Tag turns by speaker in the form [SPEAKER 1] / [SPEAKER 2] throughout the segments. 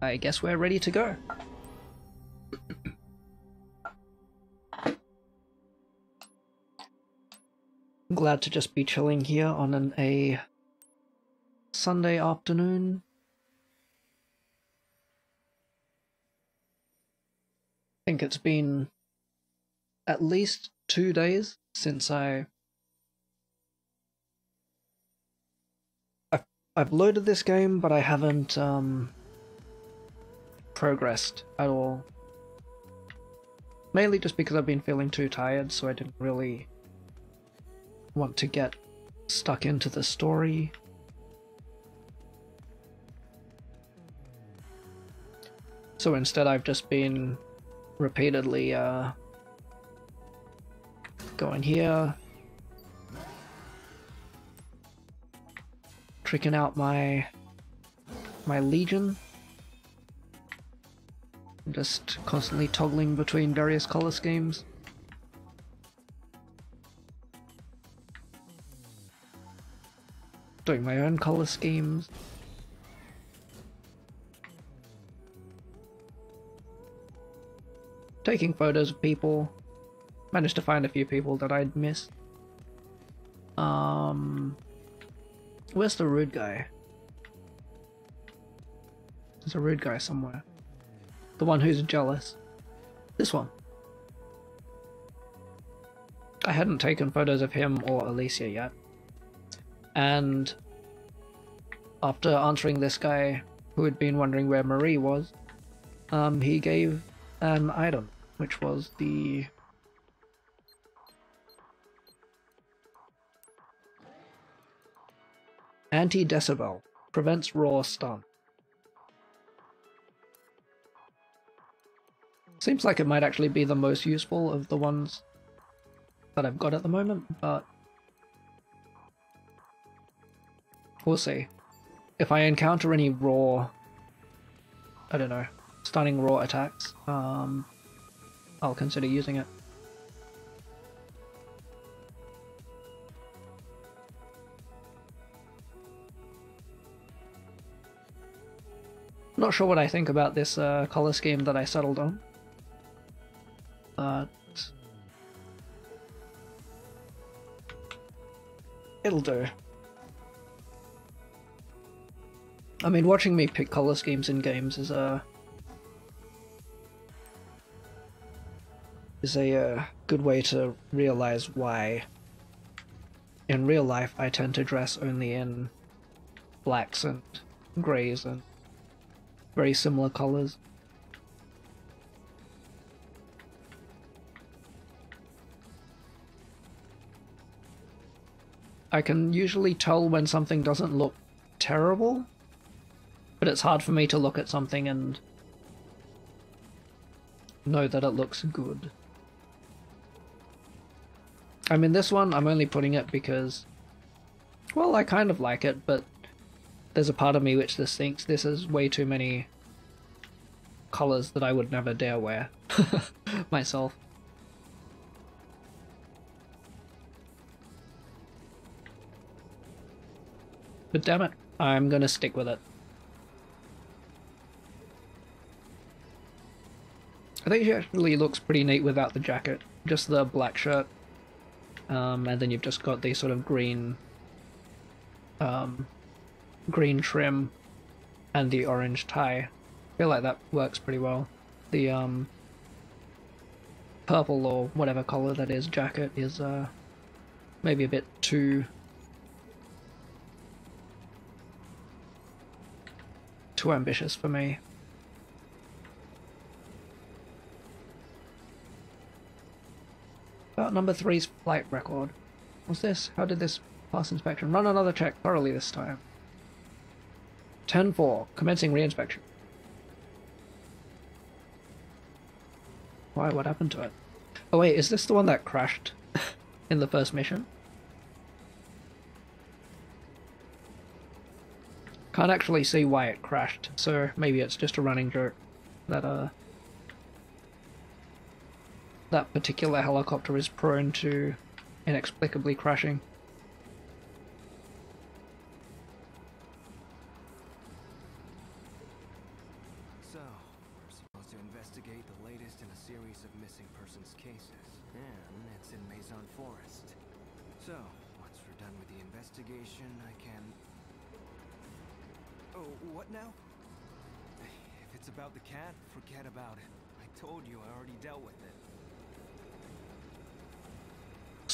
[SPEAKER 1] I guess we're ready to go. Glad to just be chilling here on an a Sunday afternoon. I think it's been at least two days since I I've, I've loaded this game, but I haven't um, progressed at all. Mainly just because I've been feeling too tired, so I didn't really want to get stuck into the story. So instead I've just been repeatedly uh, going here, tricking out my my legion, just constantly toggling between various color schemes. Doing my own color schemes. taking photos of people. Managed to find a few people that I'd missed. Um, where's the rude guy? There's a rude guy somewhere. The one who's jealous. This one. I hadn't taken photos of him or Alicia yet. And after answering this guy who had been wondering where Marie was, um, he gave an item which was the anti-decibel prevents roar stun. Seems like it might actually be the most useful of the ones that I've got at the moment, but we'll see. If I encounter any roar, I don't know, stunning roar attacks, um, I'll consider using it. Not sure what I think about this uh, color scheme that I settled on, but it'll do. I mean, watching me pick color schemes in games is a is a uh, good way to realize why in real life I tend to dress only in blacks and greys and very similar colors. I can usually tell when something doesn't look terrible, but it's hard for me to look at something and know that it looks good. I mean, this one, I'm only putting it because, well, I kind of like it, but there's a part of me which just thinks this is way too many colors that I would never dare wear myself. But damn it, I'm gonna stick with it. I think she actually looks pretty neat without the jacket, just the black shirt. Um, and then you've just got the sort of green um, green trim and the orange tie. I feel like that works pretty well. The um, purple or whatever color that is jacket is uh, maybe a bit too too ambitious for me. About number three's flight record. What's this? How did this pass inspection? Run another check thoroughly this time. 10-4, commencing re-inspection. Why, what happened to it? Oh wait, is this the one that crashed in the first mission? Can't actually see why it crashed, so maybe it's just a running joke that uh that particular helicopter is prone to inexplicably crashing.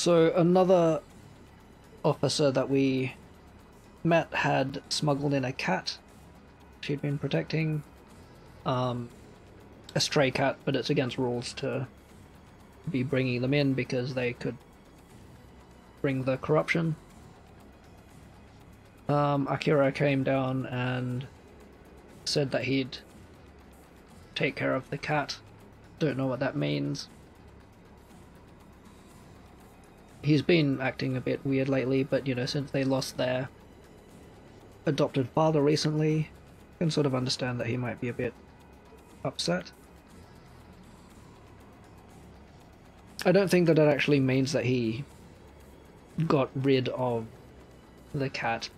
[SPEAKER 2] So
[SPEAKER 1] another officer that we met had smuggled in a cat she'd been protecting. Um, a stray cat, but it's against rules to be bringing them in because they could bring the corruption. Um, Akira came down and said that he'd take care of the cat. Don't know what that means. He's been acting a bit weird lately, but you know, since they lost their adopted father recently, I can sort of understand that he might be a bit upset. I don't think that it actually means that he got rid of the cat.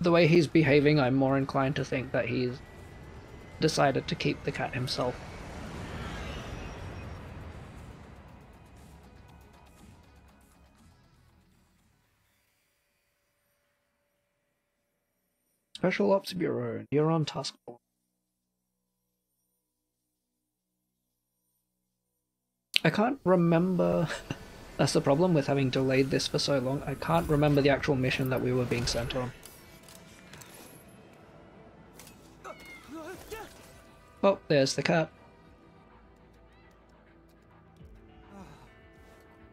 [SPEAKER 1] The way he's behaving, I'm more inclined to think that he's decided to keep the cat himself. Special Ops Bureau, you're on task force. I can't remember. That's the problem with having delayed this for so long. I can't remember the actual mission that we were being sent on. Oh, there's the cat.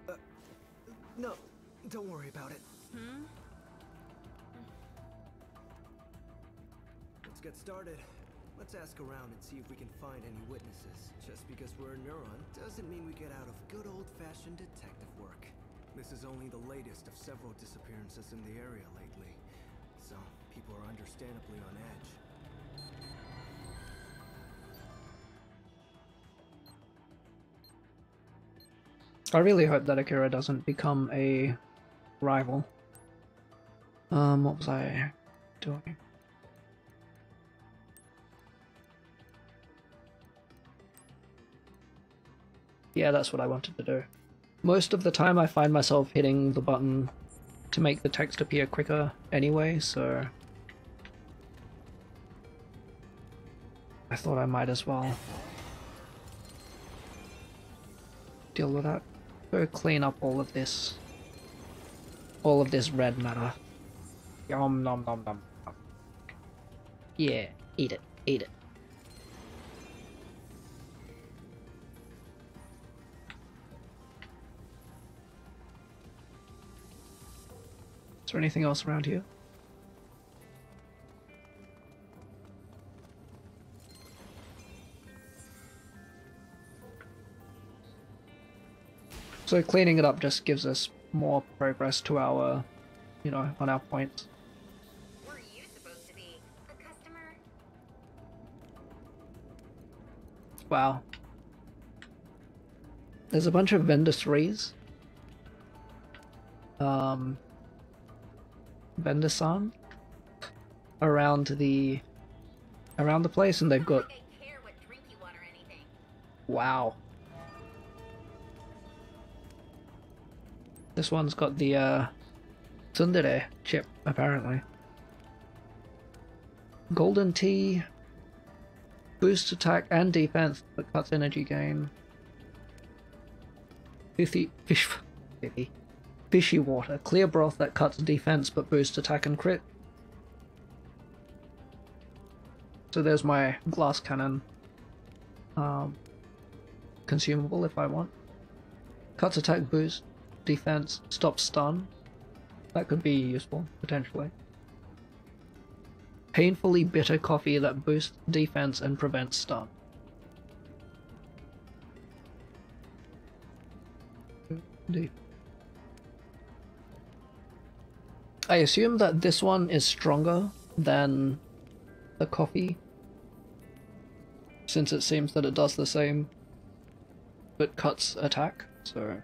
[SPEAKER 2] No, don't worry about it. Hmm? Let's get started. Let's ask around and see if we can find any witnesses. Just because we're a neuron doesn't mean we get out of good old-fashioned detective work. This is only the latest of several disappearances in the area lately, so people are understandably on edge.
[SPEAKER 1] I really hope that Akira doesn't become a rival. Um, what was I doing? Yeah, that's what I wanted to do. Most of the time I find myself hitting the button to make the text appear quicker anyway, so... I thought I might as well deal with that. Go clean up all of this. All of this red matter. Yum nom nom nom. nom. Yeah, eat it, eat it. Is there anything else around here? So cleaning it up just gives us more progress to our, you know, on our points.
[SPEAKER 3] Were you supposed to be a customer?
[SPEAKER 1] Wow. There's a bunch of vendor threes. Um, vendor san around the around the place, and they've got
[SPEAKER 3] They
[SPEAKER 1] This one's got the uh, tsundere chip apparently. Golden tea. Boost attack and defense, but cuts energy gain. Fishy, fish, fishy, fishy water. Clear broth that cuts defense but boosts attack and crit. So there's my glass cannon. Um, consumable if I want. Cuts attack boost, defense, stops stun. That could be useful, potentially. Painfully bitter coffee that boosts defense and prevents stun. I assume that this one is stronger than the coffee, since it seems that it does the same but cuts attack, so.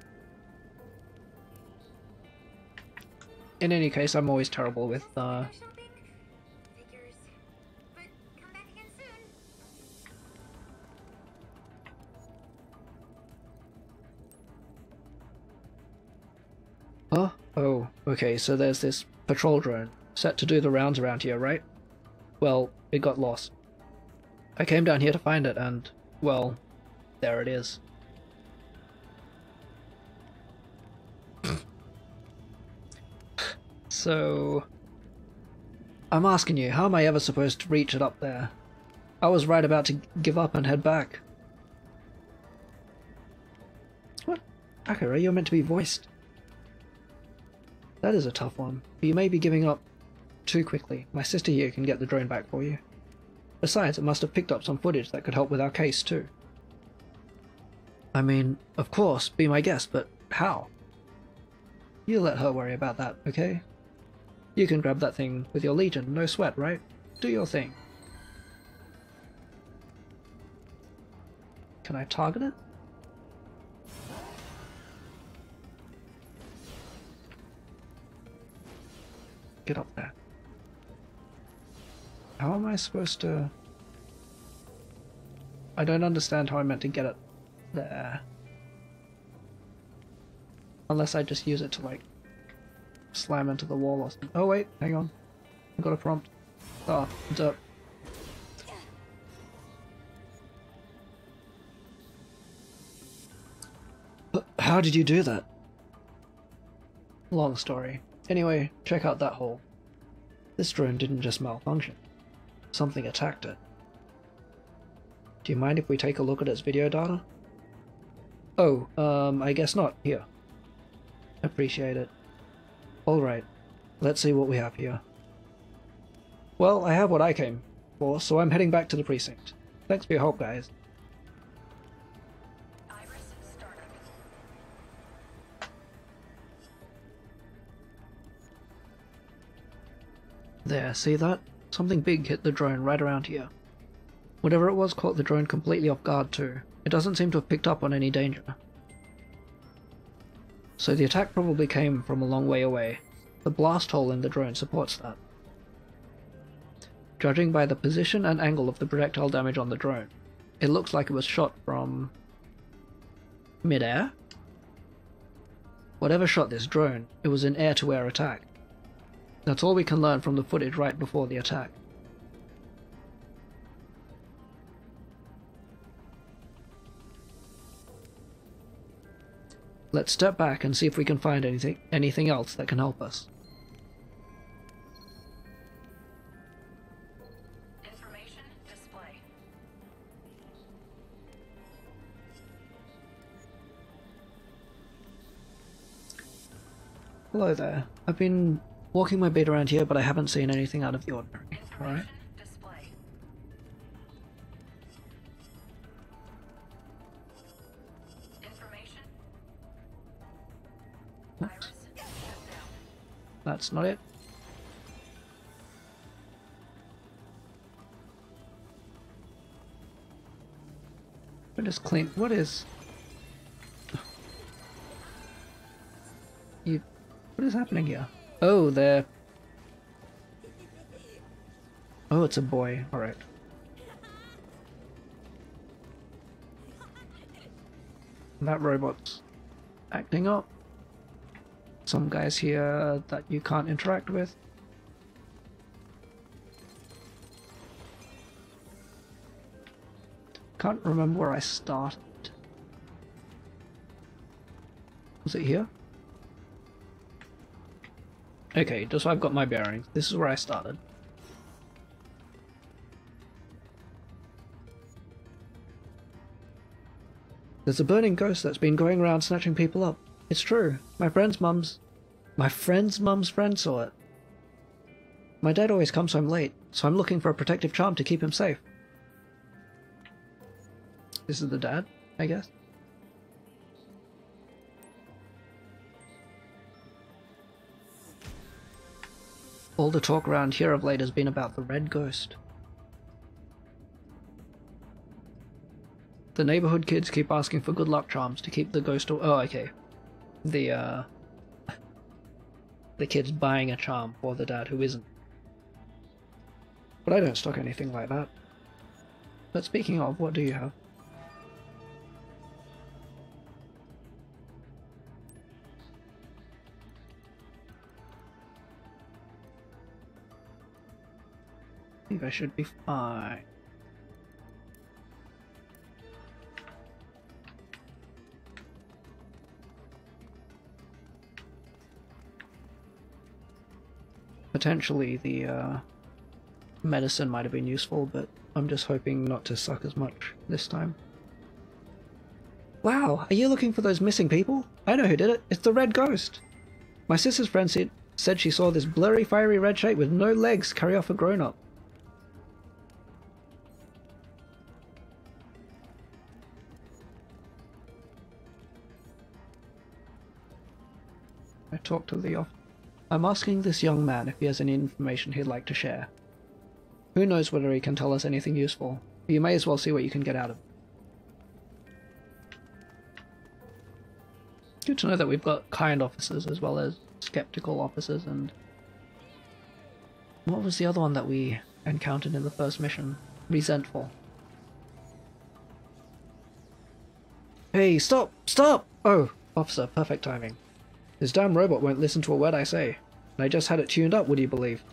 [SPEAKER 1] In any case, I'm always terrible with uh. Huh? Oh, okay, so there's this patrol drone set to do the rounds around here, right? Well, it got lost. I came down here to find it, and, well, there it is. So. I'm asking you, how am I ever supposed to reach it up there? I was right about to give up and head back. What? Akira, you're meant to be voiced. That is a tough one, but you may be giving up too quickly. My sister here can get the drone back for you. Besides, it must have picked up some footage that could help with our case, too. I mean, of course, be my guest, but how? You let her worry about that, okay? You can grab that thing with your legion, no sweat, right? Do your thing. Can I target it? Get up there. How am I supposed to... I don't understand how I meant to get it there. Unless I just use it to, like, slam into the wall or something. Oh wait, hang on. I got a prompt. Ah, it's up. How did you do that? Long story. Anyway, check out that hole. This drone didn't just malfunction. Something attacked it. Do you mind if we take a look at its video data? Oh, um, I guess not. Here. Appreciate it. Alright, let's see what we have here. Well, I have what I came for, so I'm heading back to the precinct. Thanks for your help, guys. There, see that? Something big hit the drone right around here. Whatever it was caught the drone completely off guard too. It doesn't seem to have picked up on any danger. So the attack probably came from a long way away. The blast hole in the drone supports that. Judging by the position and angle of the projectile damage on the drone, it looks like it was shot from mid-air? Whatever shot this drone, it was an air-to-air attack. That's all we can learn from the footage right before the attack. Let's step back and see if we can find anything anything else that can help us.
[SPEAKER 4] Information display.
[SPEAKER 1] Hello there. I've been walking my beat around here, but I haven't seen anything out of the ordinary. Alright. That's not it. What is clean? What is? You. What is happening here? Oh, they're. Oh, it's a boy. All right. That robot's acting up. Some guys here that you can't interact with. Can't remember where I started. Was it here? Okay, just so I've got my bearings. This is where I started. There's a burning ghost that's been going around snatching people up. It's true. My friend's mum's. My friend's mum's friend saw it. My dad always comes home late, so I'm looking for a protective charm to keep him safe. This is the dad, I guess. All the talk around here of late has been about the red ghost. The neighborhood kids keep asking for good luck charms to keep the ghost. Oh, okay. The uh, the kid's buying a charm for the dad who isn't. But I don't stock anything like that. But speaking of, what do you have? I think I should be fine. Potentially the uh, medicine might have been useful, but I'm just hoping not to suck as much this time. Wow, are you looking for those missing people? I know who did it. It's the Red Ghost. My sister's friend said, said she saw this blurry, fiery red shape with no legs carry off a grown-up. I talked to the off. I'm asking this young man if he has any information he'd like to share. Who knows whether he can tell us anything useful? You may as well see what you can get out of him. Good to know that we've got kind officers as well as skeptical officers and... What was the other one that we encountered in the first mission? Resentful. Hey, stop! Stop! Oh, officer, perfect timing. This damn robot won't listen to a word I say. And I just had it tuned up, would you believe?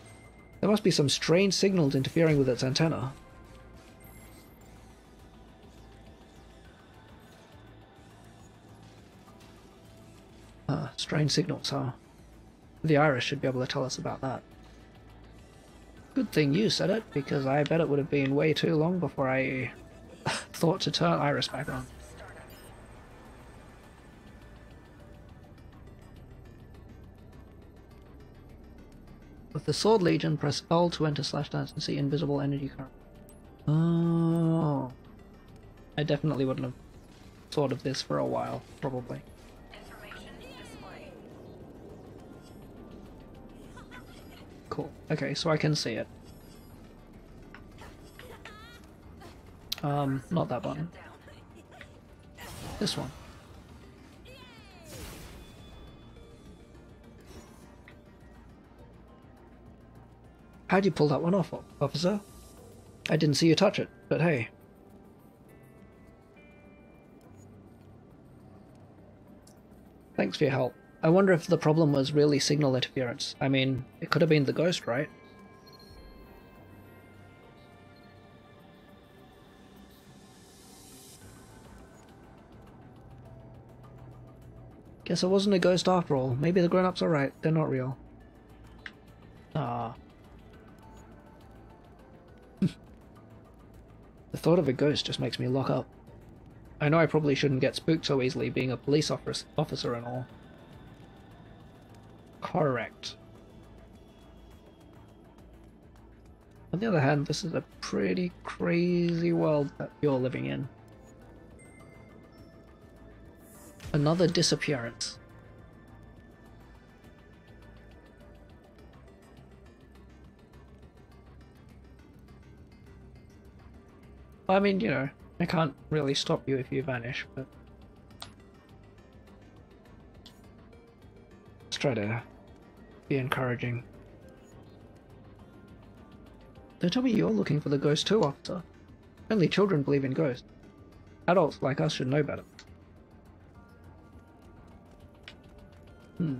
[SPEAKER 1] There must be some strange signals interfering with its antenna. Ah, strange signals, huh? The Iris should be able to tell us about that. Good thing you said it, because I bet it would have been way too long before I thought to turn Iris back on. With the Sword Legion, press L to enter slash dance and see invisible energy current. Oh. I definitely wouldn't have thought of this for a while, probably. Cool. Okay, so I can see it. Um, not that button. This one. How'd you pull that one off, officer? I didn't see you touch it, but hey. Thanks for your help. I wonder if the problem was really signal interference. I mean, it could have been the ghost, right? Guess it wasn't a ghost after all. Maybe the grown-ups are right. They're not real. Ah. The thought of a ghost just makes me lock up. I know I probably shouldn't get spooked so easily being a police officer, and all. Correct. On the other hand, this is a pretty crazy world that you're living in. Another disappearance. I mean, you know, I can't really stop you if you vanish, but let's try to be encouraging. Don't tell me you're looking for the ghost too, officer. Only children believe in ghosts. Adults like us should know better. Hmm.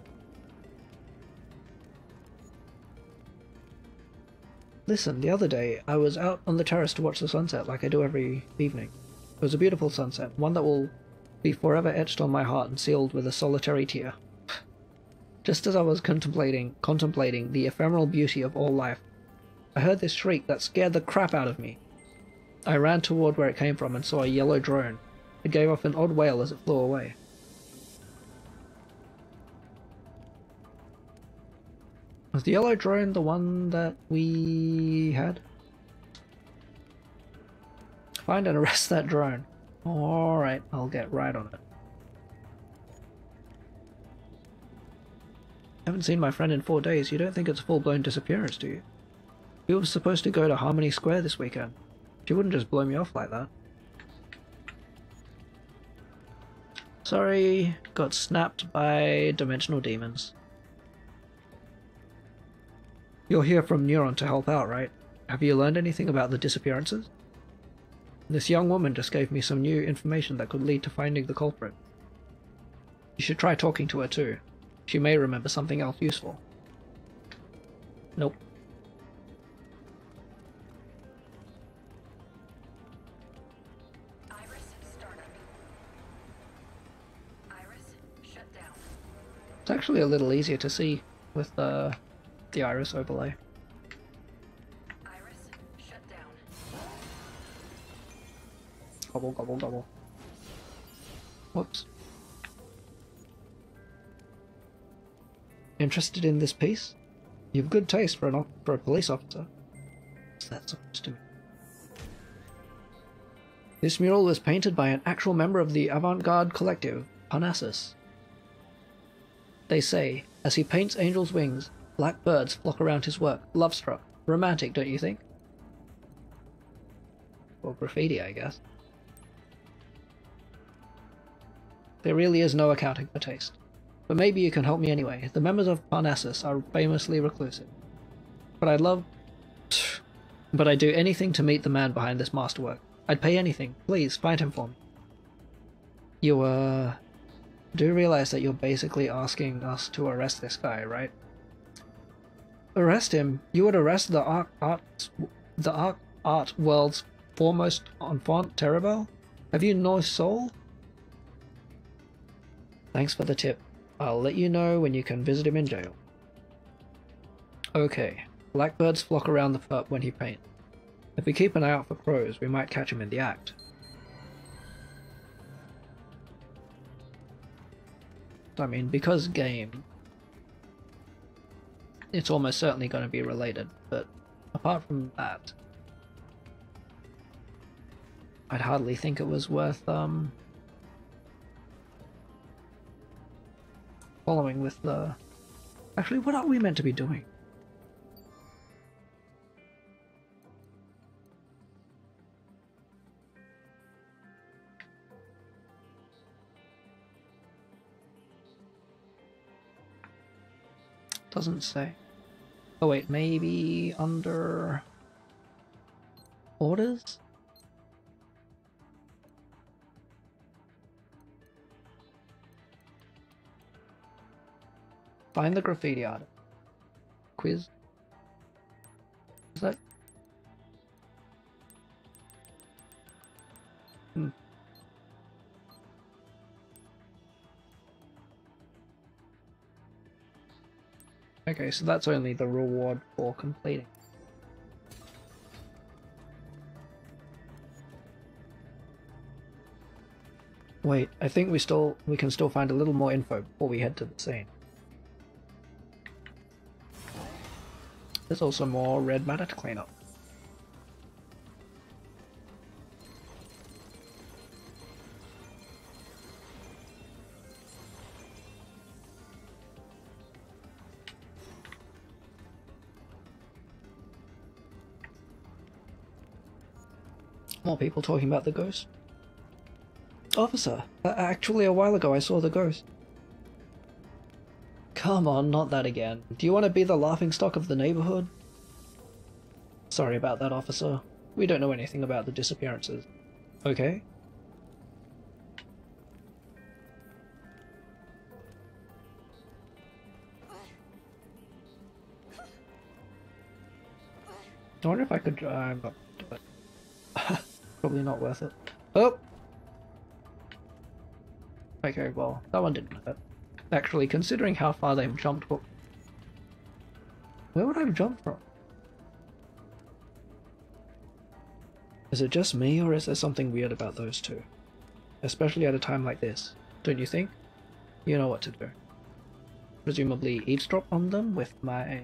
[SPEAKER 1] Listen, the other day I was out on the terrace to watch the sunset like I do every evening. It was a beautiful sunset, one that will be forever etched on my heart and sealed with a solitary tear. Just as I was contemplating contemplating the ephemeral beauty of all life, I heard this shriek that scared the crap out of me. I ran toward where it came from and saw a yellow drone. It gave off an odd wail as it flew away. Was the yellow drone the one that we had? Find and arrest that drone. Alright, I'll get right on it. Haven't seen my friend in four days. You don't think it's a full-blown disappearance, do you? We were supposed to go to Harmony Square this weekend. She wouldn't just blow me off like that. Sorry, got snapped by dimensional demons. You're here from Neuron to help out, right? Have you learned anything about the disappearances? This young woman just gave me some new information that could lead to finding the culprit. You should try talking to her too. She may remember something else useful. Nope.
[SPEAKER 4] Iris startup. Iris shut down.
[SPEAKER 1] It's actually a little easier to see with uh, the iris overlay.
[SPEAKER 4] Iris shut down.
[SPEAKER 1] Gobble, gobble, gobble. Whoops. Interested in this piece? You've good taste for an for a police officer. What's that supposed to mean? This mural was painted by an actual member of the avant-garde collective, Parnassus. They say, as he paints angels' wings, black birds flock around his work, love-struck. Romantic, don't you think? Or graffiti, I guess. There really is no accounting for taste. But maybe you can help me anyway. The members of Parnassus are famously reclusive. But I'd love... But I'd do anything to meet the man behind this masterwork. I'd pay anything. Please, find him for me. You, uh... Do realize that you're basically asking us to arrest this guy, right? Arrest him? You would arrest the art... art... the art... art world's foremost enfant terrible? Have you no soul? Thanks for the tip. I'll let you know when you can visit him in jail. Okay. Blackbirds flock around the FURP when he paints. If we keep an eye out for crows, we might catch him in the act. I mean, because game, it's almost certainly going to be related, but apart from that, I'd hardly think it was worth, um, following with the... Actually, what are we meant to be doing? Doesn't say. Oh wait, maybe under... Orders? Find the graffiti artist. Quiz. Is that? Okay, so that's only the reward for completing. Wait, I think we still we can still find a little more info before we head to the scene. There's also more red matter to clean up. More people talking about the ghost. Officer, actually a while ago I saw the ghost. Come on, not that again. Do you want to be the laughingstock of the neighborhood? Sorry about that, officer. We don't know anything about the disappearances. Okay? I wonder if I could. Uh, Probably not worth it. Oh! Okay, well, that one didn't hurt. Actually, considering how far they've jumped, what... where would I have jumped from? Is it just me, or is there something weird about those two? Especially at a time like this, don't you think? You know what to do. Presumably eavesdrop on them with my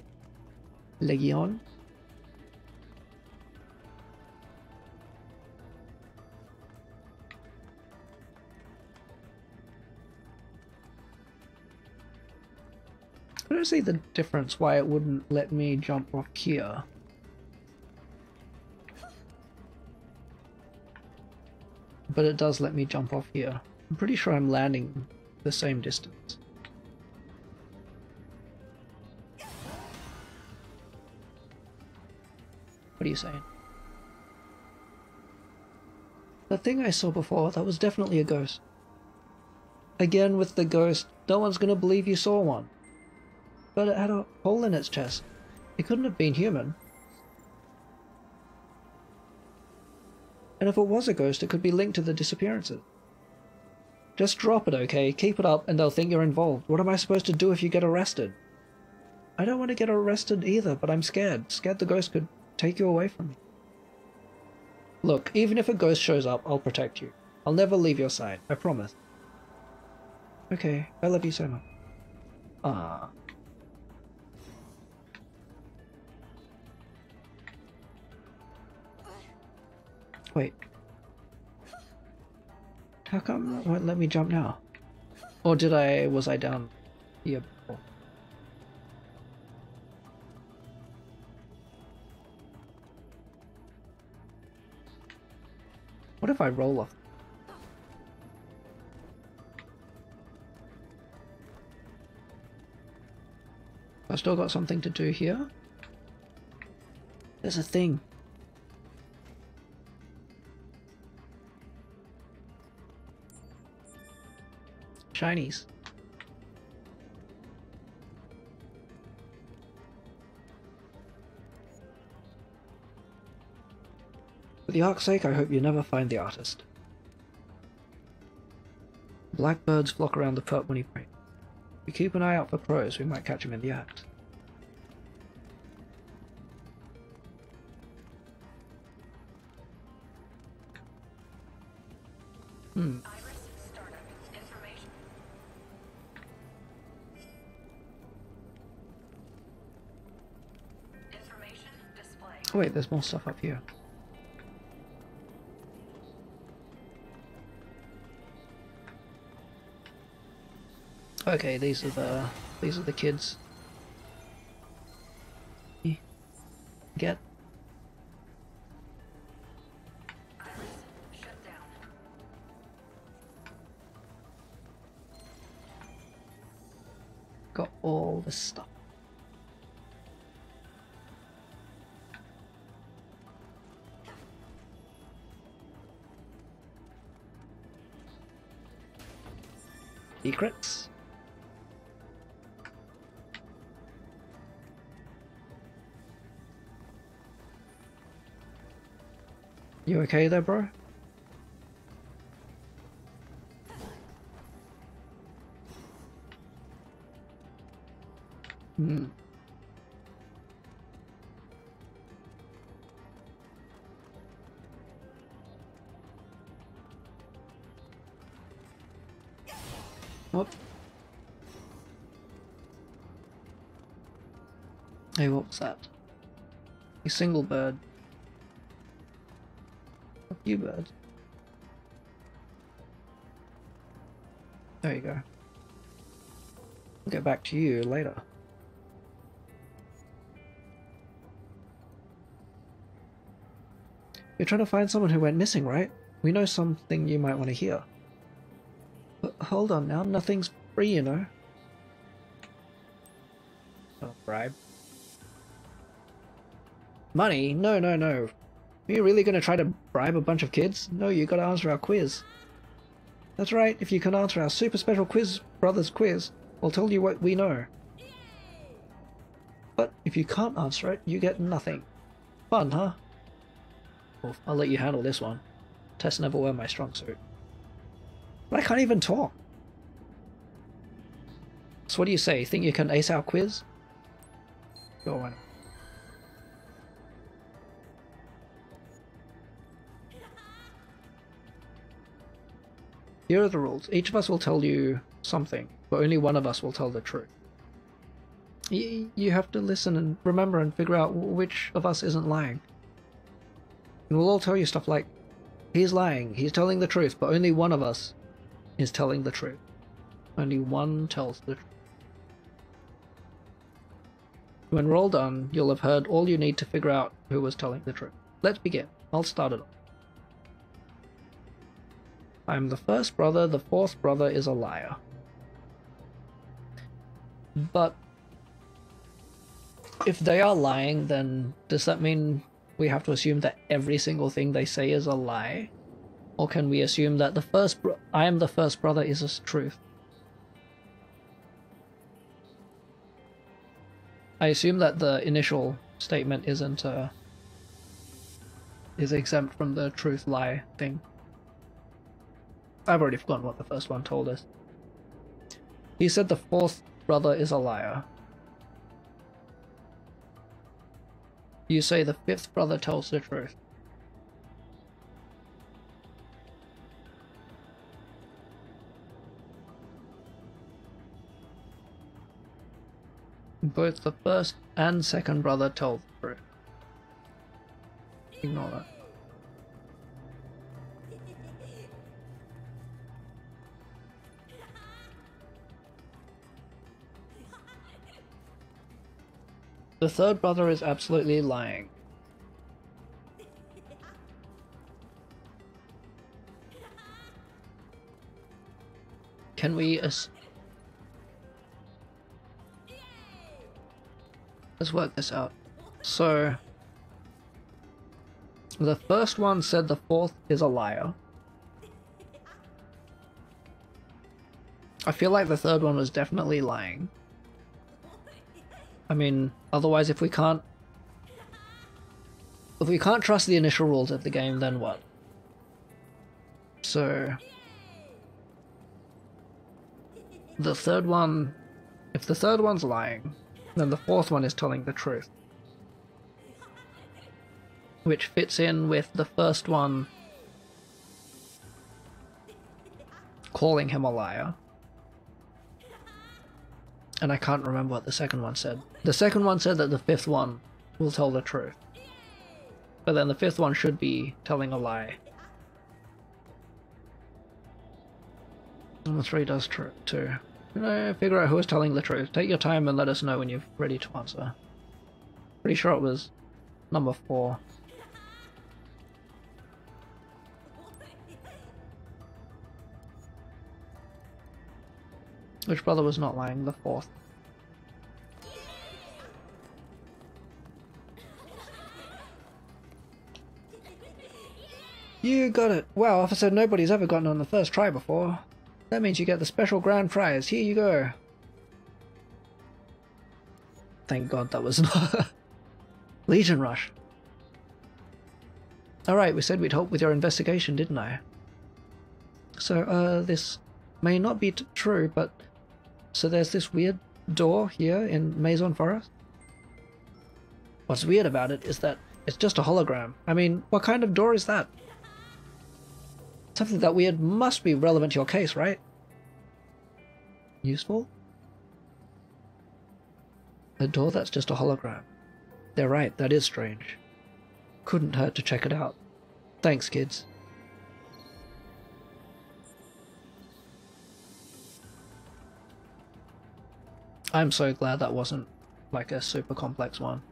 [SPEAKER 1] Legion. See the difference why it wouldn't let me jump off here. But it does let me jump off here. I'm pretty sure I'm landing the same distance. What are you saying? The thing I saw before, that was definitely a ghost. Again with the ghost, no one's gonna believe you saw one. But it had a hole in its chest. It couldn't have been human. And if it was a ghost, it could be linked to the disappearances. Just drop it, okay? Keep it up and they'll think you're involved. What am I supposed to do if you get arrested? I don't want to get arrested either, but I'm scared. Scared the ghost could take you away from me. Look, even if a ghost shows up, I'll protect you. I'll never leave your side, I promise. Okay, I love you so much. Ah. Wait. How come won't let me jump now? Or did I, was I down before? What if I roll off? I've still got something to do here. There's a thing. Shinies. For the ark's sake, I hope you never find the artist. Blackbirds flock around the pup when he prays. We keep an eye out for crows, we might catch him in the act. Hmm. Oh wait, there's more stuff up here. Okay, these are the these are the kids. Get got all the stuff. Secrets. You okay there, bro? Hmm. What? Hey, what was that? A single bird. A few birds. There you go. I'll get back to you later. You're trying to find someone who went missing, right? We know something you might want to hear. Hold on now, nothing's free, you know. Oh, bribe. Money? No, no, no. Are you really going to try to bribe a bunch of kids? No, you gotta answer our quiz. That's right, if you can answer our super special quiz, brothers quiz, we'll tell you what we know. But if you can't answer it, you get nothing. Fun, huh? I'll let you handle this one. Tests never were my strong suit. But I can't even talk. So what do you say? Think you can ace our quiz? Go on. Here are the rules. Each of us will tell you something, but only one of us will tell the truth. Y you have to listen and remember and figure out which of us isn't lying. And we'll all tell you stuff like, he's lying, he's telling the truth, but only one of us is telling the truth. Only one tells the truth. When we're all done, you'll have heard all you need to figure out who was telling the truth. Let's begin. I'll start it off. I'm the first brother, the fourth brother is a liar. But if they are lying, then does that mean we have to assume that every single thing they say is a lie? Or can we assume that the first I am the first brother is a truth? I assume that the initial statement isn't uh, is exempt from the truth lie thing. I've already forgotten what the first one told us. He said the fourth brother is a liar. You say the fifth brother tells the truth. Both the first and second brother told the truth. Ignore that. The third brother is absolutely lying. Can we Let's work this out. So the first one said the fourth is a liar. I feel like the third one was definitely lying. I mean, otherwise if we can't... If we can't trust the initial rules of the game, then what? So... The third one... If the third one's lying, then the fourth one is telling the truth. Which fits in with the first one calling him a liar. And I can't remember what the second one said. The second one said that the fifth one will tell the truth. But then the fifth one should be telling a lie. The three does true too. Figure out who is telling the truth. Take your time and let us know when you're ready to answer. Pretty sure it was number four. Which brother was not lying? The fourth. You got it! Wow, officer, nobody's ever gotten on the first try before. That means you get the special grand prize. Here you go. Thank god that was not... Legion Rush. Alright, we said we'd help with your investigation, didn't I? So, uh, this may not be true, but... So there's this weird door here in Maison Forest? What's weird about it is that it's just a hologram. I mean, what kind of door is that? Something that weird must be relevant to your case, right? Useful? A door that's just a hologram. They're right, that is strange. Couldn't hurt to check it out. Thanks, kids. I'm so glad that wasn't like a super complex one.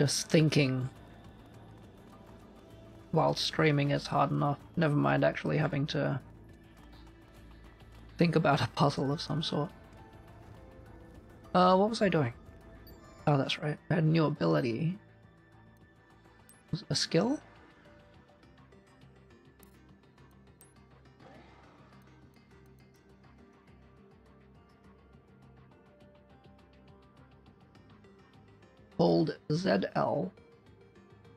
[SPEAKER 1] Just thinking while streaming is hard enough, never mind actually having to think about a puzzle of some sort. Uh, what was I doing? Oh, that's right. I had a new ability. A skill? Hold ZL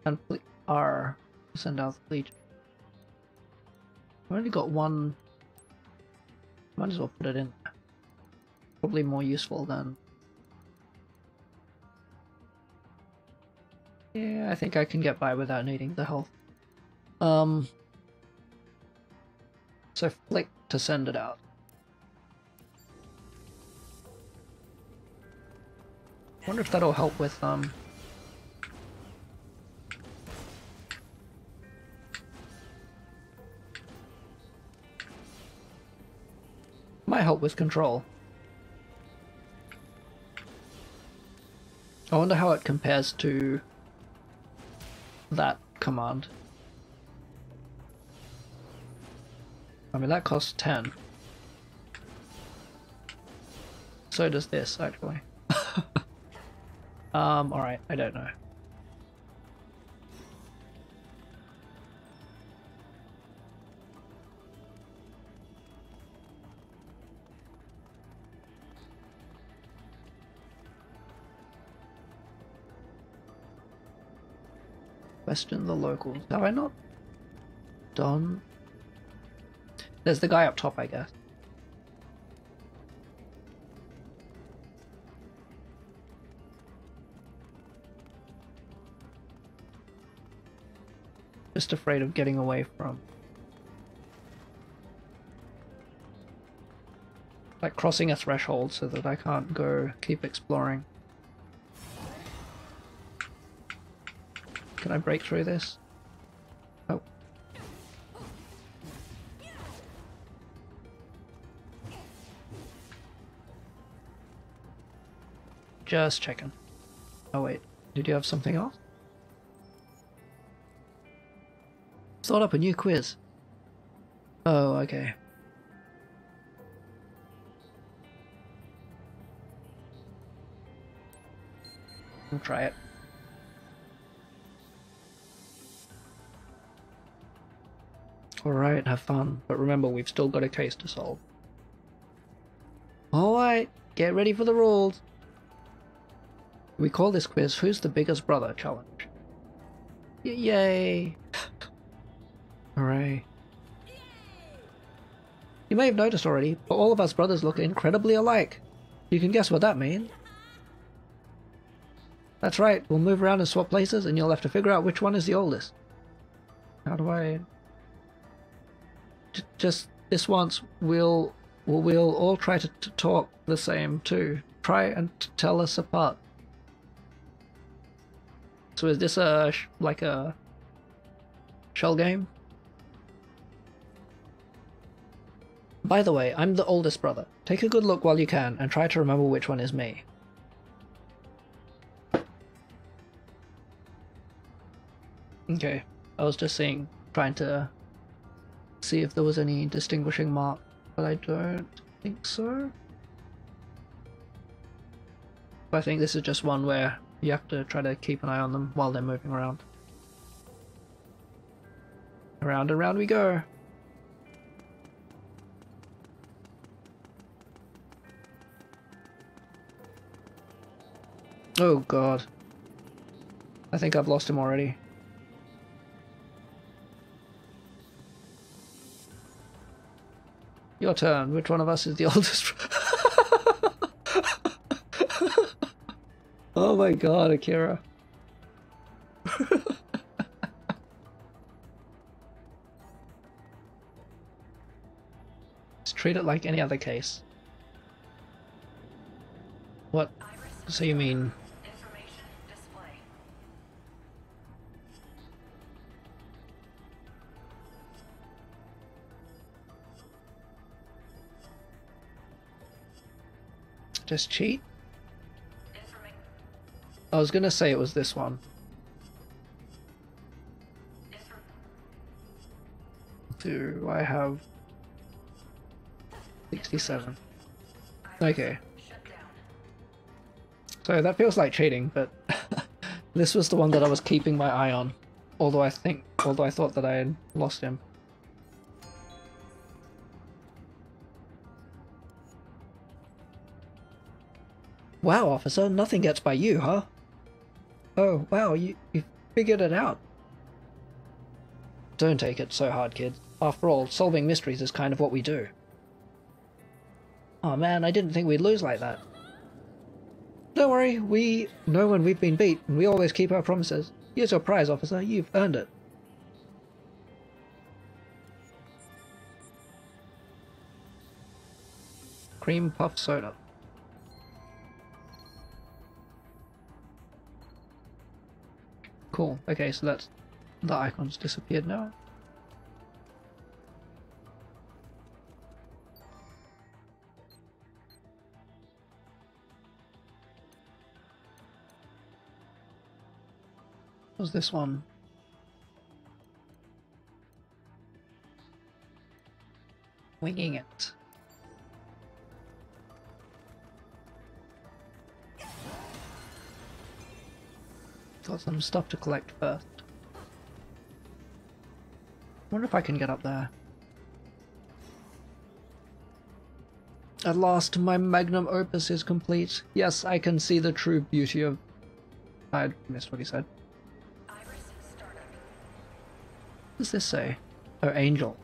[SPEAKER 1] and R to send out the legion. I've only got one. Might as well put it in. Probably more useful than Yeah, I think I can get by without needing the health. Um, so flick to send it out. Wonder if that'll help with, um... might help with control. I wonder how it compares to that command. I mean, that costs 10. So does this, actually. Um, alright, I don't know. Question the locals. Have I not done? There's the guy up top, I guess. Just afraid of getting away from. Like crossing a threshold so that I can't go keep exploring. Can I break through this? Oh. Just checking. Oh wait, did you have something else? Start up a new quiz. Oh, okay. We'll try it. Alright, have fun. But remember, we've still got a case to solve. Alright, get ready for the rules. We call this quiz Who's the Biggest Brother challenge. Y yay! You may have noticed already, but all of us brothers look incredibly alike. You can guess what that means. That's right, we'll move around and swap places and you'll have to figure out which one is the oldest. How do I... J just this once, we'll, we'll, we'll all try to, to talk the same too. Try and tell us apart. So is this a, like a shell game? By the way, I'm the oldest brother. Take a good look while you can and try to remember which one is me. Okay, I was just seeing, trying to see if there was any distinguishing mark, but I don't think so. I think this is just one where you have to try to keep an eye on them while they're moving around. Around and round we go. Oh god. I think I've lost him already. Your turn. Which one of us is the oldest? oh my god, Akira. Just treat it like any other case. What? So you mean just cheat? I was gonna say it was this one. Do I have 67? Okay. So that feels like cheating, but this was the one that I was keeping my eye on. Although I think, although I thought that I had lost him. Wow, officer, nothing gets by you, huh? Oh, wow, you, you figured it out. Don't take it so hard, kid. After all, solving mysteries is kind of what we do. Oh man, I didn't think we'd lose like that. Don't worry, we know when we've been beat, and we always keep our promises. Here's your prize, officer. You've earned it. Cream puff soda. Cool. Okay, so that's the icon's disappeared now. Was this one? Winging it. Got some stuff to collect first. wonder if I can get up there. At last, my magnum opus is complete. Yes, I can see the true beauty of... I missed what he said. What does this say? Oh, angel.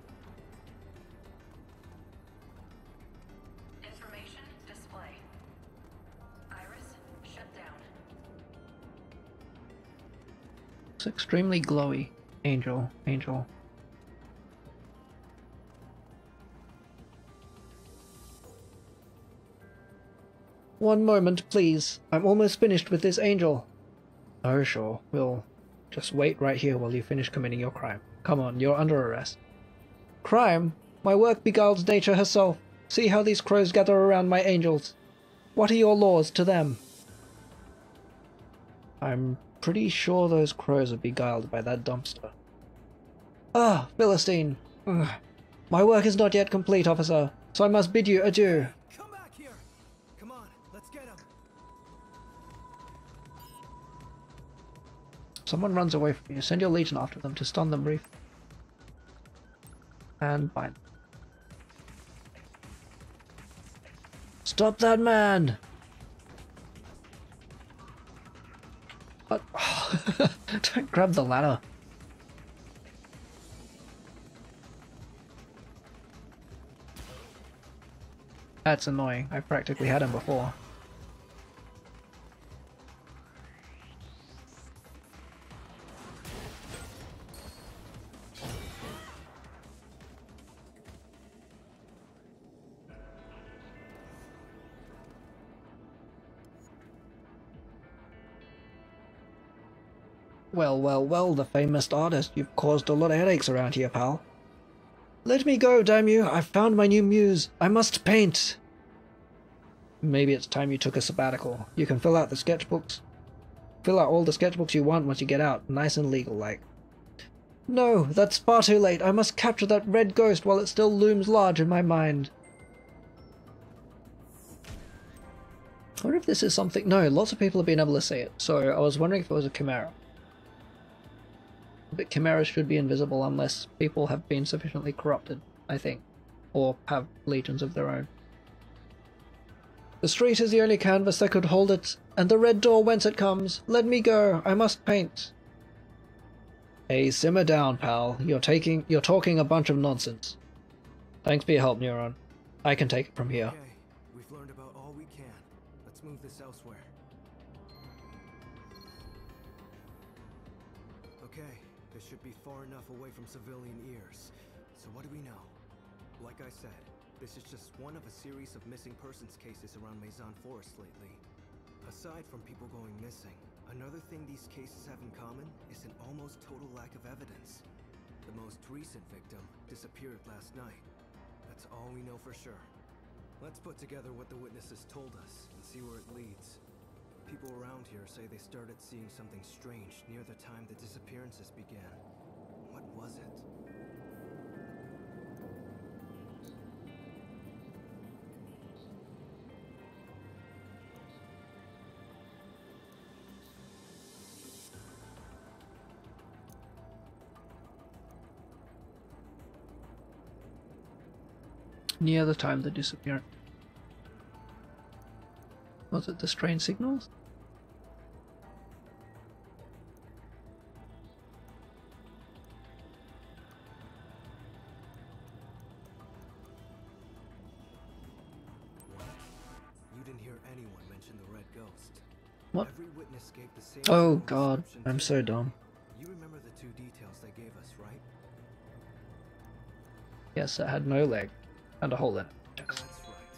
[SPEAKER 1] Extremely glowy. Angel, angel. One moment, please. I'm almost finished with this angel. Oh, sure. We'll just wait right here while you finish committing your crime. Come on, you're under arrest. Crime? My work beguiles nature herself. See how these crows gather around my angels. What are your laws to them? I'm pretty sure those crows are beguiled by that dumpster. Ah, Philistine! Ugh. My work is not yet complete, officer, so I must bid you adieu.
[SPEAKER 2] Come back here! Come on, let's get him!
[SPEAKER 1] Someone runs away from you. Send your legion after them to stun them brief. And bind. them. Stop that man! What? Don't grab the ladder. That's annoying. I practically had him before. Well, well, well, the famous artist. You've caused a lot of headaches around here, pal. Let me go, damn you. I've found my new muse. I must paint. Maybe it's time you took a sabbatical. You can fill out the sketchbooks. Fill out all the sketchbooks you want once you get out, nice and legal like. No, that's far too late. I must capture that red ghost while it still looms large in my mind. I wonder if this is something. No, lots of people have been able to see it, so I was wondering if it was a chimera. But chimeras should be invisible unless people have been sufficiently corrupted, I think, or have legions of their own. The street is the only canvas that could hold it, and the red door whence it comes. Let me go. I must paint. Hey, simmer down, pal. You're taking, you're talking a bunch of nonsense. Thanks for your help, Neuron. I can take it from here.
[SPEAKER 2] Okay, this is just one of a series of missing persons cases around Maison Forest lately. Aside from people going missing, another thing these cases have in common is an almost total lack of evidence. The most recent victim disappeared last night. That's all we know for sure. Let's put together what the witnesses told us and see where it leads. People around here say they started seeing something strange near the time the disappearances began. What was it?
[SPEAKER 1] Near the time they disappeared. Was it the strange signals?
[SPEAKER 2] What? You didn't hear anyone mention the Red Ghost.
[SPEAKER 1] What?
[SPEAKER 2] Every witness gave the same
[SPEAKER 1] Oh god, I'm so dumb.
[SPEAKER 2] You remember the two details they gave us, right?
[SPEAKER 1] Yes, it had no leg and a hole in it. Yes.
[SPEAKER 2] That's right.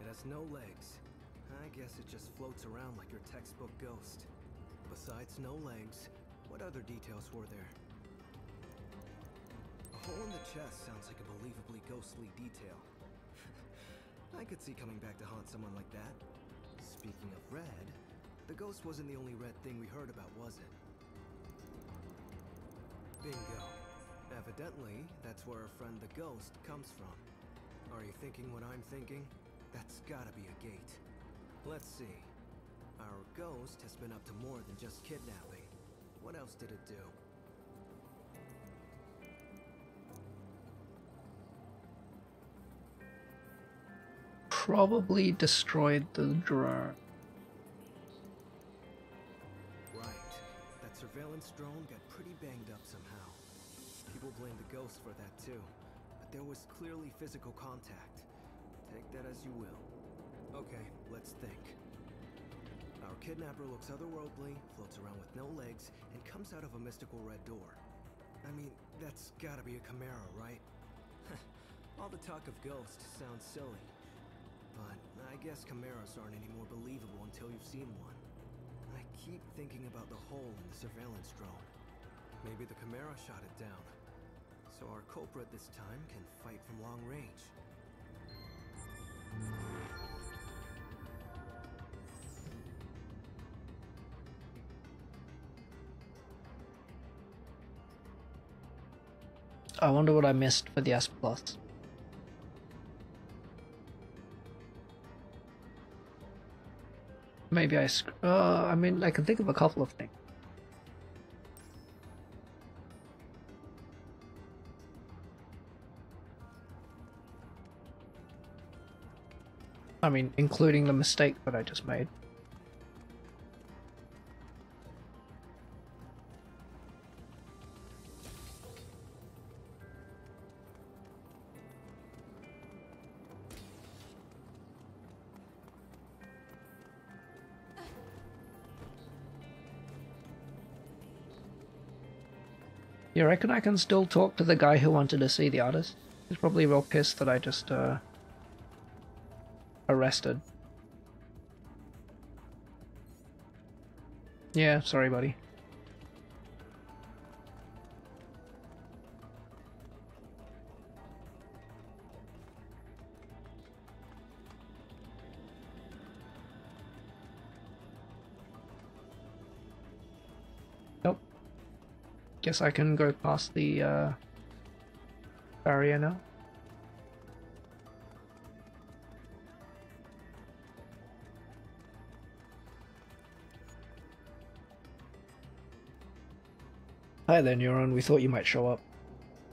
[SPEAKER 2] It has no legs. I guess it just floats around like your textbook ghost. Besides no legs, what other details were there? A hole in the chest sounds like a believably ghostly detail. I could see coming back to haunt someone like that. Speaking of red, the ghost wasn't the only red thing we heard about, was it? Bingo. Evidently, that's where our friend the ghost comes from. Are you thinking what I'm thinking? That's gotta be a gate. Let's see. Our ghost has been up to more than just kidnapping. What else did it do?
[SPEAKER 1] Probably destroyed the drone.
[SPEAKER 2] Right. That surveillance drone got pretty banged up somehow. People blame the ghost for that too. There was clearly physical contact. Take that as you will. Okay, let's think. Our kidnapper looks otherworldly, floats around with no legs, and comes out of a mystical red door. I mean, that's gotta be a chimera, right? All the talk of ghosts sounds silly. But I guess chimeras aren't any more believable until you've seen one. I keep thinking about the hole in the surveillance drone. Maybe the Chimera shot it down. So our culprit this time can fight from long range.
[SPEAKER 1] I wonder what I missed for the S plus. Maybe I. Uh, I mean, I can think of a couple of things. I mean, including the mistake that I just made. You reckon I can still talk to the guy who wanted to see the artist? He's probably real pissed that I just, uh, arrested. Yeah, sorry, buddy. Nope. Guess I can go past the uh, barrier now. Hi there, Neuron. We thought you might show up.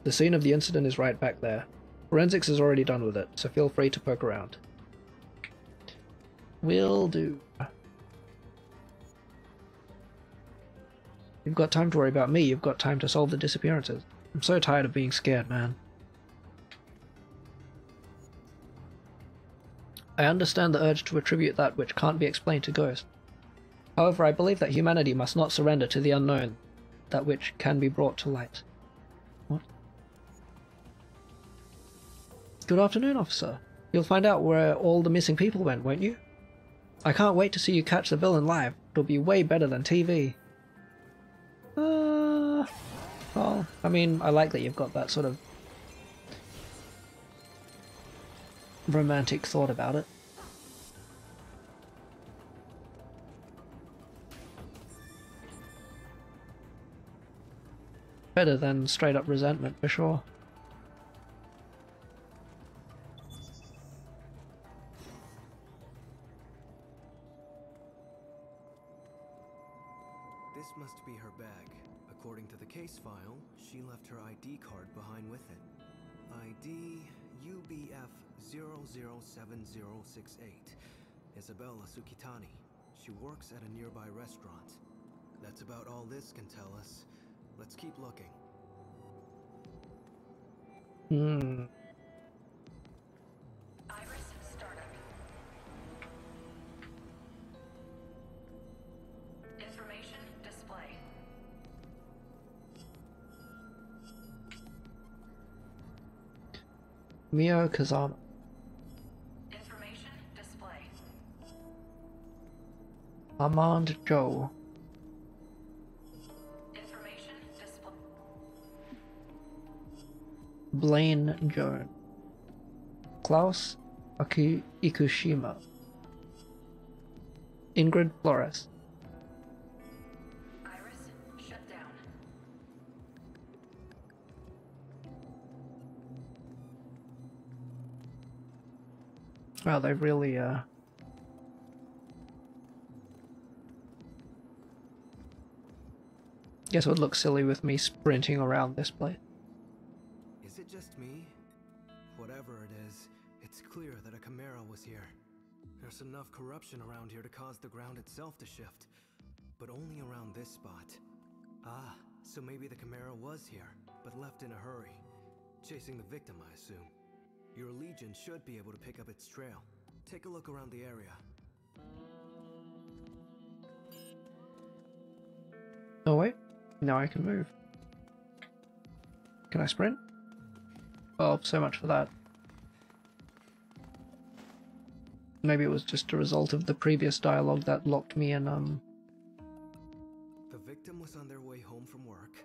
[SPEAKER 1] The scene of the incident is right back there. Forensics is already done with it, so feel free to poke around. Will do. You've got time to worry about me, you've got time to solve the disappearances. I'm so tired of being scared, man. I understand the urge to attribute that which can't be explained to ghosts. However, I believe that humanity must not surrender to the unknown, that which can be brought to light. What? Good afternoon, officer. You'll find out where all the missing people went, won't you? I can't wait to see you catch the villain live. It'll be way better than TV. Uh, well, I mean, I like that you've got that sort of romantic thought about it. Better than straight up resentment, for sure.
[SPEAKER 2] This must be her bag. According to the case file, she left her ID card behind with it. ID UBF 007068. Isabella Sukitani. She works at a nearby restaurant. That's about all this can tell us. Let's keep looking.
[SPEAKER 1] Hmm.
[SPEAKER 4] Iris startup. Information display.
[SPEAKER 1] Mio Kazama.
[SPEAKER 4] Information display.
[SPEAKER 1] Armand Joe. Blaine Joan, Klaus Aki- Ikushima, Ingrid Flores.
[SPEAKER 4] Iris.
[SPEAKER 1] Wow, they really, uh, Guess it would look silly with me sprinting around this place.
[SPEAKER 2] Just me? Whatever it is, it's clear that a Chimera was here. There's enough corruption around here to cause the ground itself to shift, but only around this spot. Ah, so maybe the Chimera was here, but left in a hurry. Chasing the victim, I assume. Your Legion should be able to pick up its trail. Take a look around the area.
[SPEAKER 1] Oh wait, now I can move. Can I sprint? Oh, so much for that. Maybe it was just a result of the previous dialogue that locked me in, um...
[SPEAKER 2] The victim was on their way home from work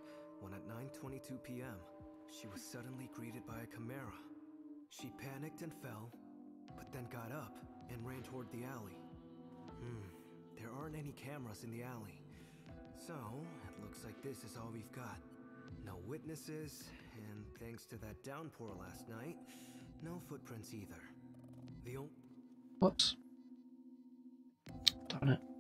[SPEAKER 2] when at 9.22 p.m. she was suddenly greeted by a chimera. She panicked and fell, but then got up and ran toward the alley. Hmm, there aren't any cameras in the alley. So, it looks like this is all we've got. No witnesses, and thanks to that downpour last night, no footprints either. The only
[SPEAKER 1] Whoops. Darn it.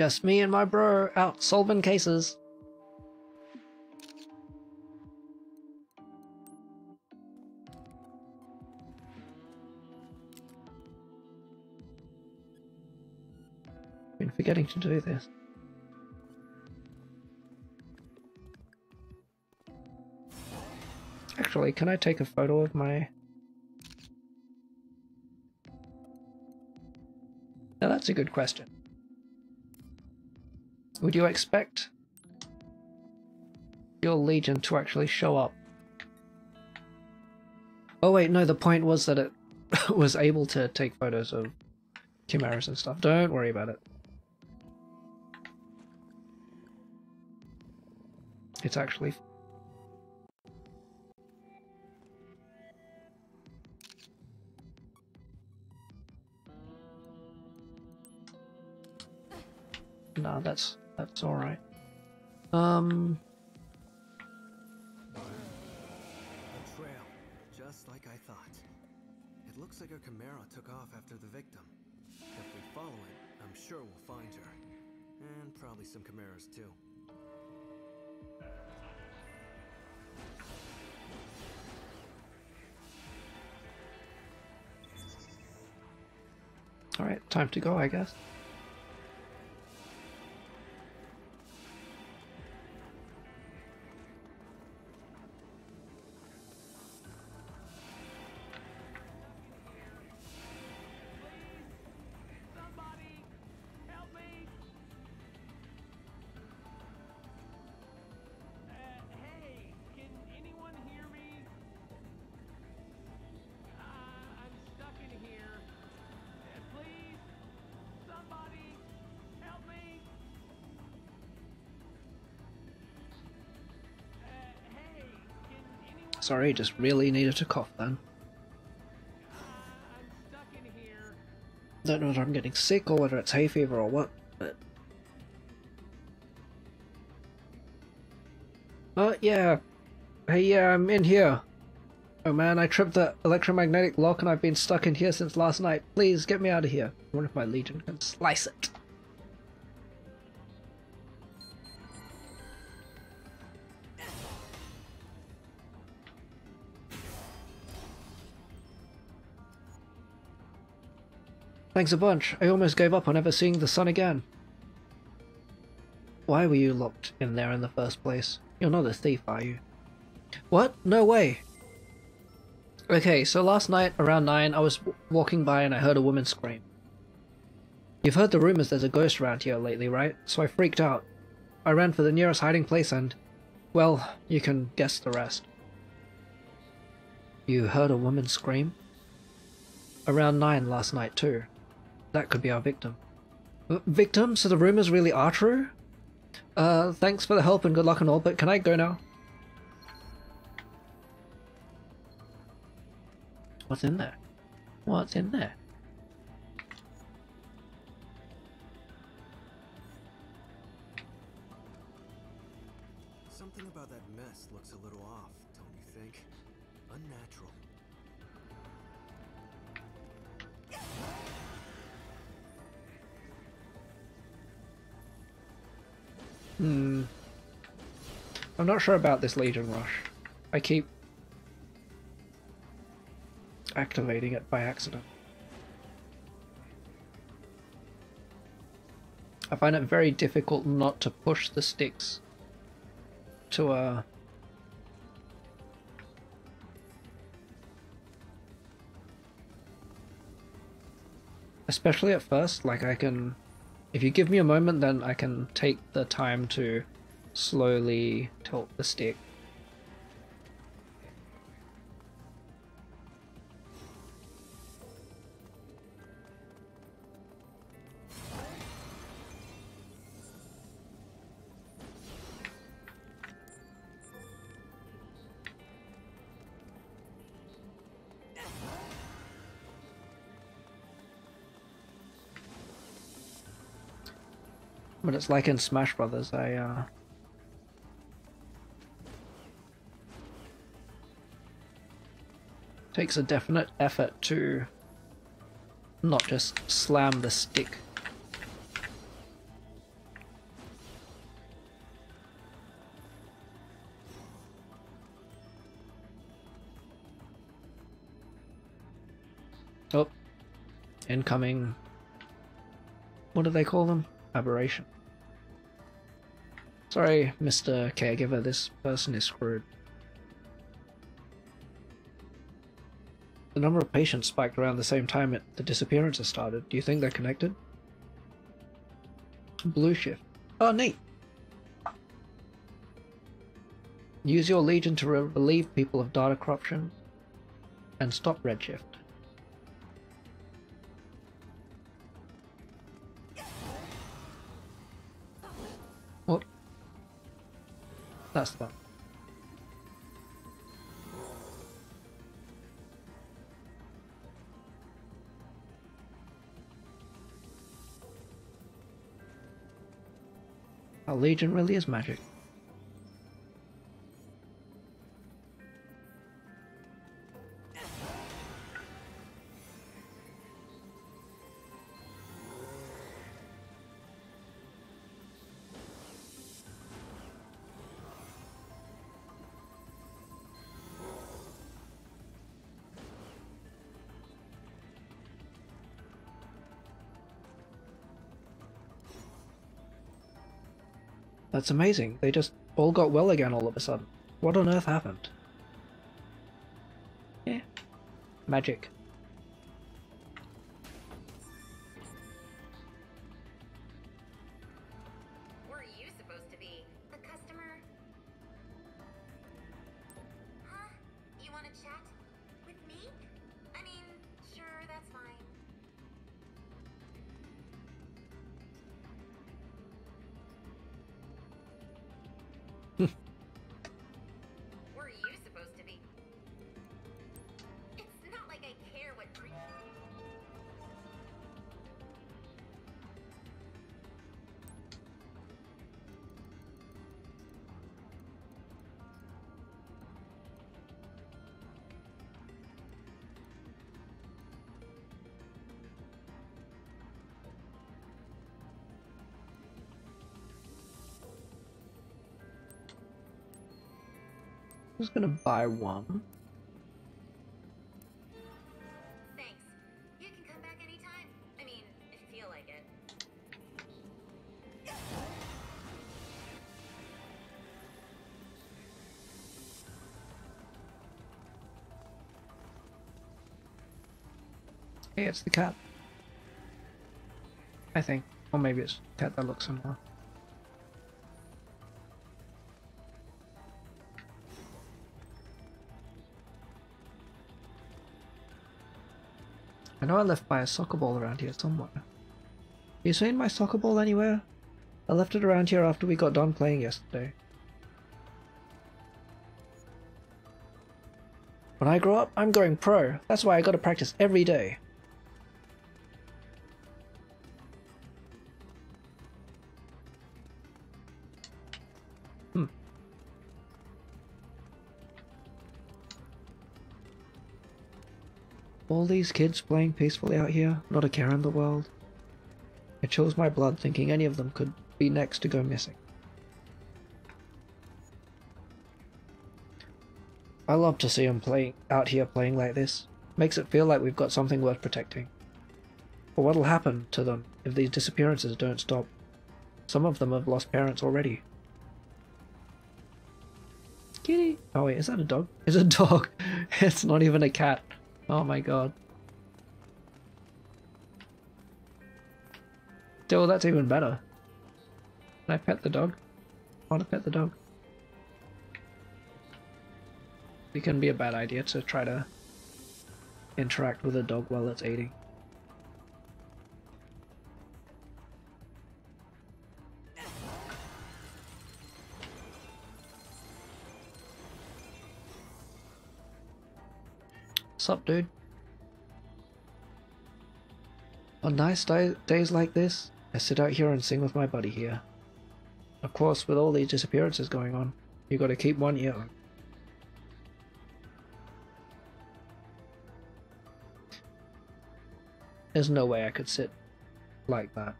[SPEAKER 1] Just me and my bro out solving cases. Been forgetting to do this. Actually, can I take a photo of my... Now that's a good question. Would you expect your legion to actually show up? Oh wait, no, the point was that it was able to take photos of chimeras and stuff. Don't worry about it. It's actually No, that's that's all right. Um,
[SPEAKER 2] A trail, just like I thought. It looks like our Chimera took off after the victim. If we follow it, I'm sure we'll find her. And probably some Chimeras too.
[SPEAKER 1] all right, time to go, I guess. Sorry, just really needed to cough then. Don't know whether I'm getting sick or whether it's hay fever or what, but. Oh, yeah. Hey, yeah, I'm in here. Oh man, I tripped the electromagnetic lock and I've been stuck in here since last night. Please get me out of here. I wonder if my legion can slice it. Thanks a bunch. I almost gave up on ever seeing the sun again. Why were you locked in there in the first place? You're not a thief, are you? What? No way! Okay, so last night around 9, I was walking by and I heard a woman scream. You've heard the rumors there's a ghost around here lately, right? So I freaked out. I ran for the nearest hiding place and. Well, you can guess the rest. You heard a woman scream? Around 9 last night, too. That could be our victim. Uh, victim? So the rumors really are true? Uh, thanks for the help and good luck and all, but can I go now? What's in there? What's in there? Hmm. I'm not sure about this Legion Rush. I keep activating it by accident. I find it very difficult not to push the sticks to uh especially at first like I can if you give me a moment then I can take the time to slowly tilt the stick it's like in Smash Brothers, I uh takes a definite effort to not just slam the stick. Oh, incoming. What do they call them? Aberration. Sorry, Mr. Caregiver, this person is screwed. The number of patients spiked around the same time it, the disappearances started. Do you think they're connected? Blue shift. Oh, neat. Use your legion to re- relieve people of data corruption and stop redshift. That. Our Legion really is magic. That's amazing. They just all got well again all of a sudden. What on earth happened? Yeah. Magic. Gonna buy one?
[SPEAKER 3] Thanks. You can come back anytime. I mean, if you feel like.
[SPEAKER 1] Hey, it's the cat. I think. Or maybe it's the cat that looks similar. I left by a soccer ball around here somewhere. You seen my soccer ball anywhere? I left it around here after we got done playing yesterday. When I grow up, I'm going pro. That's why I gotta practice every day. All these kids playing peacefully out here, not a care in the world. It chills my blood thinking any of them could be next to go missing. I love to see them play out here playing like this. Makes it feel like we've got something worth protecting. But what'll happen to them if these disappearances don't stop? Some of them have lost parents already. Kitty! Oh wait, is that a dog? It's a dog! it's not even a cat. Oh my god. Still, that's even better. Can I pet the dog? I want to pet the dog. It can be a bad idea to try to interact with a dog while it's eating. Sup, dude? On nice day days like this, I sit out here and sing with my buddy here. Of course, with all these disappearances going on, you gotta keep one ear on. There's no way I could sit like that.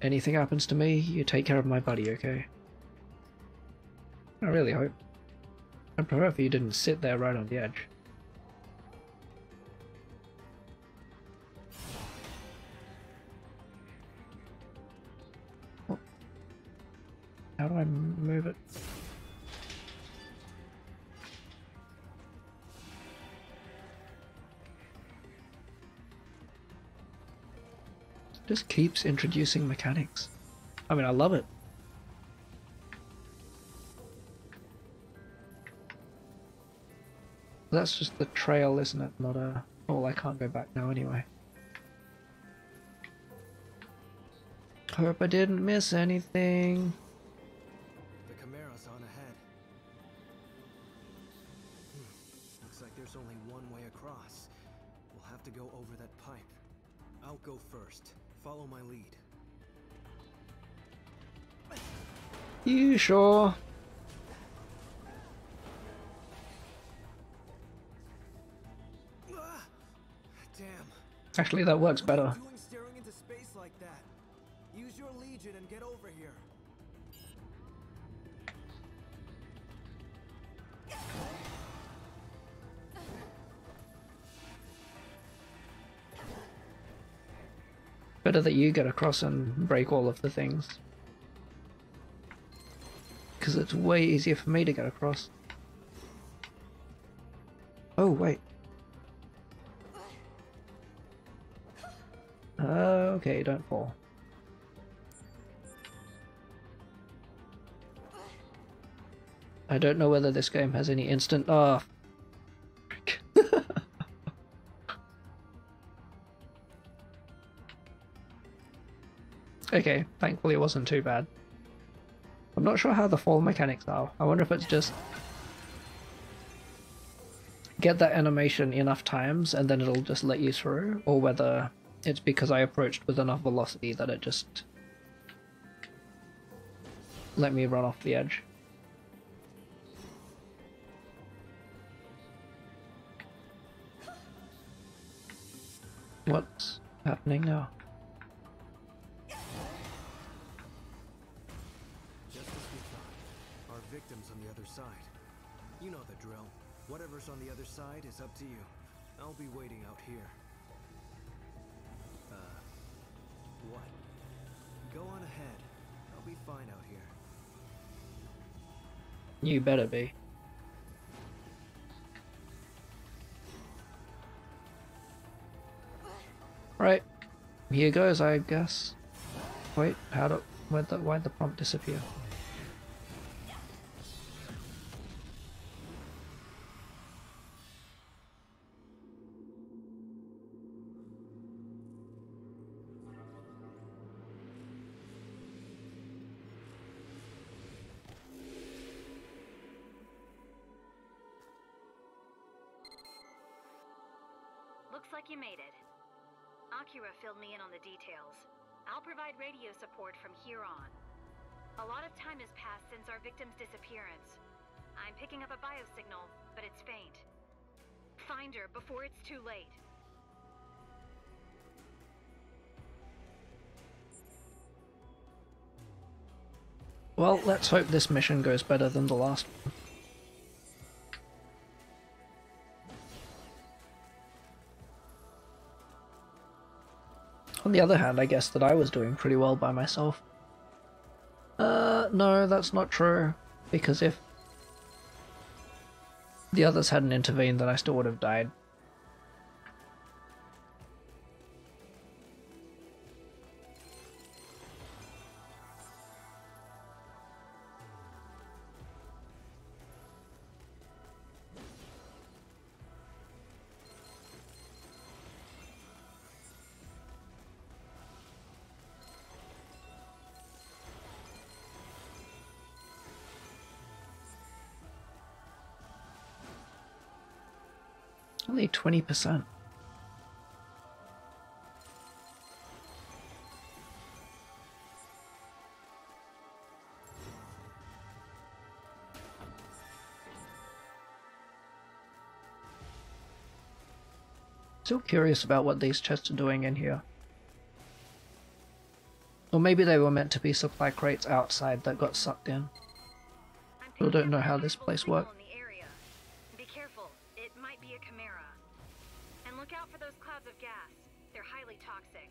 [SPEAKER 1] Anything happens to me, you take care of my buddy, okay? I really hope. I'd prefer if you didn't sit there right on the edge. How do I move it? Just keeps introducing mechanics. I mean, I love it. That's just the trail, isn't it? Not a... Oh, I can't go back now anyway. Hope I didn't miss anything.
[SPEAKER 2] The Chimera's on ahead. Hmm. Looks like there's only one way across. We'll have to go over that pipe. I'll go first. Follow my lead.
[SPEAKER 1] You sure? Actually, that works better.
[SPEAKER 2] staring into space like that? Use your legion and get over here.
[SPEAKER 1] Better that you get across and break all of the things. Because it's way easier for me to get across. Oh, wait. Okay, don't fall. I don't know whether this game has any instant. Ah. frick. okay, thankfully it wasn't too bad. I'm not sure how the fall mechanics are. I wonder if it's just get that animation enough times and then it'll just let you through, or whether it's because I approached with enough velocity that it just let me run off the edge. What's happening now?
[SPEAKER 2] Just as we thought. Our victims on the other side. You know the drill. Whatever's on the other side is up to you. I'll be waiting out here. Go on ahead. I'll be fine out here.
[SPEAKER 1] You better be. Right. Here goes, I guess. Wait, how do... Where'd the, why'd the prompt disappear?
[SPEAKER 5] Details. I'll provide radio support from here on. A lot of time has passed since our victim's disappearance. I'm picking up a biosignal, but it's faint. Find her before it's too late.
[SPEAKER 1] Well, let's hope this mission goes better than the last one. On the other hand, I guess that I was doing pretty well by myself. Uh, no, that's not true. Because if the others hadn't intervened, then I still would have died. 20%. Still curious about what these chests are doing in here. Or maybe they were meant to be supply crates outside that got sucked in. Still don't know how this place works.
[SPEAKER 5] Those clouds of gas. They're highly toxic.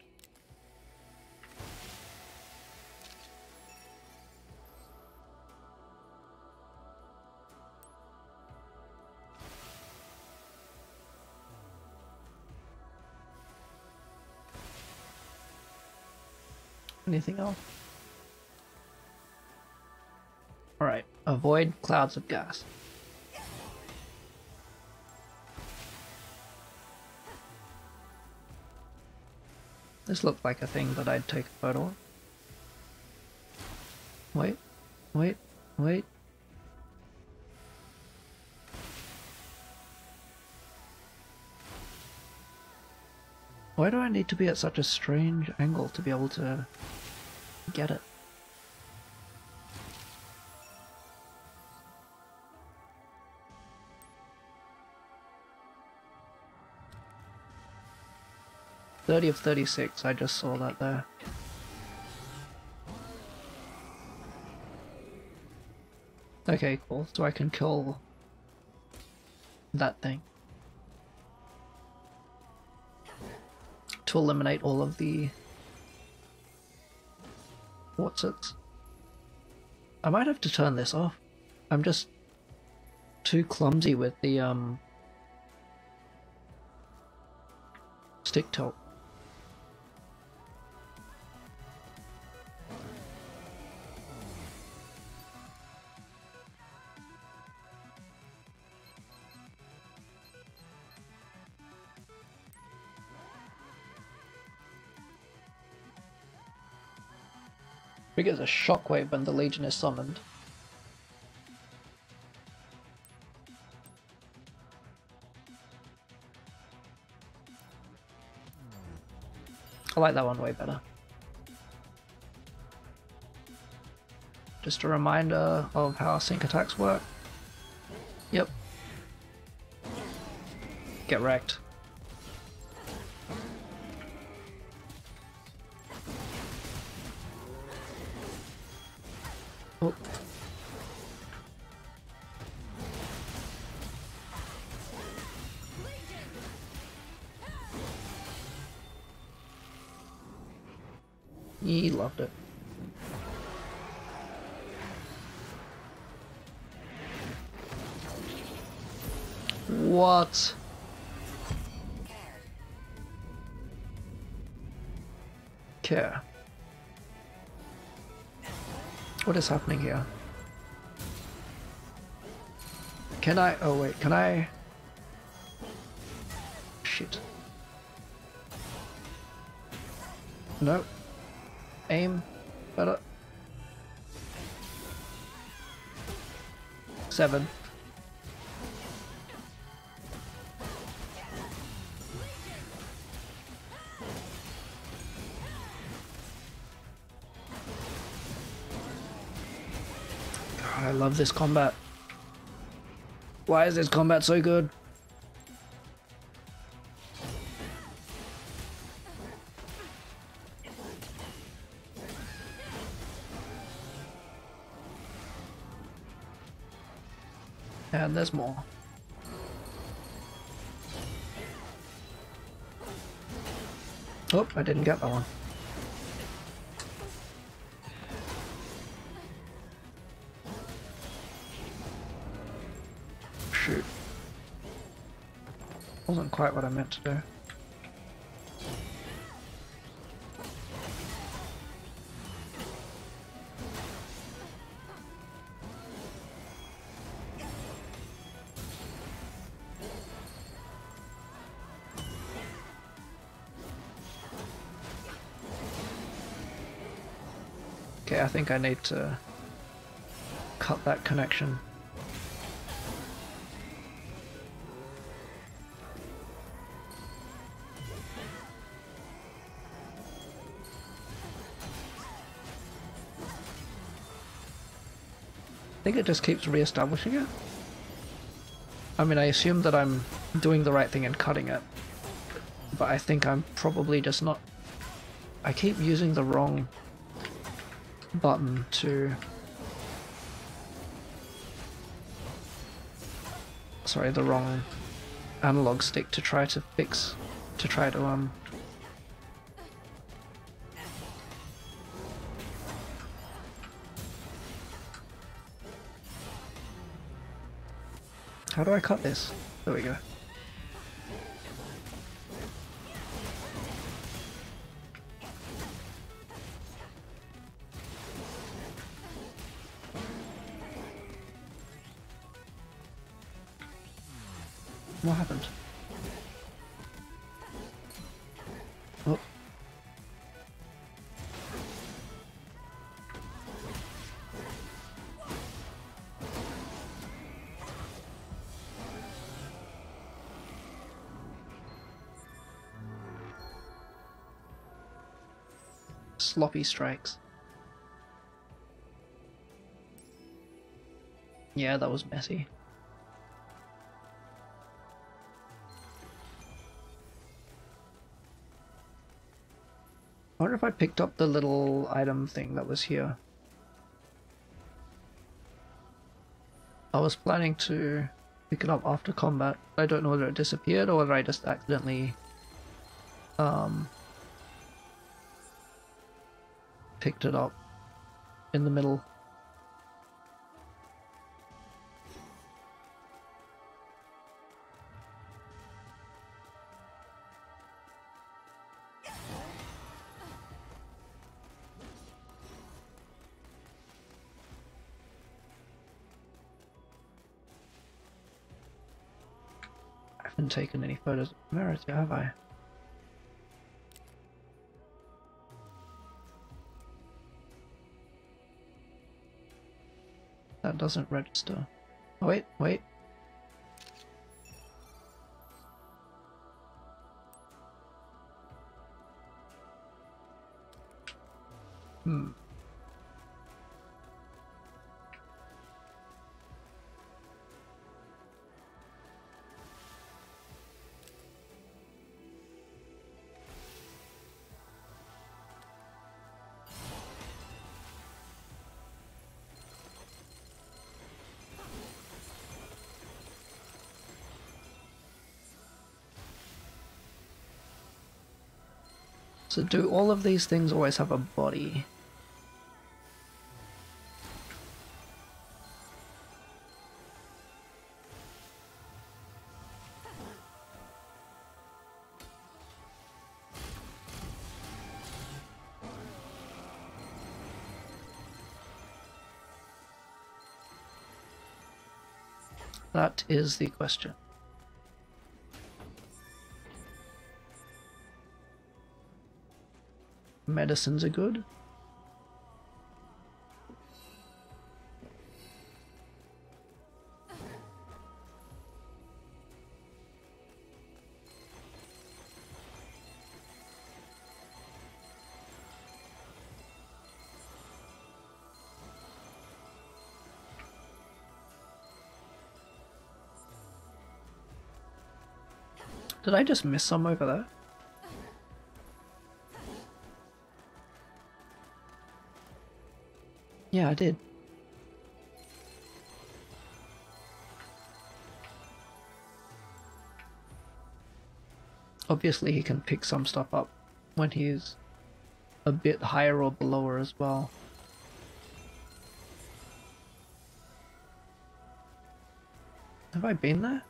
[SPEAKER 1] Anything else? Alright, avoid clouds of gas. This looked like a thing that I'd take a photo of. Wait, wait, wait. Why do I need to be at such a strange angle to be able to 30 of 36, I just saw that there. Okay, cool. So I can kill that thing. To eliminate all of the... What's it? I might have to turn this off. I'm just too clumsy with the um, stick tilt. Triggers a shockwave when the Legion is summoned. I like that one way better. Just a reminder of how sync attacks work. Yep. Get wrecked. Okay. What is happening here? Can I? Oh wait, can I? Shit. No. Aim. Better. Seven. Love this combat. Why is this combat so good? And there's more. Oh, I didn't get that one. Wasn't quite what I meant to do. Okay, I think I need to cut that connection. Think it just keeps re-establishing it. I mean, I assume that I'm doing the right thing and cutting it, but I think I'm probably just not... I keep using the wrong button to... Sorry, the wrong analog stick to try to fix, to try to, um... How do I cut this? There we go. Sloppy strikes. Yeah, that was messy. I wonder if I picked up the little item thing that was here. I was planning to pick it up after combat. I don't know whether it disappeared or whether I just accidentally um, picked it up in the middle. I haven't taken any photos of yet, have I? That doesn't register. Oh, wait, wait. Hmm. So do all of these things always have a body? That is the question. Medicines are good. Did I just miss some over there? Yeah, I did. Obviously he can pick some stuff up when he's a bit higher or below as well. Have I been there?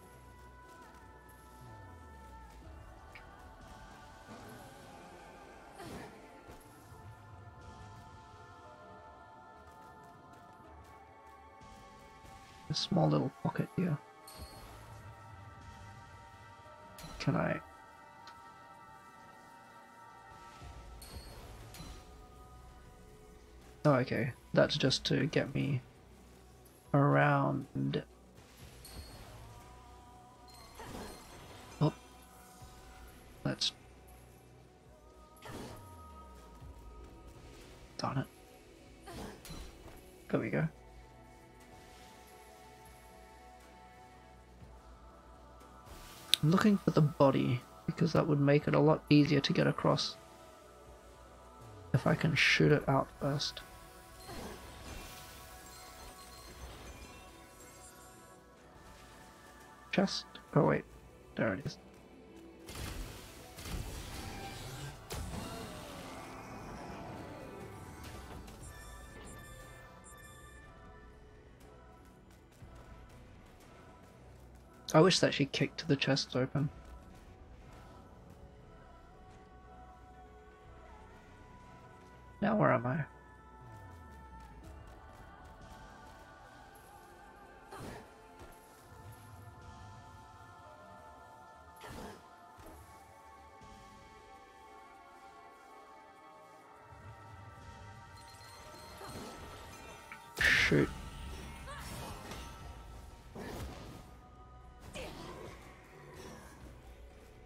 [SPEAKER 1] A small little pocket here. Can I? Oh, okay. That's just to get me around. Looking for the body because that would make it a lot easier to get across if I can shoot it out first. Chest? Oh wait, there it is. I wish that she kicked the chest open.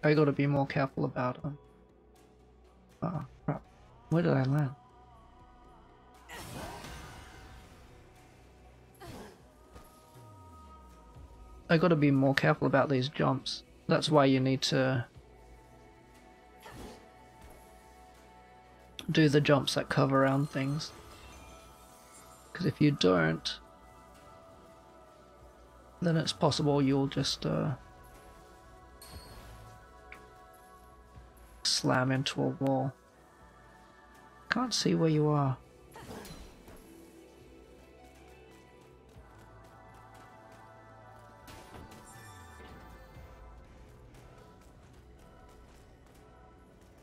[SPEAKER 1] I gotta be more careful about them. Oh crap. Where did I land? I gotta be more careful about these jumps. That's why you need to do the jumps that cover around things. Because if you don't, then it's possible you'll just uh, slam into a wall. Can't see where you are.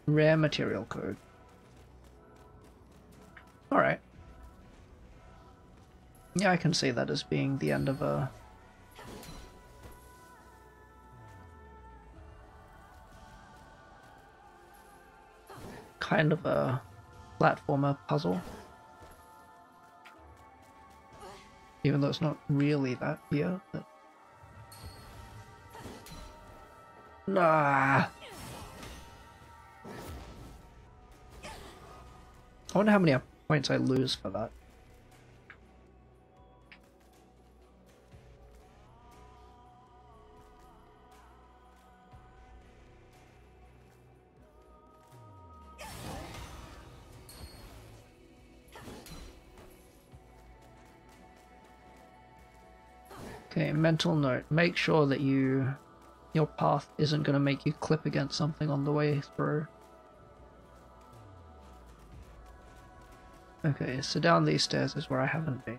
[SPEAKER 1] Rare material code. Alright. Yeah, I can see that as being the end of a... Kind of a platformer puzzle. Even though it's not really that here, but... Nah! I wonder how many points I lose for that. Mental note. Make sure that you your path isn't going to make you clip against something on the way through. Okay, so down these stairs is where I haven't been.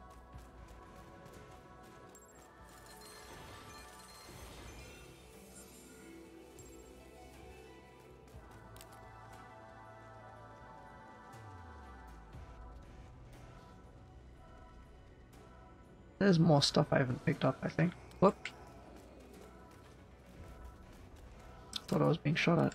[SPEAKER 1] There's more stuff I haven't picked up, I think. Whoops. Thought I was being shot at.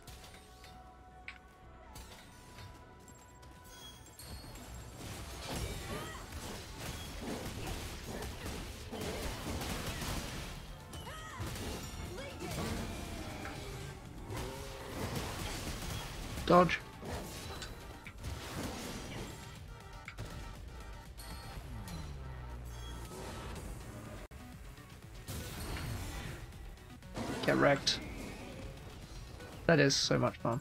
[SPEAKER 1] That is so much fun.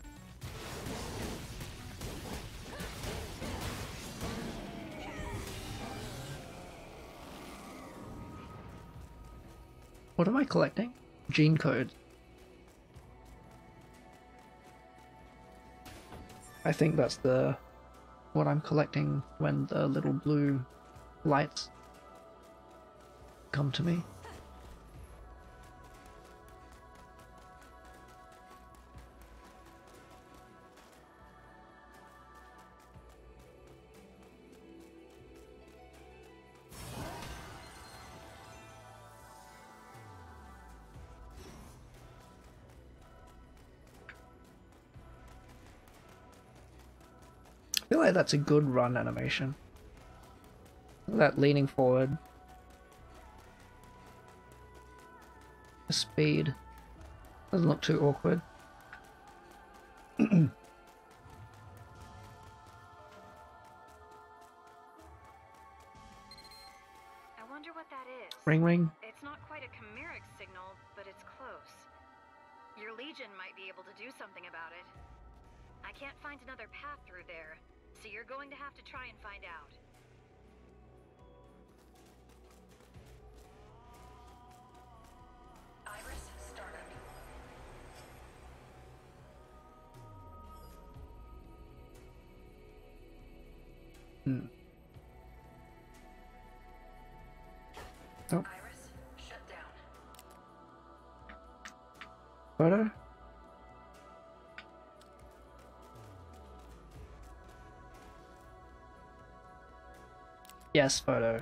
[SPEAKER 1] What am I collecting? Gene code. I think that's the what I'm collecting when the little blue lights come to me. That's a good run animation. That leaning forward. The speed. Doesn't look too awkward.
[SPEAKER 5] I wonder what that is.
[SPEAKER 1] Ring ring.
[SPEAKER 5] It's not quite a chimeric signal, but it's close. Your Legion might be able to do something about it. I can't find another path through there, so you're going to have to try and find out.
[SPEAKER 4] Iris startup.
[SPEAKER 1] Hmm. Oh,
[SPEAKER 4] Iris shut down.
[SPEAKER 1] photo. Yes, photo.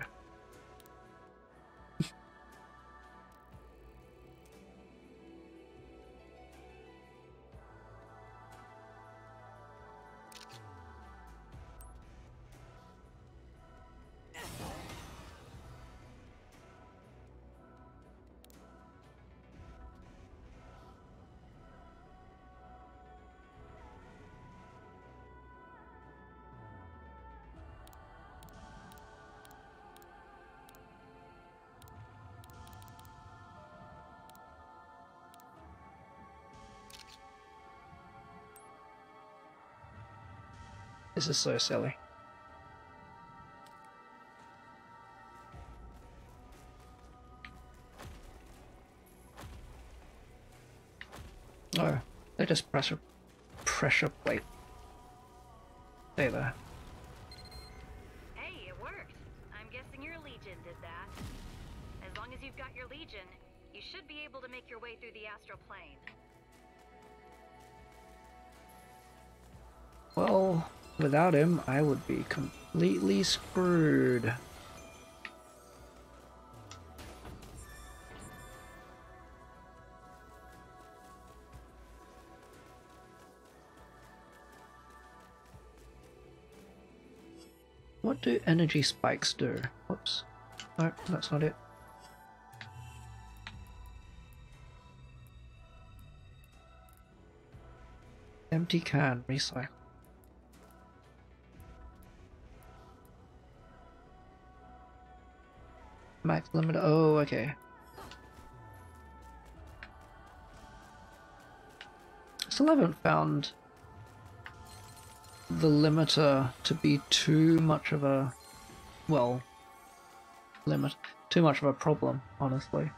[SPEAKER 1] This is so silly. Oh, they just pressure pressure plate. Stay there.
[SPEAKER 5] Hey, it worked. I'm guessing your Legion did that. As long as you've got your Legion, you should be able to make your way through the astral plane.
[SPEAKER 1] Without him, I would be completely screwed. What do energy spikes do? Whoops. No, that's not it. Empty can, recycle. Max limit. Oh, okay. Still haven't found the limiter to be too much of a, well, limit, too much of a problem, honestly.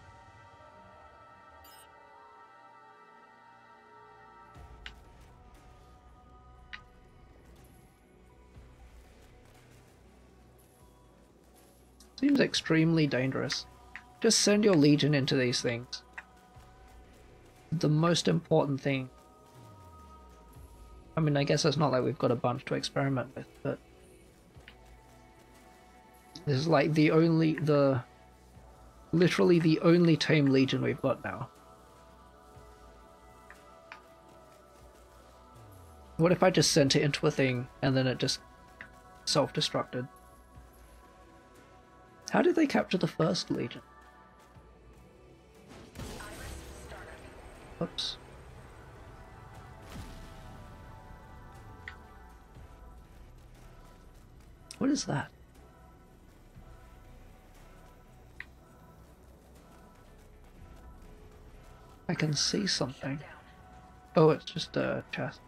[SPEAKER 1] Extremely dangerous. Just send your legion into these things. The most important thing. I mean, I guess it's not like we've got a bunch to experiment with, but this is like the only, the, literally the only tame legion we've got now. What if I just sent it into a thing and then it just self-destructed? How did they capture the first Legion? Oops. What is that? I can see something. Oh, it's just a chest.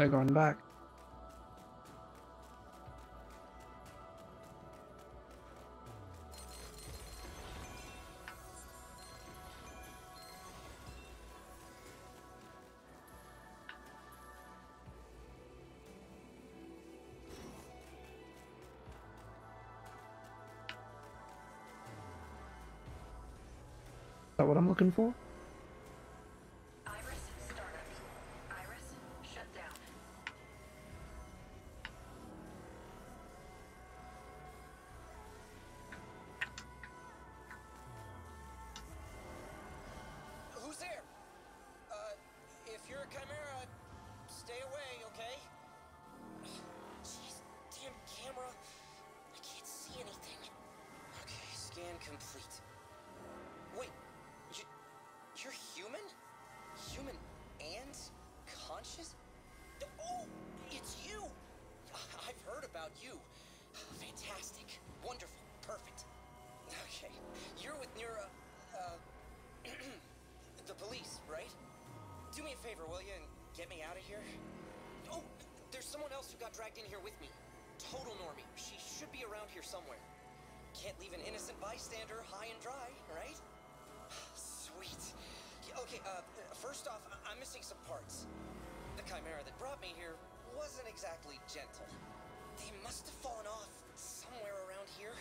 [SPEAKER 1] They're going back. Is that what I'm looking for?
[SPEAKER 6] Stay away, okay? Jeez, damn camera. I can't see anything. Okay, scan complete. Wait, you, you're human? Human and conscious? Oh, it's you! I've heard about you. Fantastic. Wonderful. Perfect. Okay, you're with Neuron, uh, the police, right? Do me a favor, will you, and get me out of here? Oh, there's someone else who got dragged in here with me. Total normie. She should be around here somewhere. Can't leave an innocent bystander high and dry, right? Sweet. Okay, uh, first off, I- I'm missing some parts. The chimera that brought me here wasn't exactly gentle. They must have fallen off somewhere around here.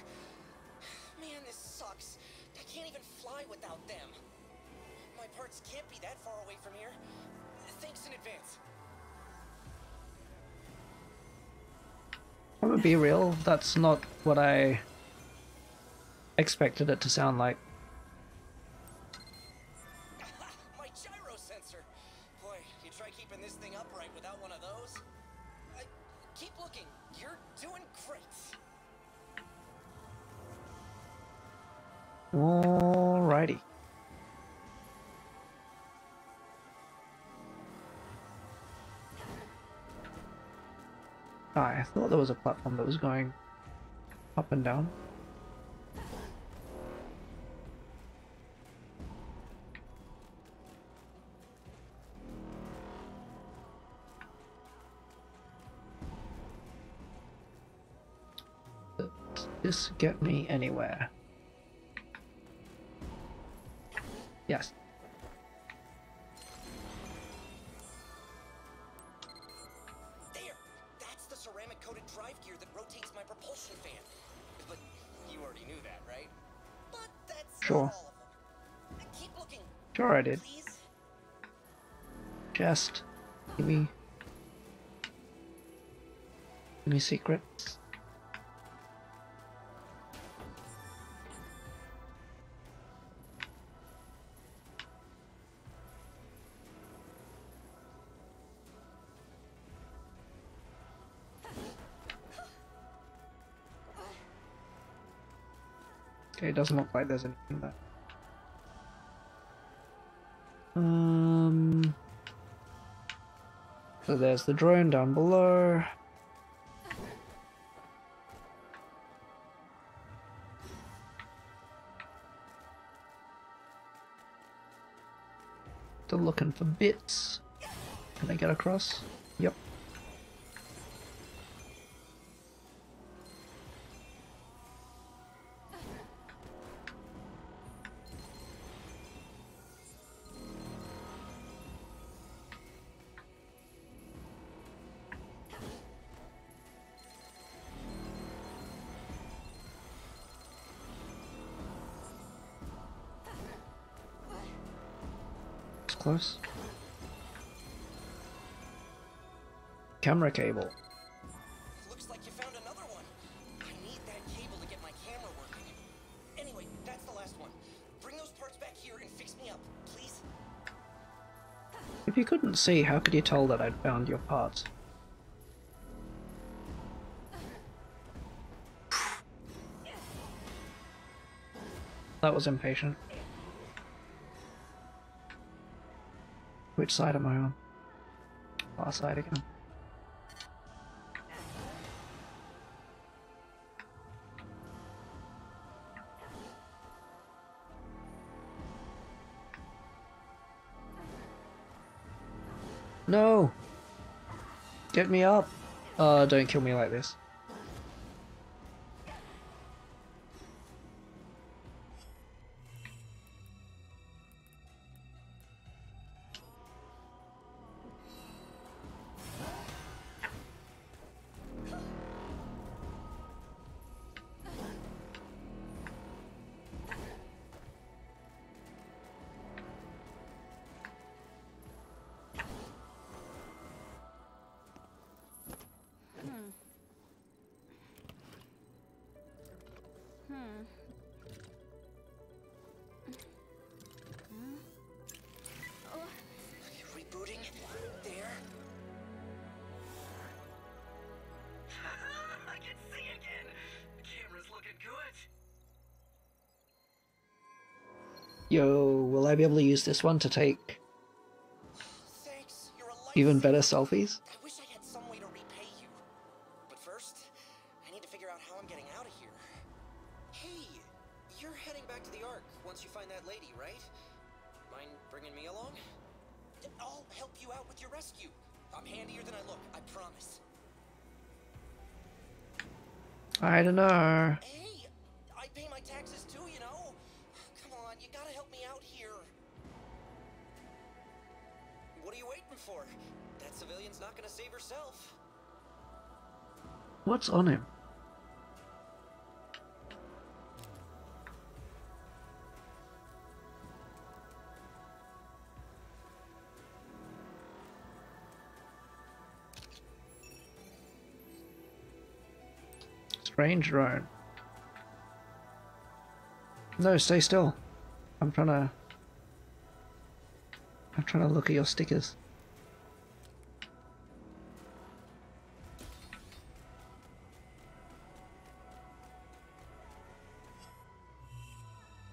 [SPEAKER 6] Man, this sucks. I can't even fly without them. My parts can't be that far away from here. Thanks in advance.
[SPEAKER 1] I'm gonna be real, that's not what I expected it to sound like. Thought there was a platform that was going up and down. This get me anywhere? Yes. I Just give me give me secrets. Okay, it doesn't look like there's anything there. Um. So there's the drone down below. Still looking for bits. Can I get across? Yep. Close. Camera cable.
[SPEAKER 6] Looks like you found another one. I need that cable to get my camera working. Anyway, that's the last one. Bring those parts back here and fix me up, please.
[SPEAKER 1] If you couldn't see, how could you tell that I'd found your parts? That was impatient. Which side am I on? Far side again. No! Get me up! Uh, don't kill me like this. Use this one to take even better selfies?
[SPEAKER 6] On
[SPEAKER 1] him? Strange drone. No, stay still. I'm trying to. I'm trying to look at your stickers.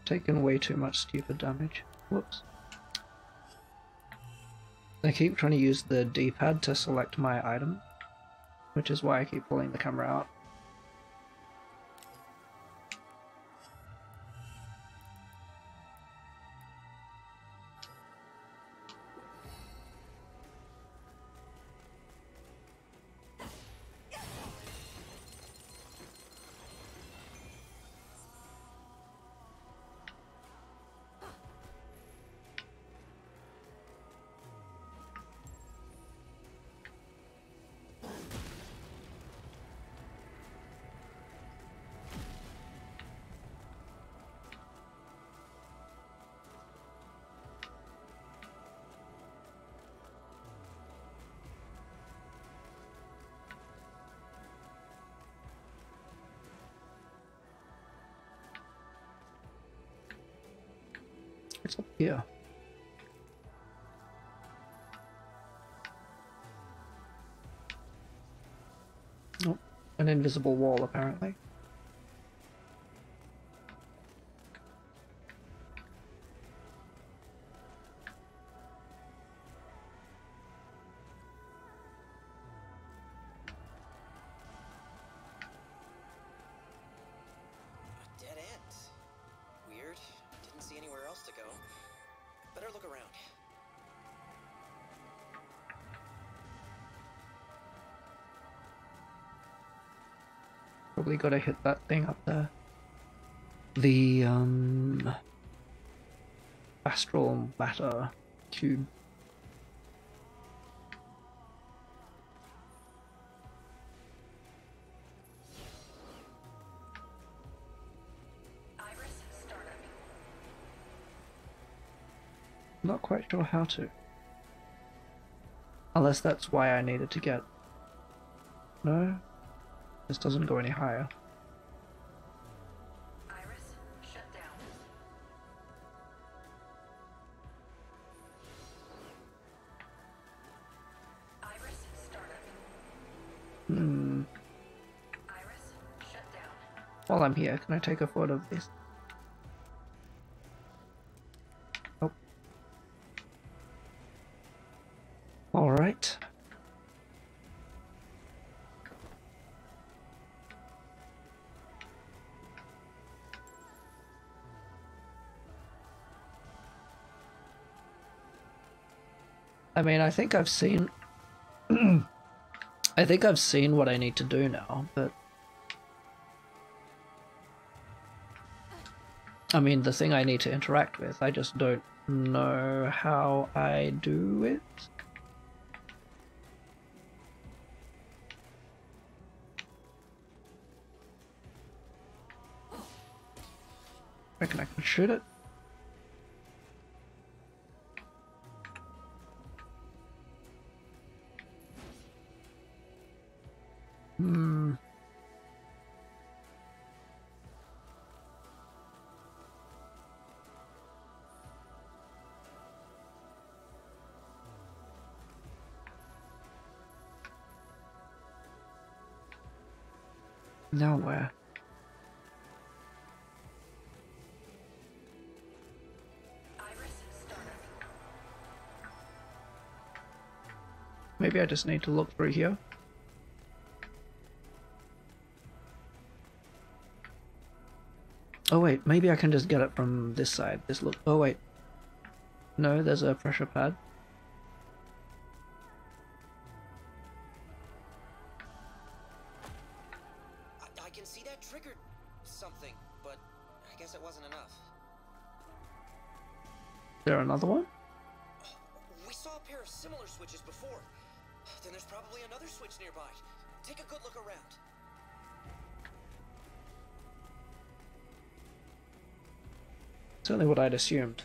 [SPEAKER 1] Taken way too much stupid damage. Whoops. I keep trying to use the D-pad to select my item, which is why I keep pulling the camera out. An invisible wall apparently. Probably got to hit that thing up there. The um astral matter cube. Not quite sure how to. Unless that's why I needed to get. No? This doesn't go any higher.
[SPEAKER 4] Iris shut down. Iris startup.
[SPEAKER 1] Hmm.
[SPEAKER 4] Iris shut down.
[SPEAKER 1] While I'm here, can I take a photo of this? I mean, I think I've seen. I think I've seen what I need to do now, but. I mean, the thing I need to interact with, I just don't know how I do it. I Reckon I can shoot it. Now where?
[SPEAKER 4] Iris startup.
[SPEAKER 1] Maybe I just need to look through here. Oh wait, maybe I can just get it from this side. This look. Oh wait. No, there's a pressure pad. Another one?
[SPEAKER 6] We saw a pair of similar switches before. Then there's probably another switch nearby. Take a good look around.
[SPEAKER 1] Certainly what I'd assumed.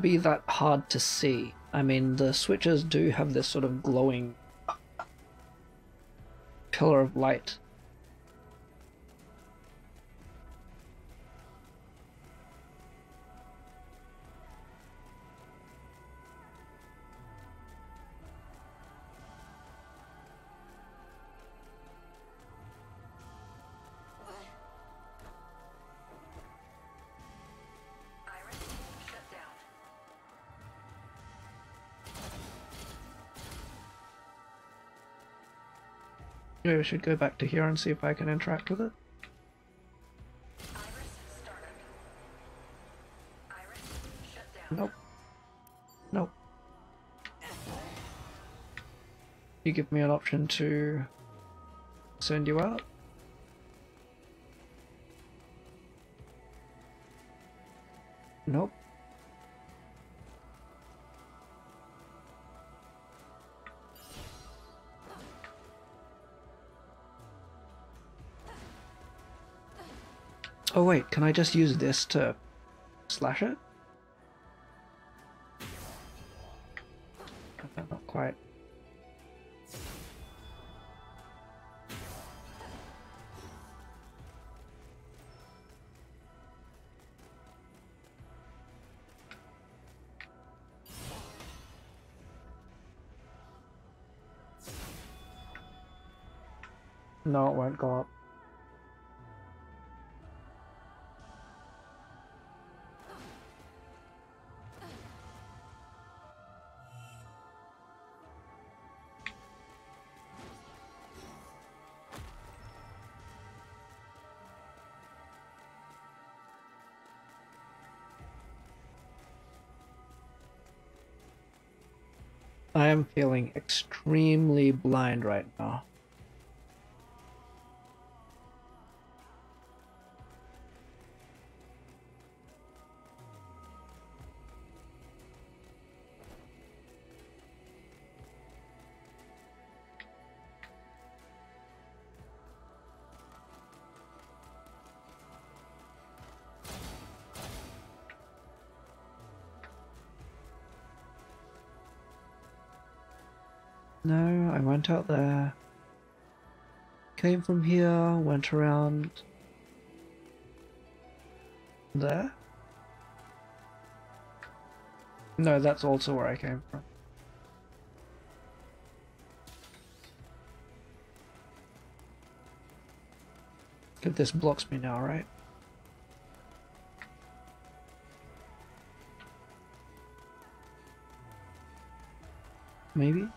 [SPEAKER 1] Be that hard to see. I mean, the switches do have this sort of glowing pillar of light. Maybe we should go back to here and see if I can interact with it. Nope. Nope. You give me an option to send you out? Nope. Oh wait, can I just use this to slash it? Not quite. No, it won't go up. Am feeling extremely blind right now. No, I went out there. Came from here, went around there. No, that's also where I came from. If this blocks me now, right? Maybe?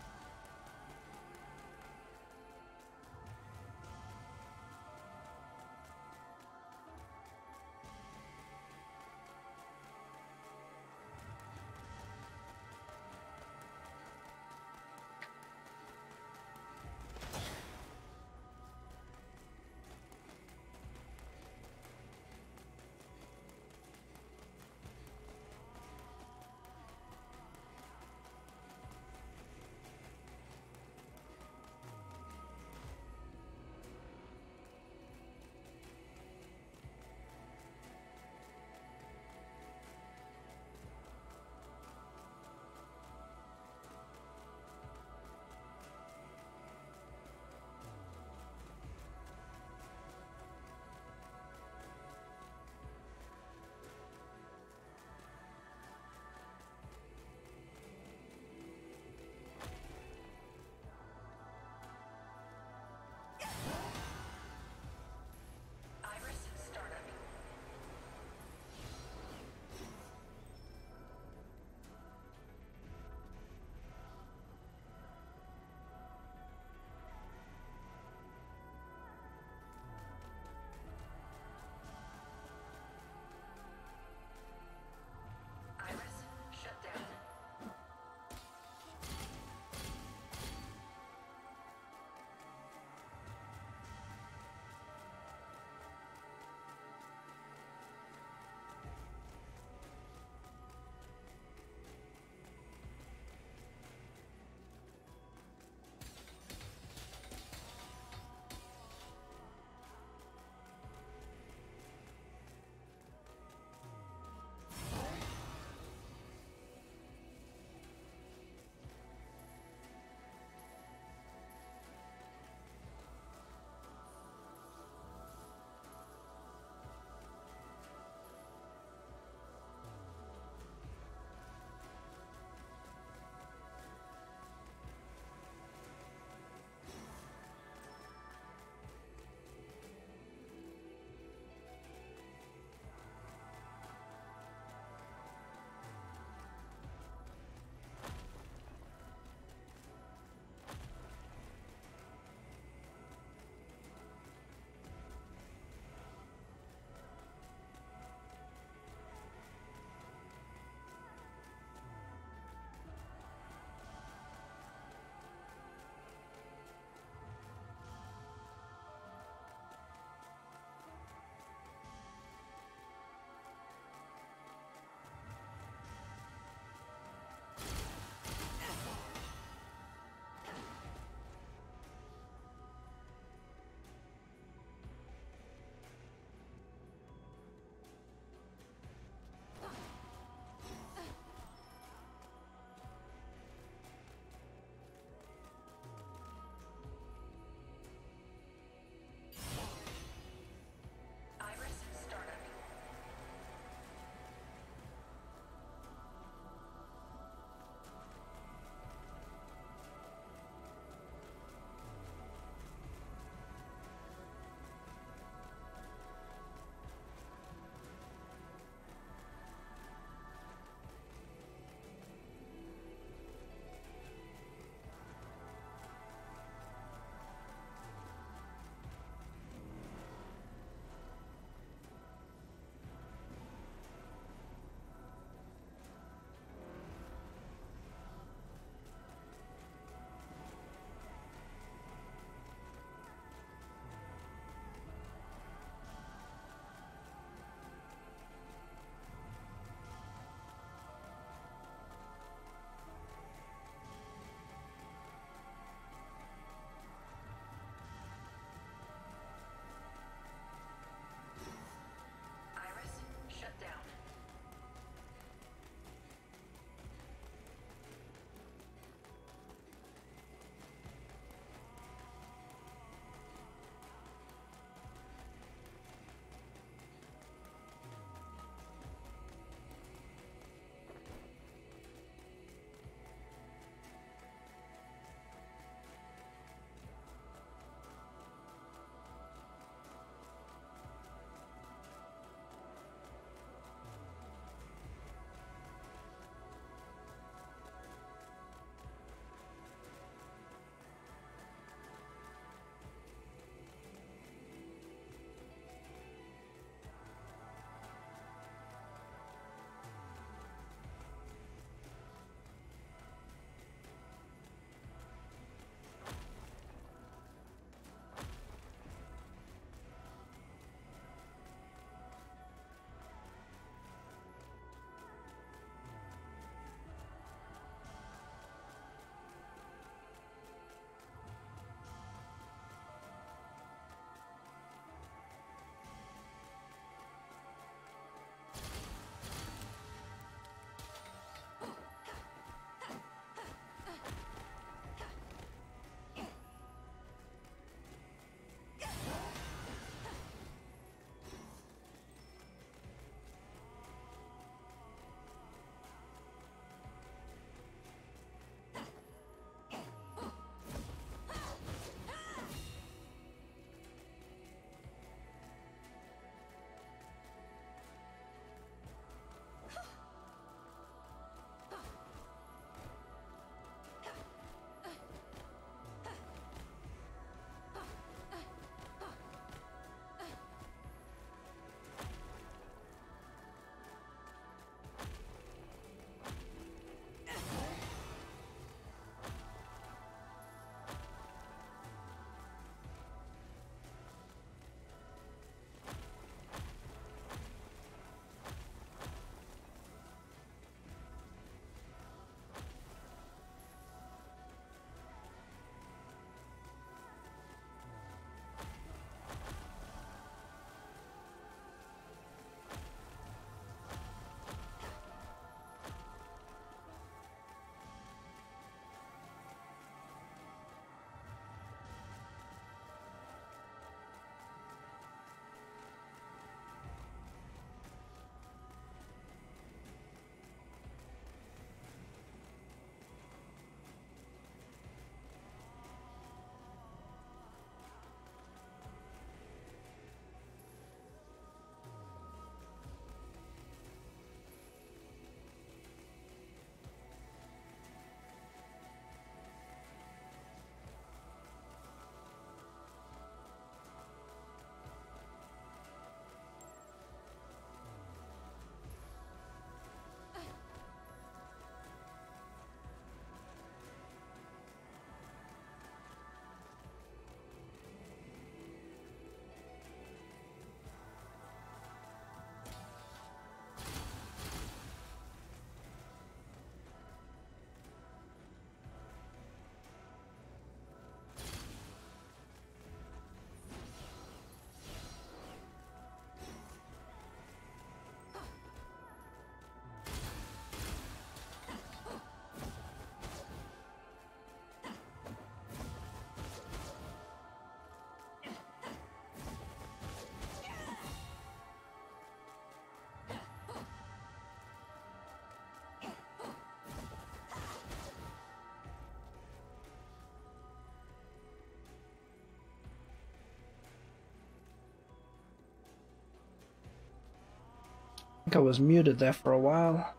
[SPEAKER 1] Think I was muted there for a while.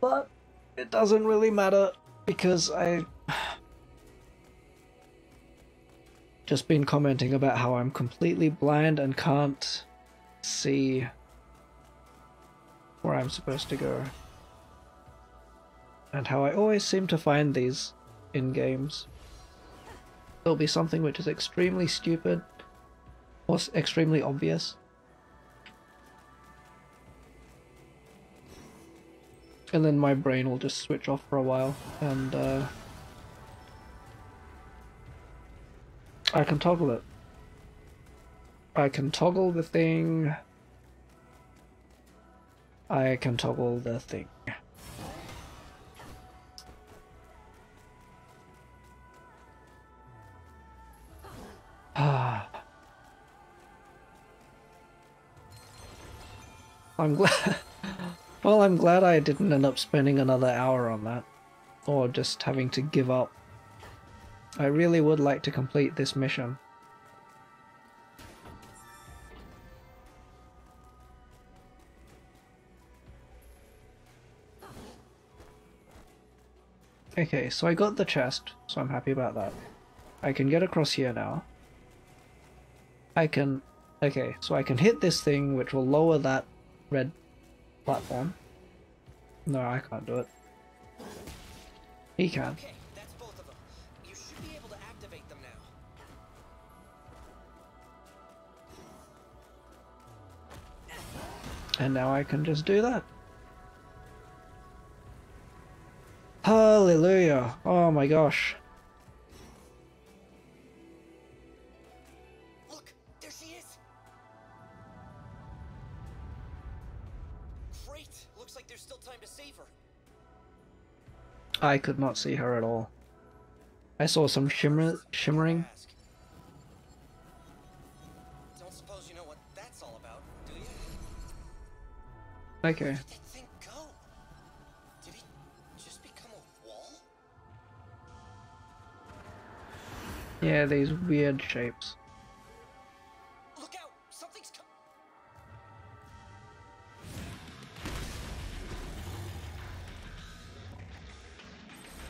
[SPEAKER 1] But it doesn't really matter because I just been commenting about how I'm completely blind and can't see where I'm supposed to go. And how I always seem to find these in games. There'll be something which is extremely stupid or extremely obvious. And then my brain will just switch off for a while and uh, I can toggle it. I can toggle the thing. I can toggle the thing. Ah. I'm glad. well, I'm glad I didn't end up spending another hour on that, or just having to give up. I really would like to complete this mission. Okay, so I got the chest, so I'm happy about that. I can get across here now. I can... Okay, so I can hit this thing, which will lower that red platform. No, I can't do it. He can.
[SPEAKER 6] Okay, that's both of them. You should be able to activate them now.
[SPEAKER 1] And now I can just do that. Hallelujah! Oh my gosh. I could not see her at all. I saw some shimmer shimmering.
[SPEAKER 6] Don't suppose you know what that's all about, do you?
[SPEAKER 1] Okay.
[SPEAKER 6] Where did that thing go? Did it just become a wall?
[SPEAKER 1] Yeah, these weird shapes.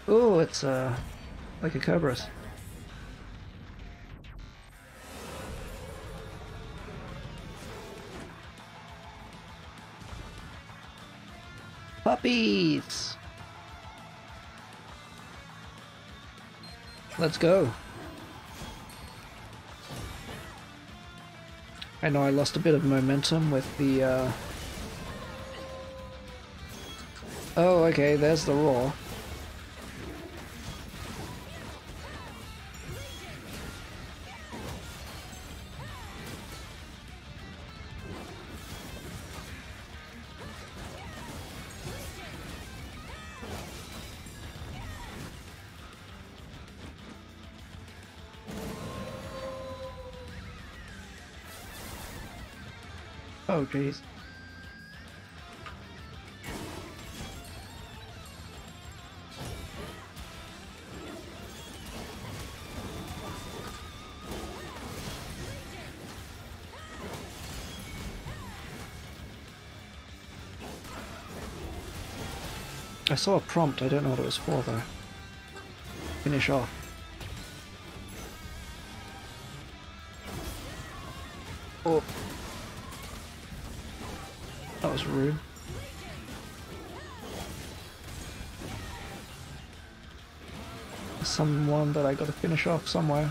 [SPEAKER 1] Oh, it's uh like a Cobras. Puppies! Let's go. I know I lost a bit of momentum with the uh Oh, okay, there's the roar. Oh, jeez. I saw a prompt, I don't know what it was for though. Finish off. Finish off somewhere.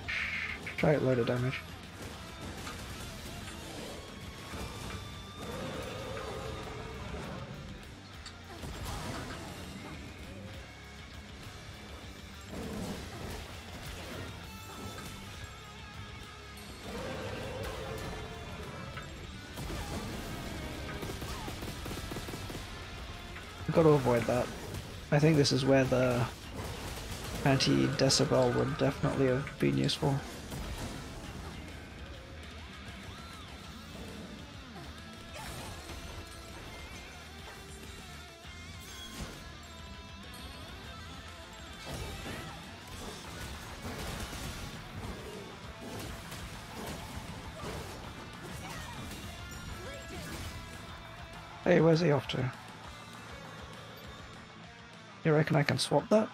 [SPEAKER 5] a
[SPEAKER 1] giant load of damage. Got to avoid that. I think this is where the anti-decibel would definitely have been useful. Where's he off to? You reckon I can swap that?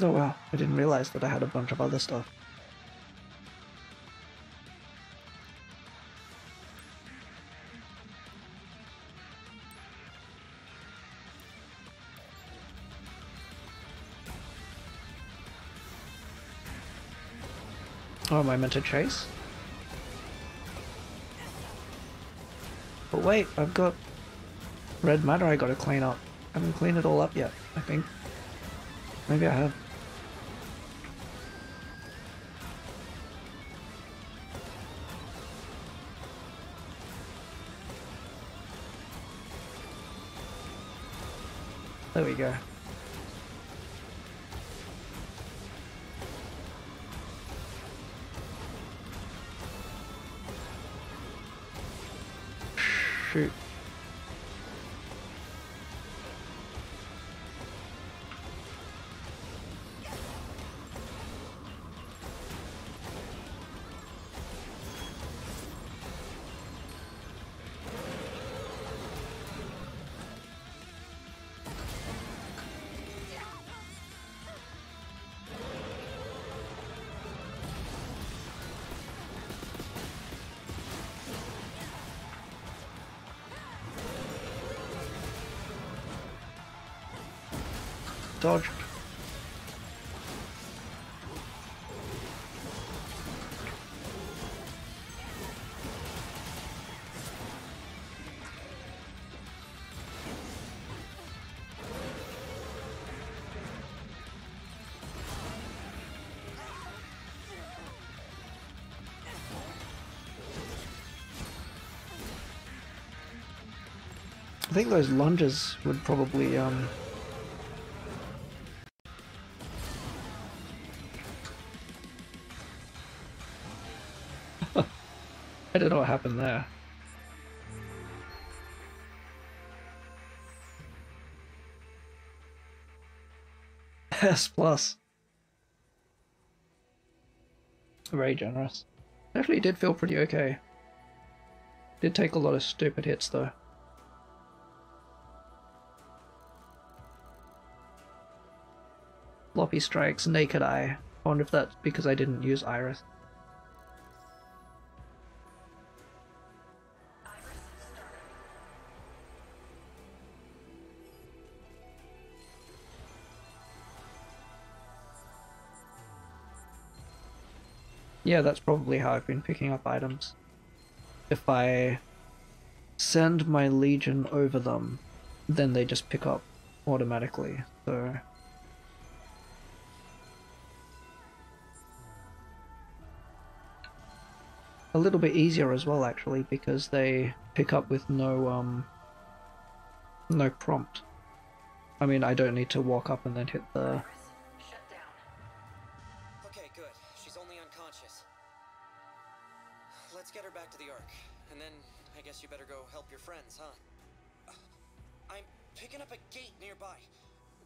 [SPEAKER 1] Oh well, I didn't realize that I had a bunch of other stuff. Oh, am I meant to chase? Wait, I've got red matter I gotta clean up. I haven't cleaned it all up yet, I think. Maybe I have. There we go. Shoot. Dodge. I think those lunges would probably um I don't know what happened there. S plus. Very generous. Actually did feel pretty okay. Did take a lot of stupid hits though. Floppy strikes, naked eye. I wonder if that's because I didn't use Iris. Yeah, that's probably how I've been picking up items. If I send my legion over them, then they just pick up automatically, so... A little bit easier as well, actually, because they pick up with no, um... no prompt. I mean, I don't need to walk up and then hit the...
[SPEAKER 6] guess you better go help your friends, huh? Uh, I'm picking up a gate nearby.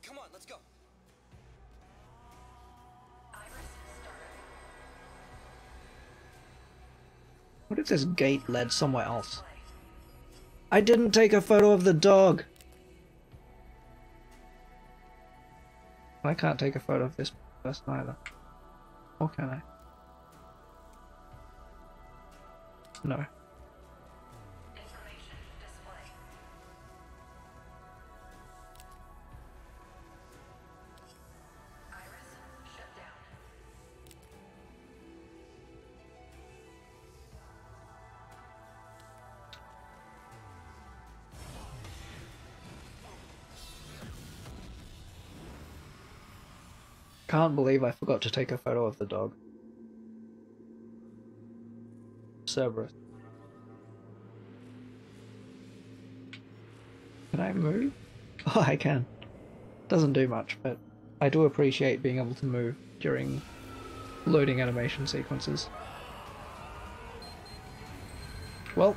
[SPEAKER 6] Come on, let's go.
[SPEAKER 1] What if this gate led somewhere else? I didn't take a photo of the dog! I can't take a photo of this person either. Or can I? No. Can't believe I forgot to take a photo of the dog. Cerberus. Can I move? Oh, I can. Doesn't do much, but I do appreciate being able to move during loading animation sequences. Well,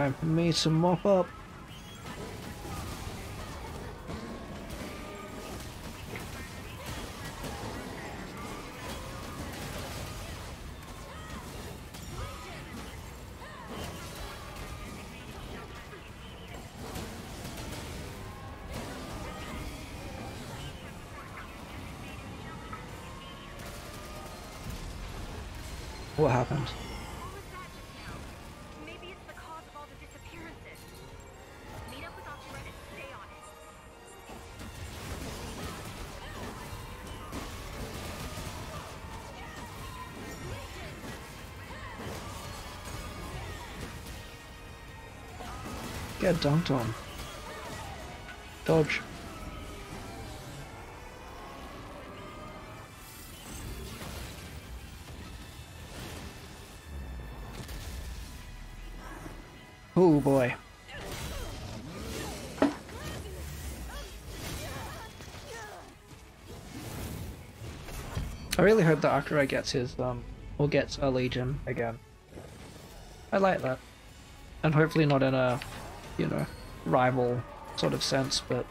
[SPEAKER 1] time for me to mop up. What happened? Get dunked on. Dodge. Oh boy. I really hope that Akira gets his, um, or gets a Legion again. I like that. And hopefully not in a, you know, rival sort of sense, but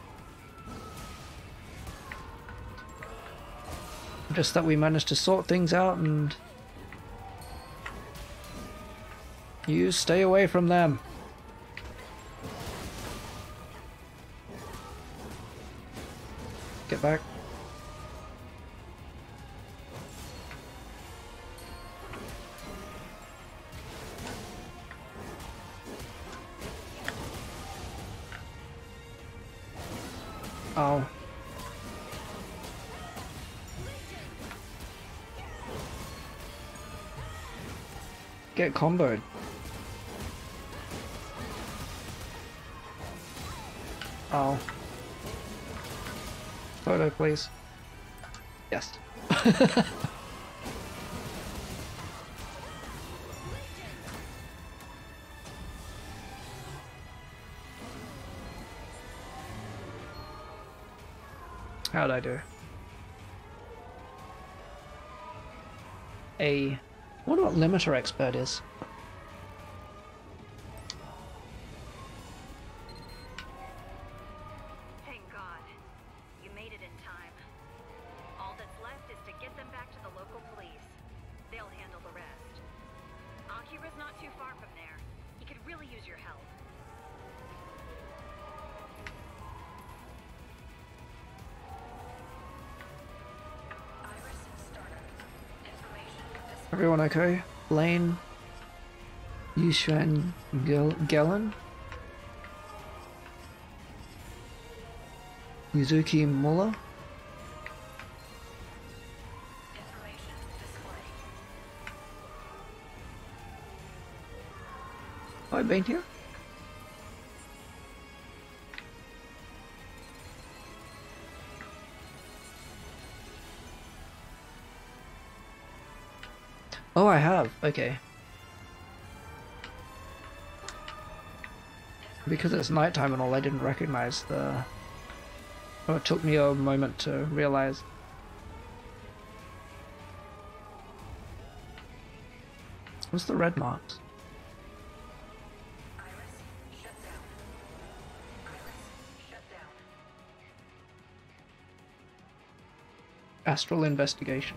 [SPEAKER 1] just that we managed to sort things out and you stay away from them. Get comboed. Oh. Photo, please. Yes. How'd I do? A... wonder what limiter expert is. Okay? Lane? Yushan Gel? Yuzuki Muller?
[SPEAKER 4] Information display.
[SPEAKER 1] Have I been here? I have. Okay. Because it's nighttime and all, I didn't recognize the... Oh, it took me a moment to realize. What's the red marks? Astral investigation.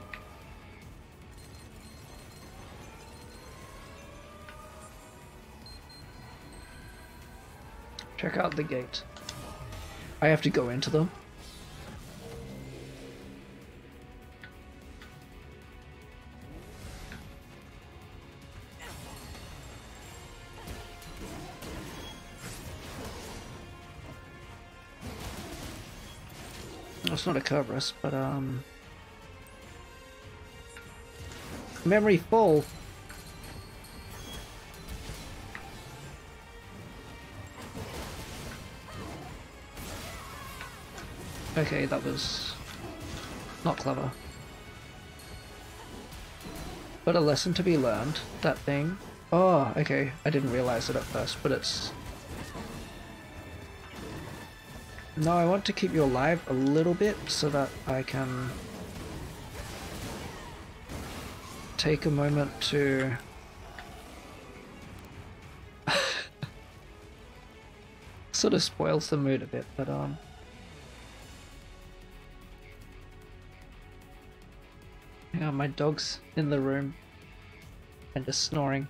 [SPEAKER 1] Check out the gate. I have to go into them. It's not a Kerberos, but um... Memory full. Okay, that was not clever. But a lesson to be learned, that thing. Oh, okay, I didn't realize it at first, but it's... No, I want to keep you alive a little bit so that I can take a moment to sort of spoils the mood a bit, but um my dog's in the room and just snoring.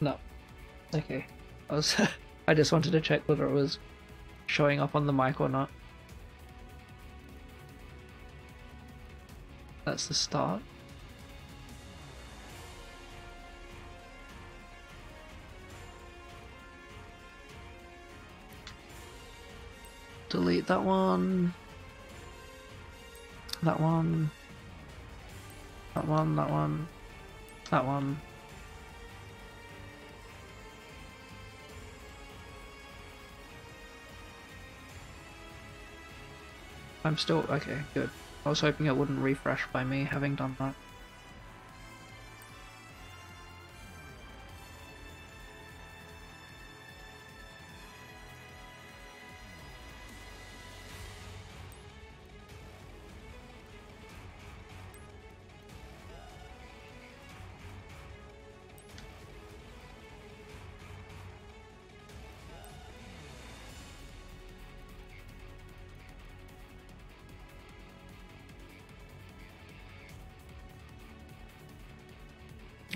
[SPEAKER 1] No. Okay. I was I just wanted to check whether it was showing up on the mic or not. That's the start. Delete that one. That one. That one, that one. That one. I'm still okay, good. I was hoping it wouldn't refresh by me having done that.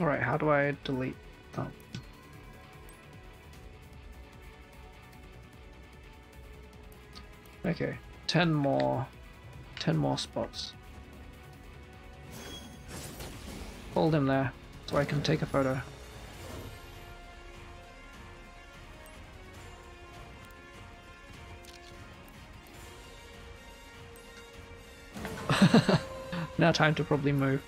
[SPEAKER 1] Alright, how do I delete that? Okay, 10 more, 10 more spots. Hold him there, so I can take a photo. now time to probably move.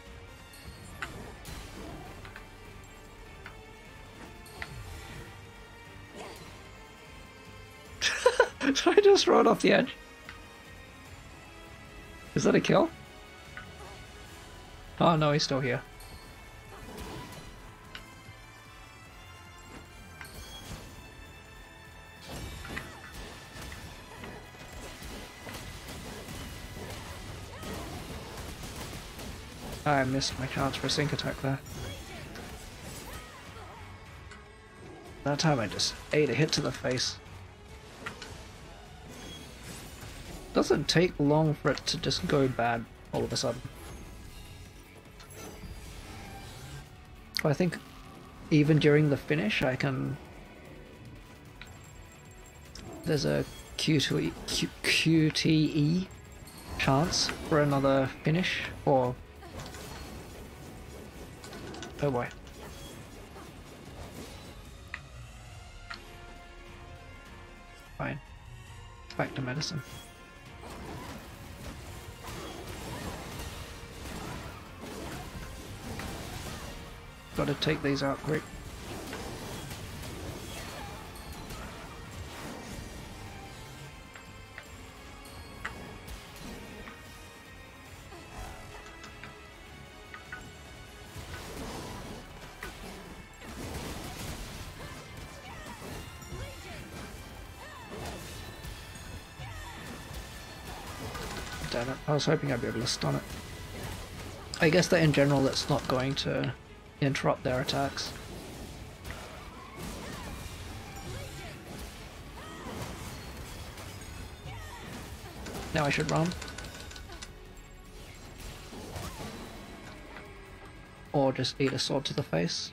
[SPEAKER 1] It off the edge? Is that a kill? Oh no, he's still here. I missed my chance for a sync attack there. That time I just ate a hit to the face. Doesn't take long for it to just go bad all of a sudden. I think even during the finish I can... There's a QTE, QTE chance for another finish, or... Oh boy. Fine. Back to medicine. Gotta take these out quick. Damn it, I was hoping I'd be able to stun it. I guess that in general it's not going to interrupt their attacks. Now I should run. Or just eat a sword to the face.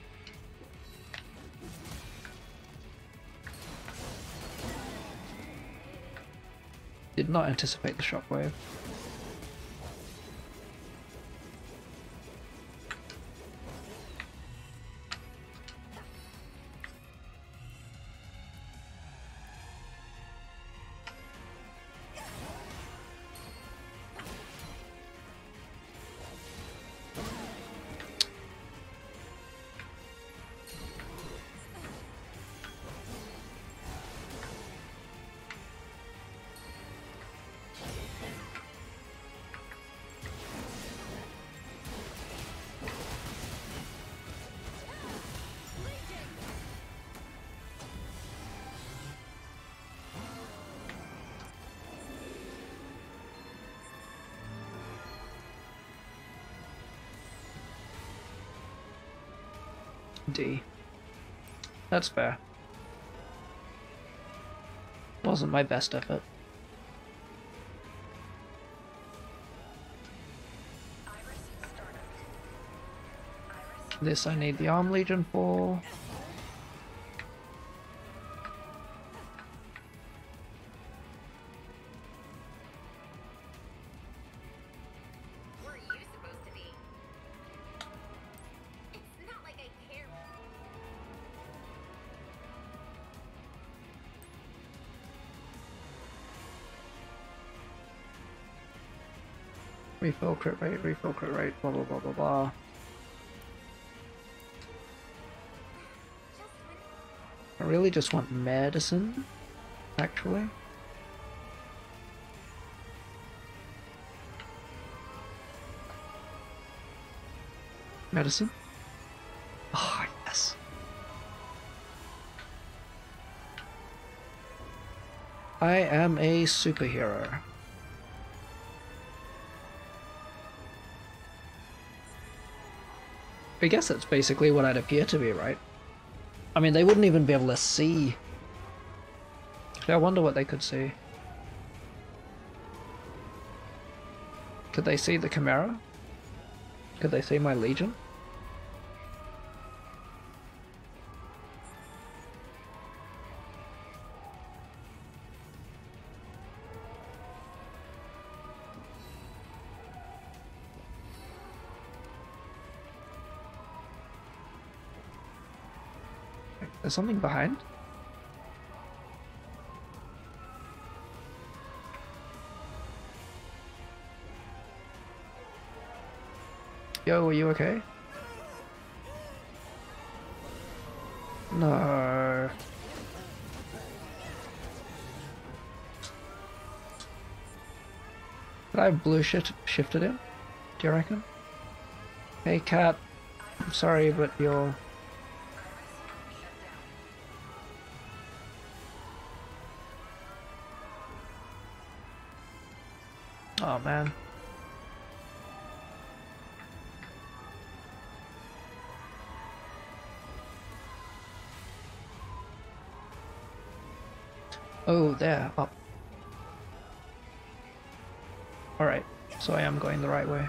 [SPEAKER 1] Did not anticipate the shockwave. That's fair. Wasn't my best effort. This I need the Arm Legion for. Crit rate, refill crit rate, blah blah blah blah blah. I really just want medicine, actually. Medicine? Oh, yes. I am a superhero. I guess that's basically what I'd appear to be, right? I mean, they wouldn't even be able to see. I wonder what they could see. Could they see the Chimera? Could they see my Legion? Something behind? Yo, are you okay? No. Did I blue shift shifted him? Do you reckon? Hey cat, I'm sorry, but you're Oh man. Oh, there, oh. up. Alright, so I am going the right way.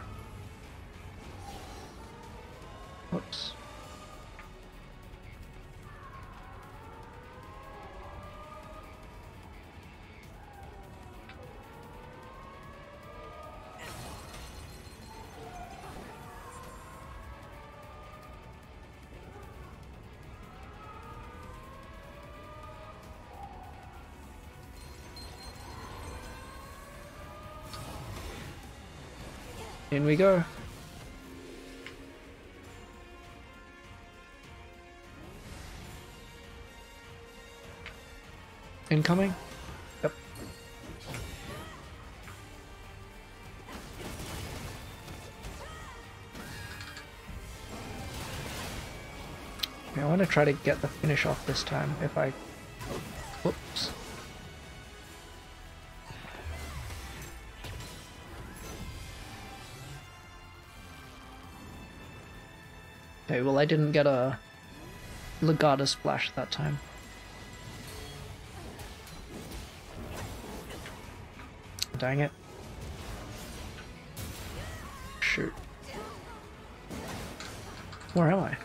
[SPEAKER 1] Whoops. In we go. Incoming? Yep. Okay, I want to try to get the finish off this time if I... Okay, well I didn't get a Legata splash that time. Dang it. Shoot. Where am I?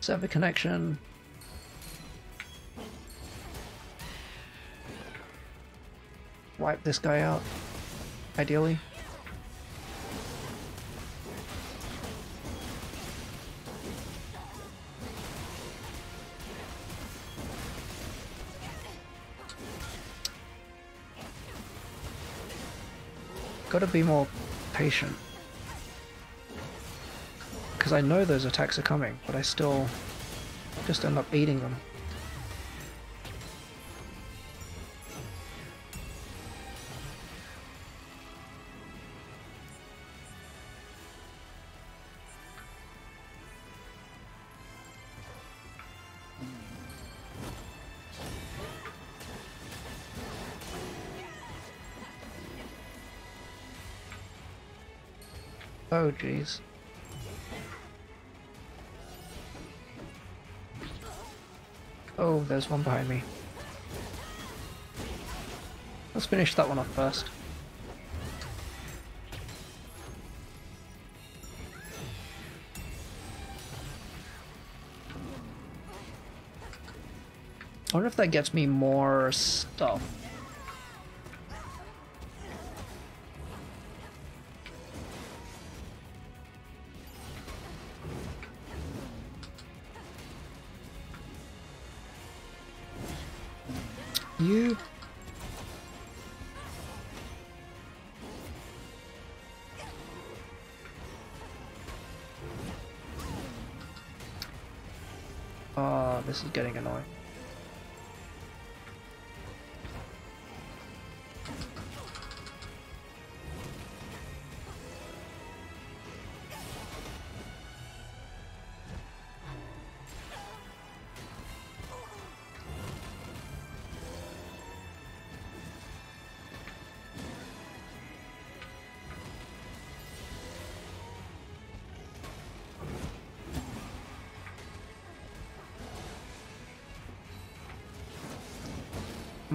[SPEAKER 1] Server connection. Wipe this guy out, ideally. Gotta be more patient. Because I know those attacks are coming, but I still just end up eating them. Jeez. Oh, there's one behind me. Let's finish that one off first. I wonder if that gets me more stuff.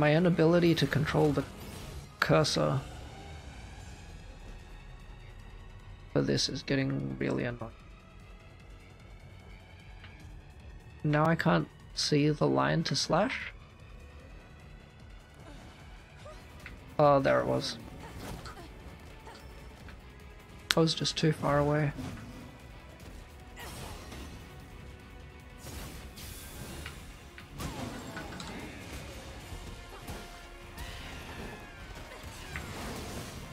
[SPEAKER 1] My inability to control the cursor for this is getting really annoying. Now I can't see the line to slash. Oh, there it was. I was just too far away.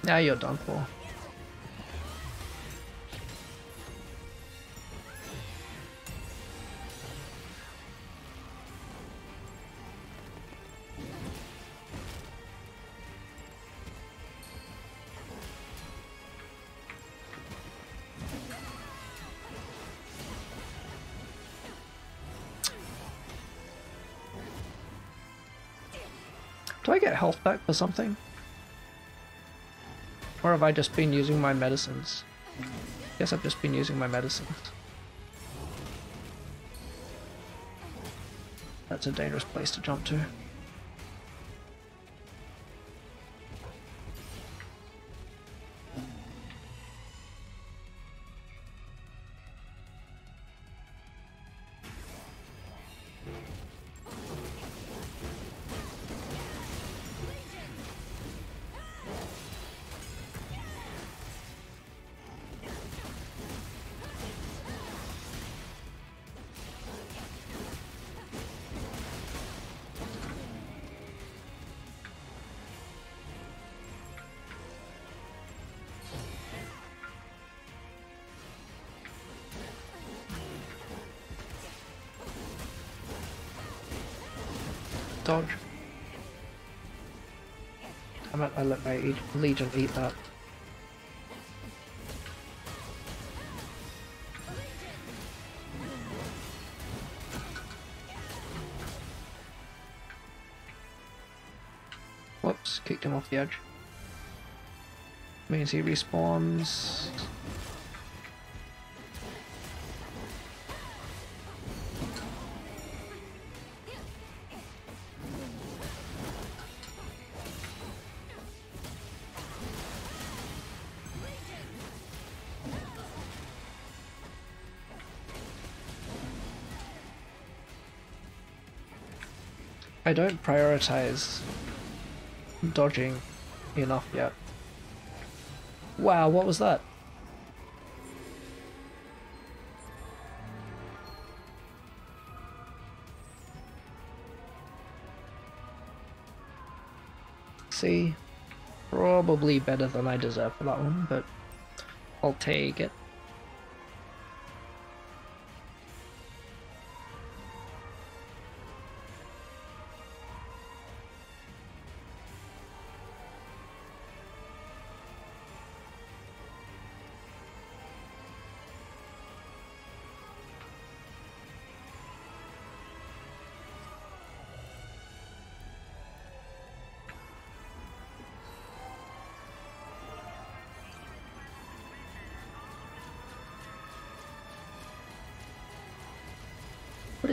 [SPEAKER 1] Now you're done for. Do I get health back for something? Or have I just been using my medicines? Guess I've just been using my medicines. That's a dangerous place to jump to. Let my legion eat that. Whoops, kicked him off the edge. Means he respawns. I don't prioritize dodging enough yet. Wow, what was that? See, probably better than I deserve for that one, but I'll take it.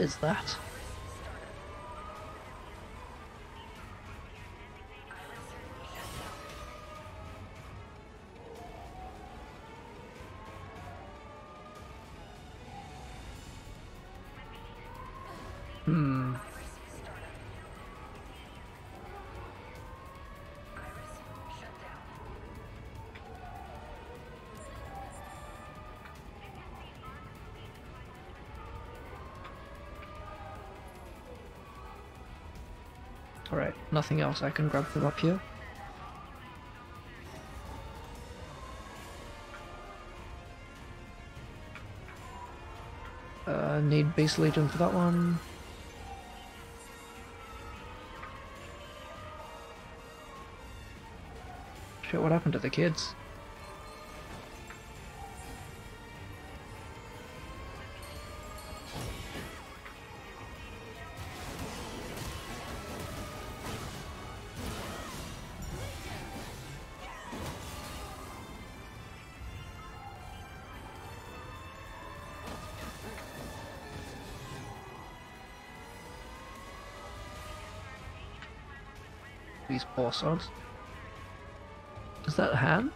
[SPEAKER 1] Is that? Nothing else I can grab from up here. Uh, need base legion for that one. Shit, what happened to the kids? Poor. Is that a hand?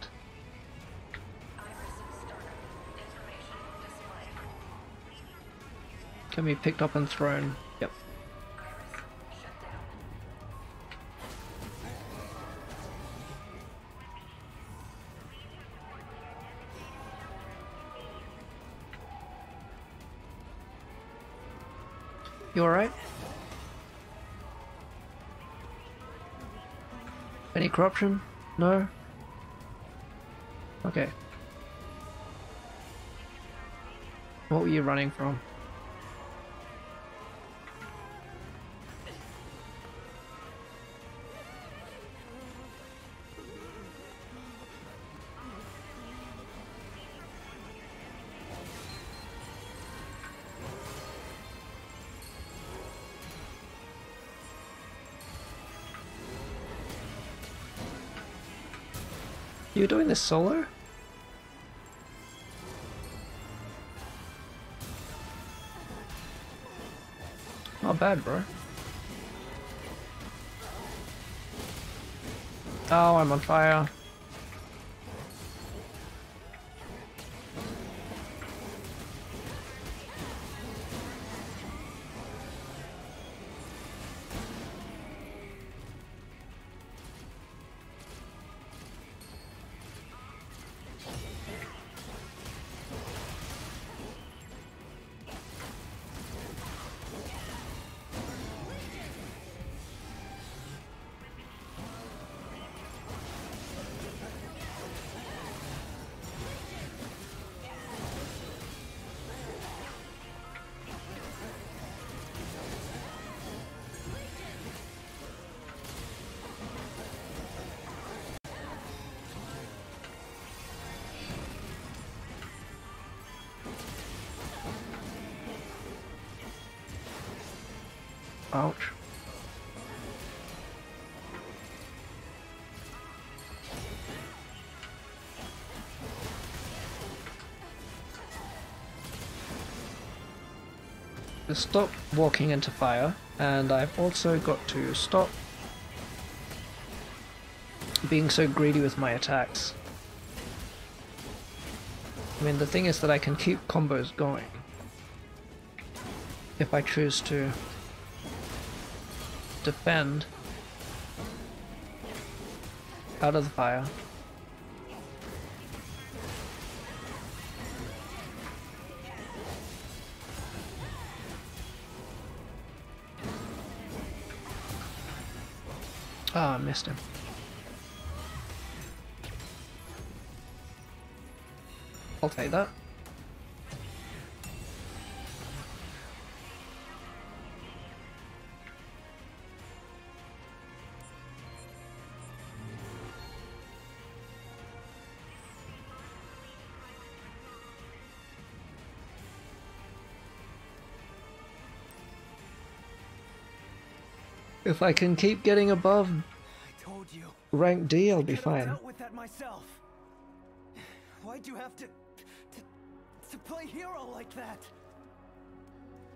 [SPEAKER 1] Can be picked up and thrown. Yep. You alright? Any corruption? No? Okay. What were you running from? You doing this solo? Not bad, bro. Oh, I'm on fire. To stop walking into fire, and I've also got to stop being so greedy with my attacks. I mean, the thing is that I can keep combos going if I choose to defend out of the fire. I'll take that. If I can keep getting above
[SPEAKER 2] told you.
[SPEAKER 1] rank D, I'll be fine.
[SPEAKER 2] dealt with that myself. Why'd you have to, to to play hero like that?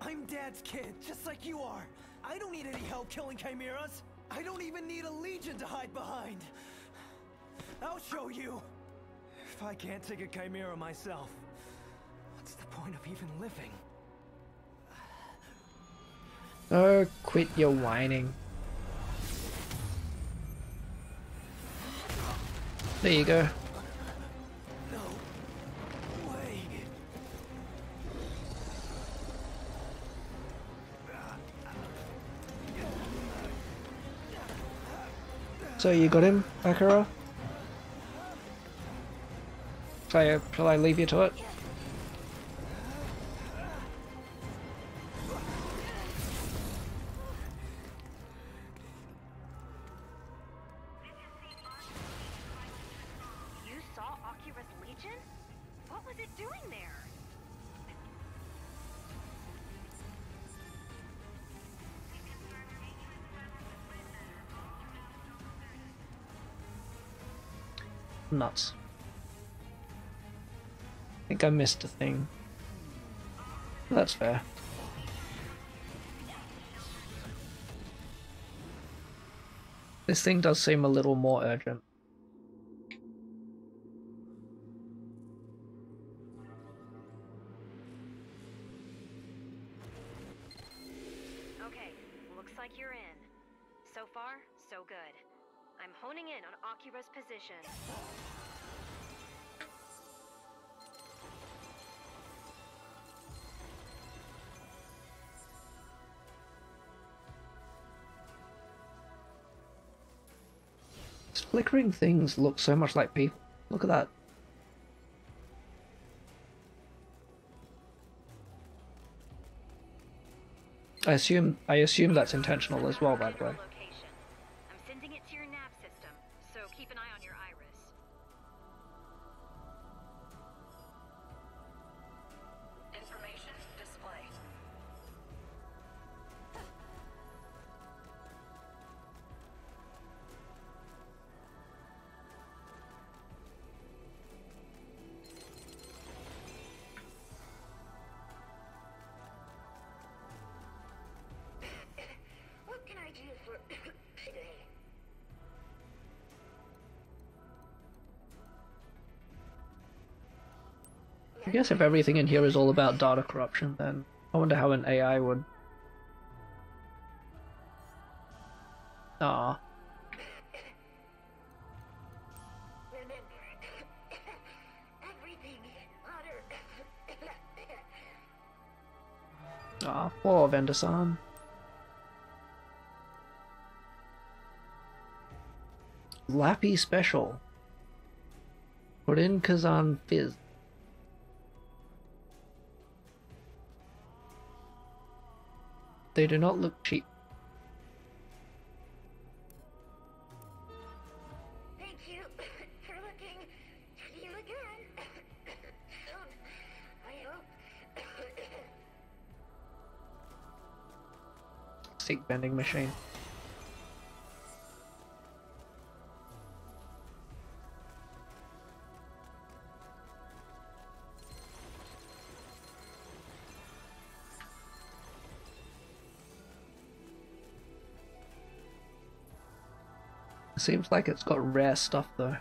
[SPEAKER 2] I'm Dad's kid, just like you are. I don't need any help killing chimeras. I don't even need a legion to hide behind. I'll show you. If I can't take a chimera myself, what's the point of even living?
[SPEAKER 1] Oh, quit your whining. There you go.
[SPEAKER 2] No way.
[SPEAKER 1] So you got him, Akira? Shall I, shall I leave you to it? Nuts. I think I missed a thing. That's fair. This thing does seem a little more urgent. Flickering things look so much like people. Look at that. I assume I assume that's intentional as well, by the way. Guess if everything in here is all about data corruption, then I wonder how an AI would. Ah, ah, poor Vendersan. Lappy special. Put in Kazan Fizz. They do not look cheap.
[SPEAKER 3] Thank you for
[SPEAKER 1] Seems like it's got rare stuff though.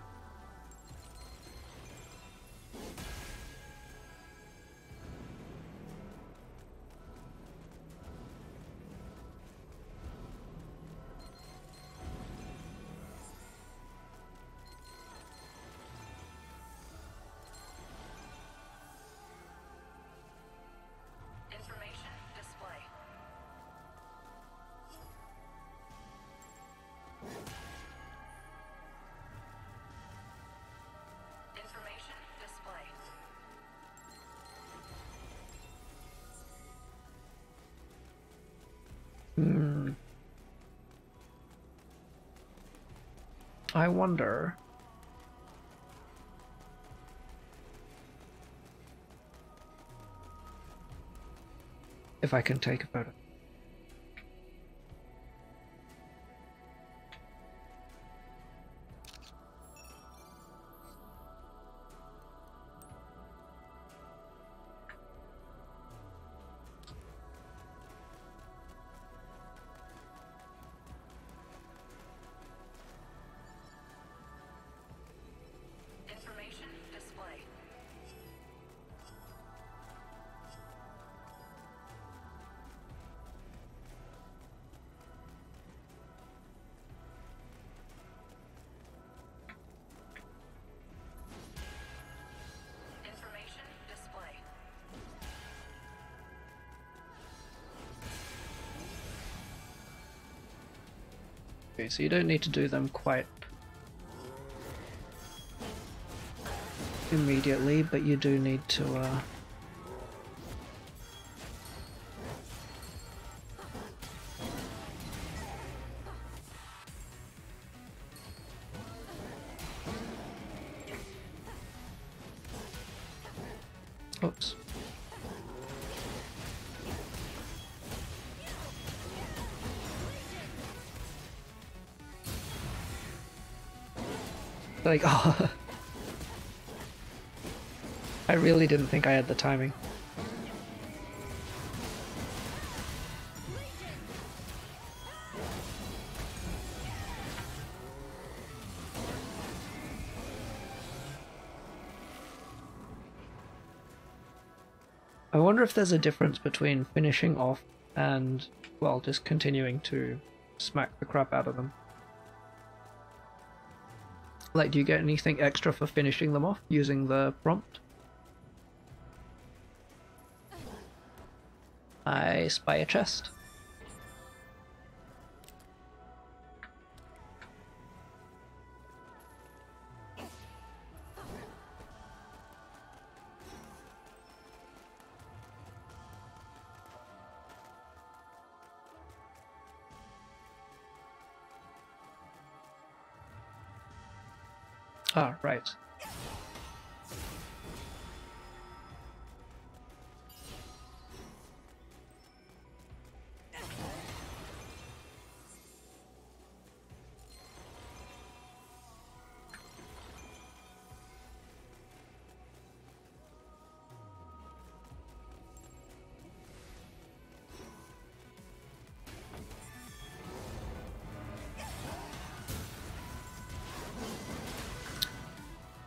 [SPEAKER 1] I wonder. If I can take a photo. So you don't need to do them quite immediately, but you do need to uh, Like, oh. I really didn't think I had the timing. I wonder if there's a difference between finishing off and, well, just continuing to smack the crap out of them. Like, do you get anything extra for finishing them off using the prompt? I spy a chest.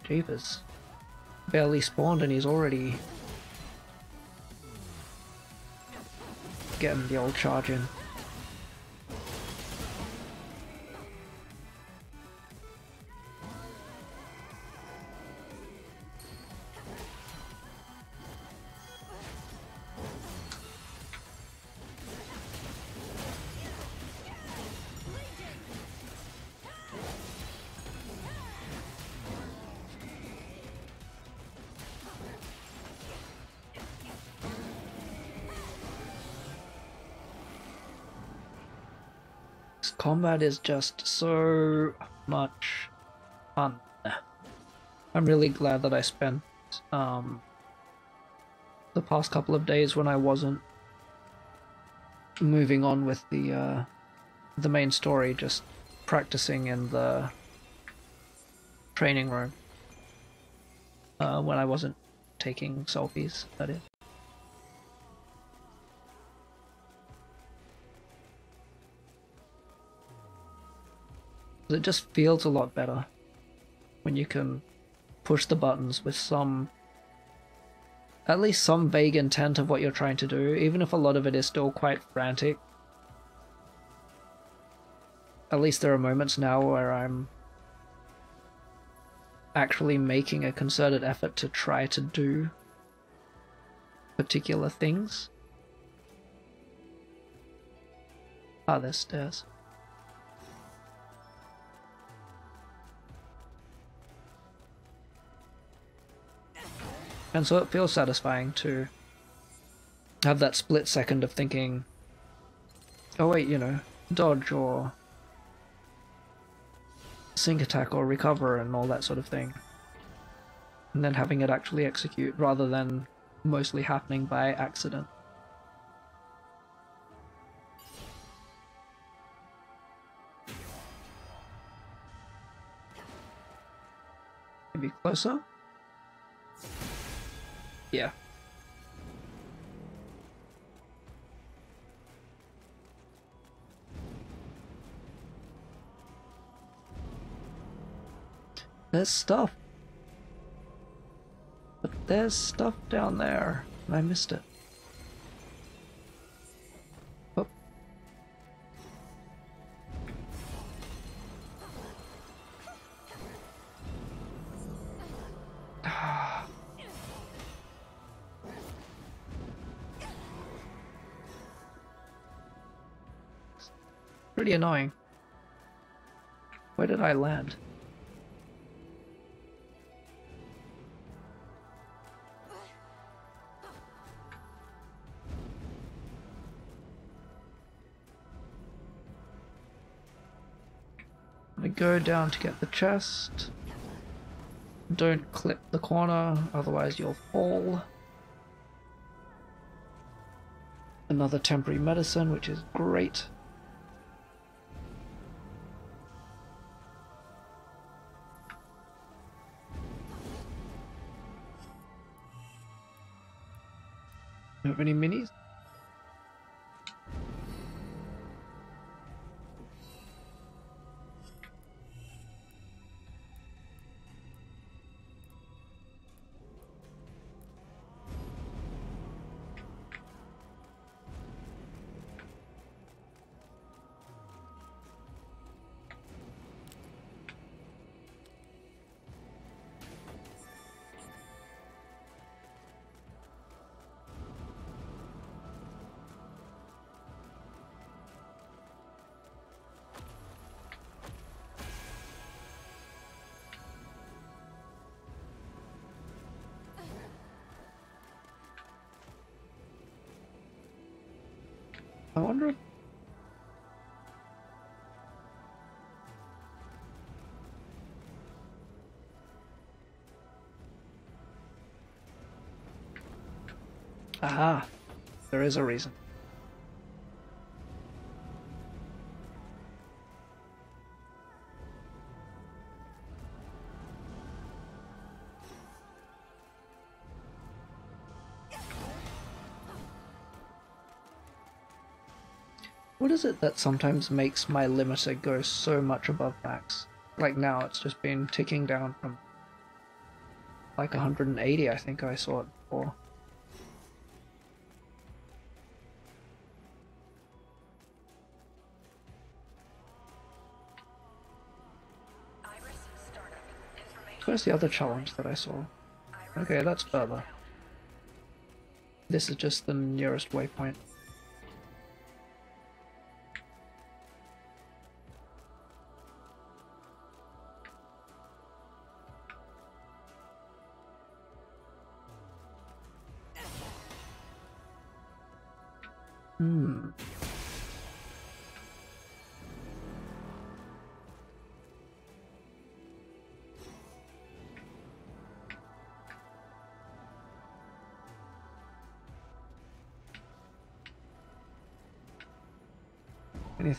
[SPEAKER 1] Jeepers. Barely spawned and he's already getting the old charge in. Combat is just so much fun. I'm really glad that I spent um, the past couple of days when I wasn't moving on with the uh, the main story, just practicing in the training room uh, when I wasn't taking selfies. That is. It just feels a lot better when you can push the buttons with some at least some vague intent of what you're trying to do, even if a lot of it is still quite frantic. At least there are moments now where I'm actually making a concerted effort to try to do particular things. Ah, there's stairs. And so it feels satisfying to have that split second of thinking, oh wait, you know, dodge or sync attack or recover and all that sort of thing. And then having it actually execute rather than mostly happening by accident. Maybe closer? Yeah. There's stuff. But there's stuff down there. And I missed it. Pretty annoying. Where did I land? I go down to get the chest. Don't clip the corner, otherwise you'll fall. Another temporary medicine, which is great. Have any minis? Aha! There is a reason. What is it that sometimes makes my limiter go so much above max? Like now, it's just been ticking down from like 180, I think I saw it before. Where's the other challenge that I saw? Okay, that's further. This is just the nearest waypoint.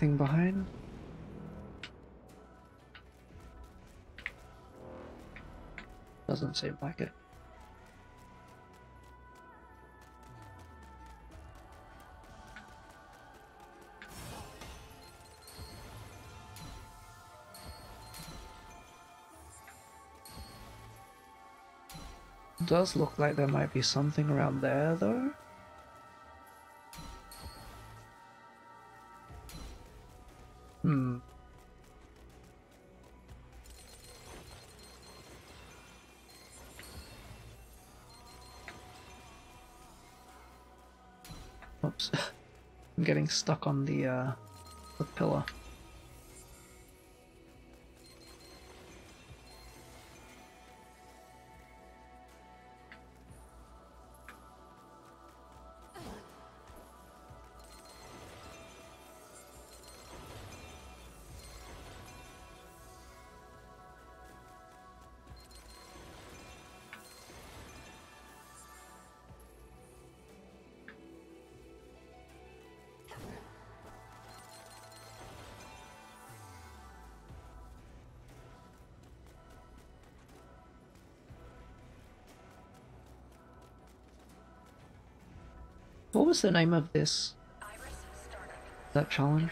[SPEAKER 1] Anything behind? Doesn't seem like it. Does look like there might be something around there though. Stuck on the uh the pillar. Was the name of this that challenge?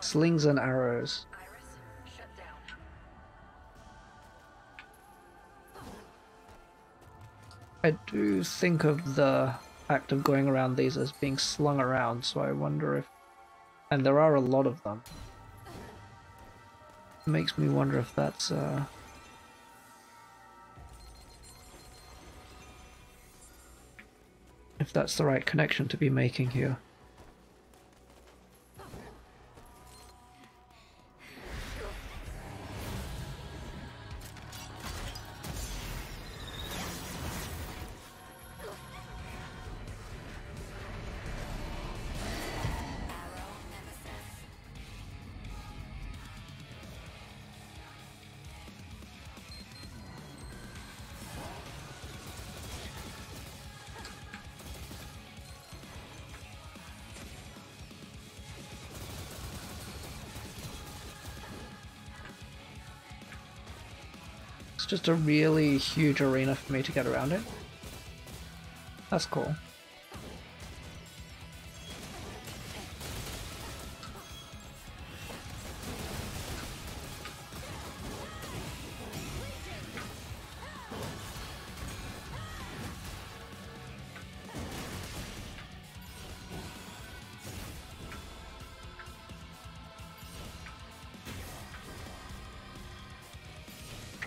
[SPEAKER 1] Slings and arrows. I do think of the act of going around these as being slung around, so I wonder if. And there are a lot of them. Makes me wonder if that's, uh. If that's the right connection to be making here. It's just a really huge arena for me to get around in. That's cool.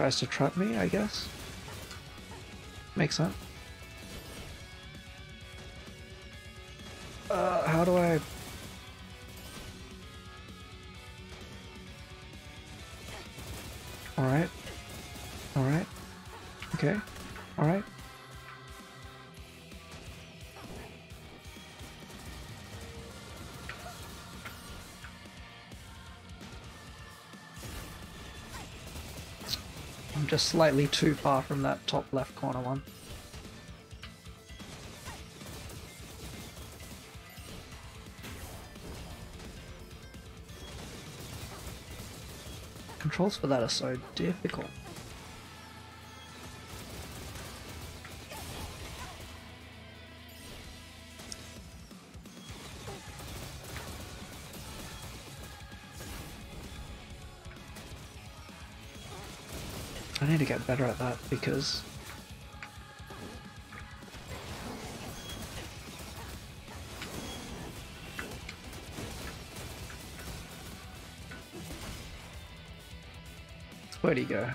[SPEAKER 1] Tries to trap me, I guess. Makes sense. Uh, how do I... Alright. Alright. Okay. Alright. Just slightly too far from that top left corner one. Controls for that are so difficult. Need to get better at that because Where'd he go?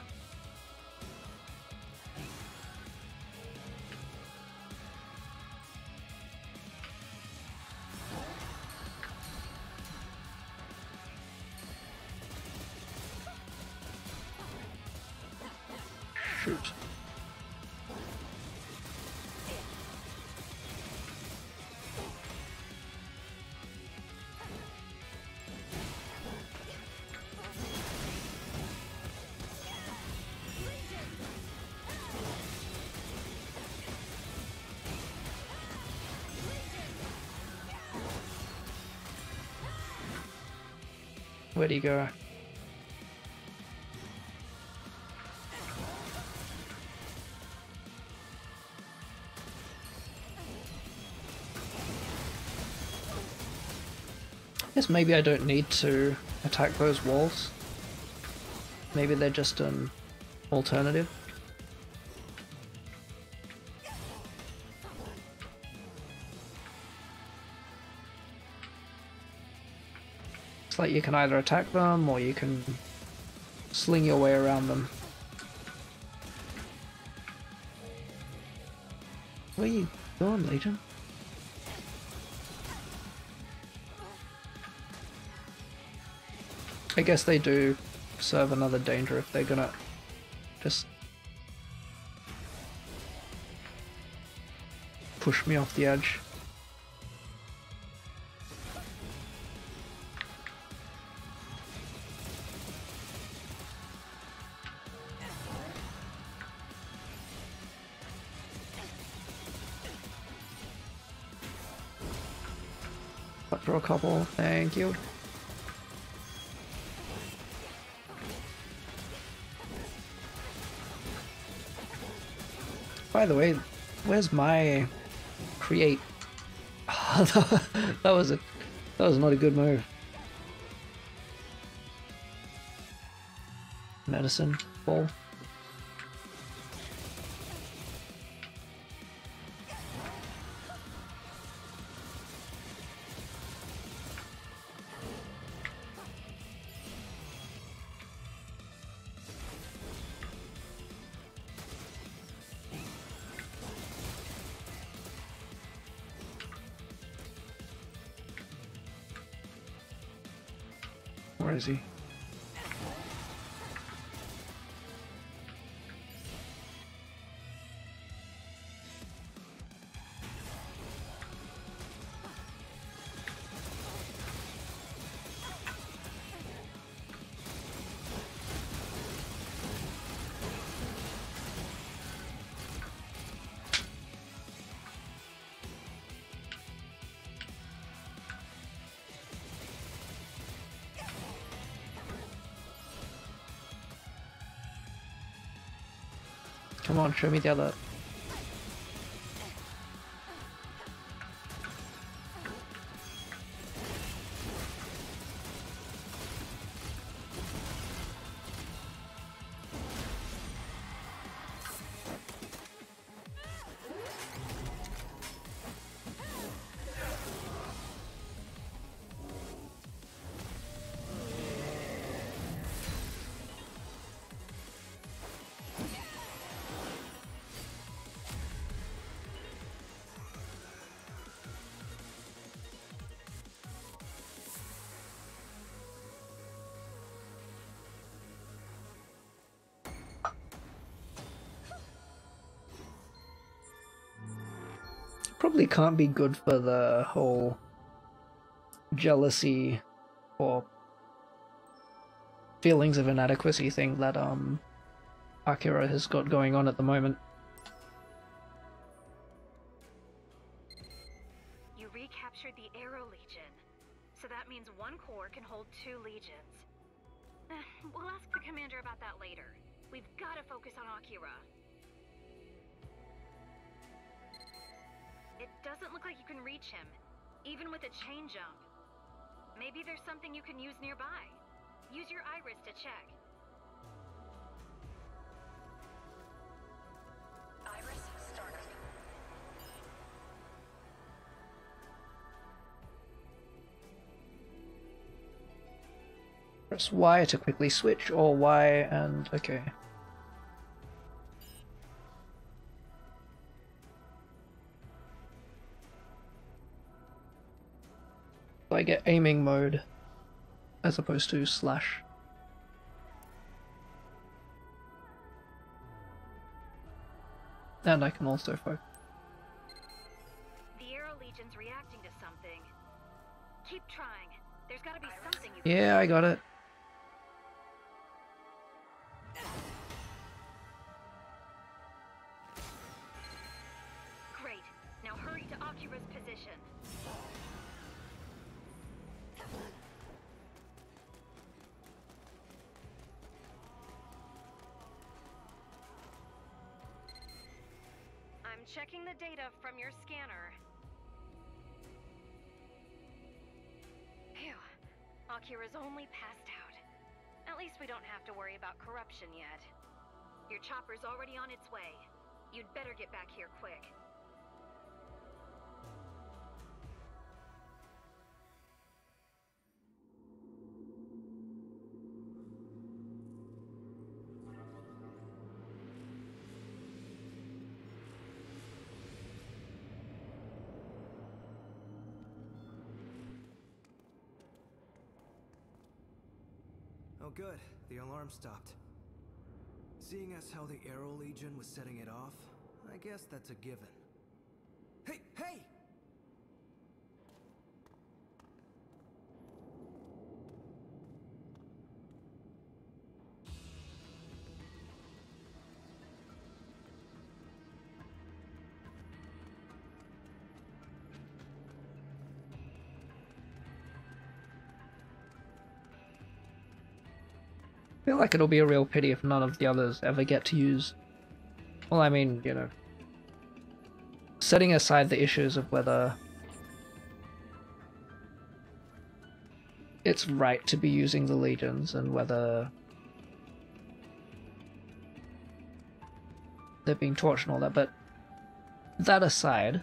[SPEAKER 1] Where'd he go? Guess maybe I don't need to attack those walls. Maybe they're just an alternative. Like you can either attack them or you can sling your way around them. Where you going, Legion? I guess they do serve another danger if they're gonna just push me off the edge. Couple, thank you. By the way, where's my create? that was a that was not a good move. Medicine ball. On, show me the other. Probably can't be good for the whole jealousy or feelings of inadequacy thing that um Akira has got going on at the moment.
[SPEAKER 5] Doesn't look like you can reach him, even with a chain jump. Maybe there's something you can use nearby. Use your iris to check.
[SPEAKER 4] Iris started.
[SPEAKER 1] Press Y to quickly switch, or Y and okay. So I get aiming mode as opposed to slash. And I can also focus.
[SPEAKER 5] The Legion's reacting to something. Keep trying. There's got to be something you
[SPEAKER 1] Yeah, I got it.
[SPEAKER 5] The data from your scanner. Phew. Akira's only passed out. At least we don't have to worry about corruption yet. Your chopper's already on its way. You'd better get back here quick.
[SPEAKER 2] Good, the alarm stopped. Seeing as how the Arrow Legion was setting it off, I guess that's a given.
[SPEAKER 1] Feel like it'll be a real pity if none of the others ever get to use. Well, I mean, you know, setting aside the issues of whether it's right to be using the legions and whether they're being tortured and all that, but that aside,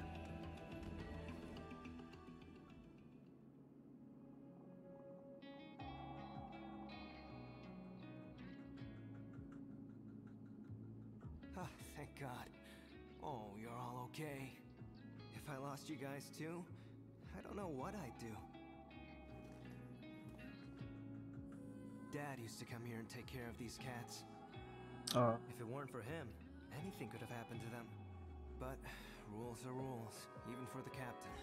[SPEAKER 2] too, I don't know what I'd do. Dad used to come here and take care of these cats.
[SPEAKER 1] uh,
[SPEAKER 2] If it weren't for him, anything could have happened to them. But rules are rules, even for the captain.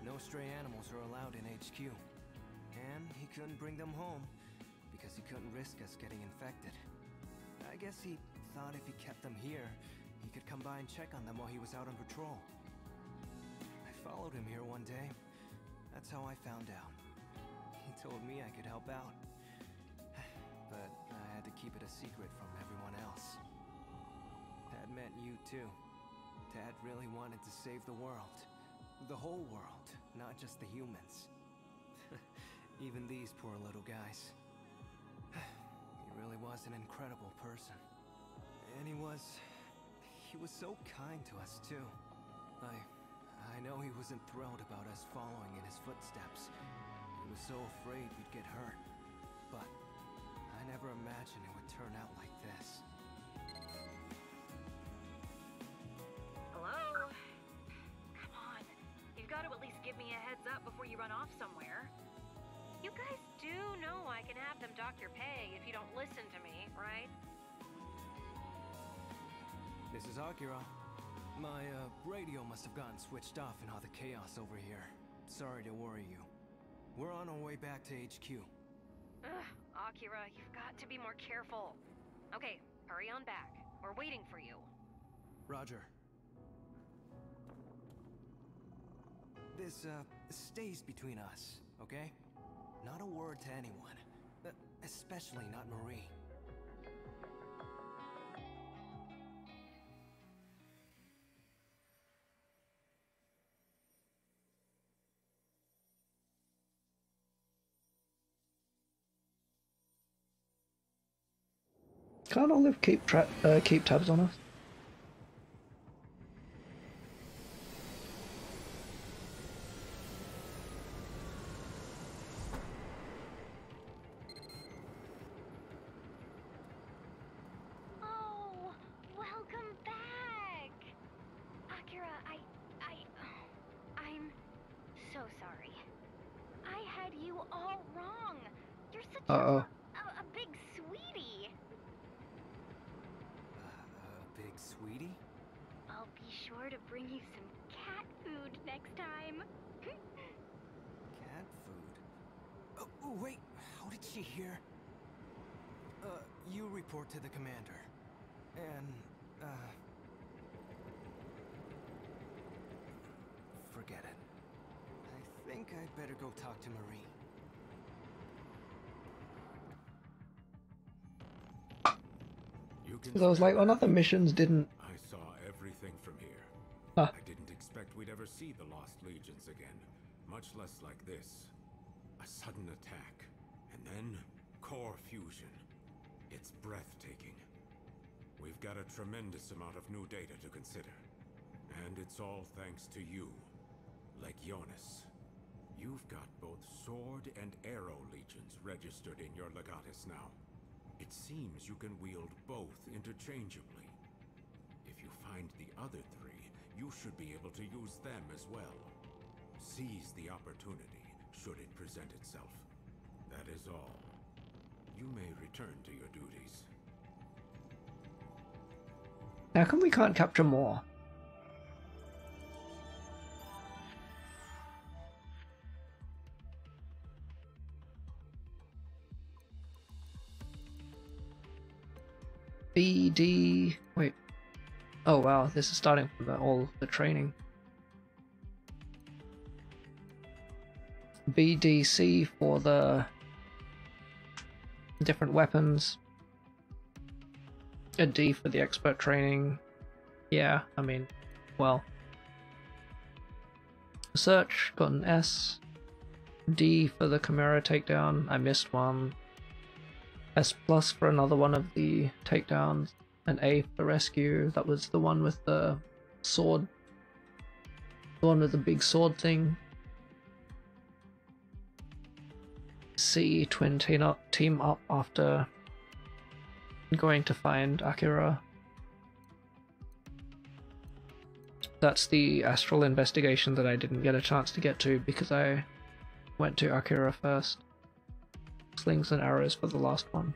[SPEAKER 2] No stray animals are allowed in HQ. And he couldn't bring them home because he couldn't risk us getting infected. I guess he thought if he kept them here, he could come by and check on them while he was out on patrol. Followed him here one day. That's how I found out. He told me I could help out. But I had to keep it a secret from everyone else. Dad meant you too. Dad really wanted to save the world. The whole world, not just the humans. Even these poor little guys. he really was an incredible person. And he was... He was so kind to us too. I... I know he wasn't thrilled about us following in his footsteps. He was so afraid we'd get hurt. But I never imagined it would turn out like this.
[SPEAKER 5] Hello? Come on. You've got to at least give me a heads up before you run off somewhere. You guys do know I can have them dock your pay if you don't listen to me, right?
[SPEAKER 2] This is Akira. My, uh, radio must have gotten switched off in all the chaos over here. Sorry to worry you. We're on our way back to HQ.
[SPEAKER 5] Ugh, Akira, you've got to be more careful. Okay, hurry on back. We're waiting for you.
[SPEAKER 2] Roger. This, uh, stays between us, okay? Not a word to anyone. Uh, especially not Marie.
[SPEAKER 1] Can't Olive keep uh, keep tabs on us?
[SPEAKER 5] Oh, welcome back, Akira. I, I, I'm so sorry. I had you all wrong. You're such a uh oh, welcome back! Akira, I. I. I'm so sorry. I had you all wrong. You're such a-
[SPEAKER 1] Uh-oh.
[SPEAKER 5] a, a big sweetie.
[SPEAKER 2] Uh, big sweetie?
[SPEAKER 5] I'll be sure to bring you some cat food next time.
[SPEAKER 2] Cat food? Oh, oh, wait, how did she hear? Uh, you report to the commander. And, uh... Forget it. I think I'd better go talk to Marie.
[SPEAKER 7] You can
[SPEAKER 1] Because I was like, well, other missions didn't.
[SPEAKER 7] See the Lost Legions again, much less like this. A sudden attack, and then core fusion. It's breathtaking. We've got a tremendous amount of new data to consider. And it's all thanks to you, Legionis. You've got both sword and arrow legions registered in your legatus now. It seems you can wield both interchangeably. If you find the other three, you should be able to use them as well. Seize the opportunity, should it present itself. That is all. You may return to your duties.
[SPEAKER 1] How come we can't capture more? BD. Wait. Oh wow, this is starting from all the training. BDC for the different weapons. A D for the expert training. Yeah, I mean, well. Search, got an S. D for the Chimera takedown, I missed one. S plus for another one of the takedowns. An A for rescue, that was the one with the sword. The one with the big sword thing. C, twin team up, team up after going to find Akira. That's the astral investigation that I didn't get a chance to get to because I went to Akira first. Slings and arrows for the last one.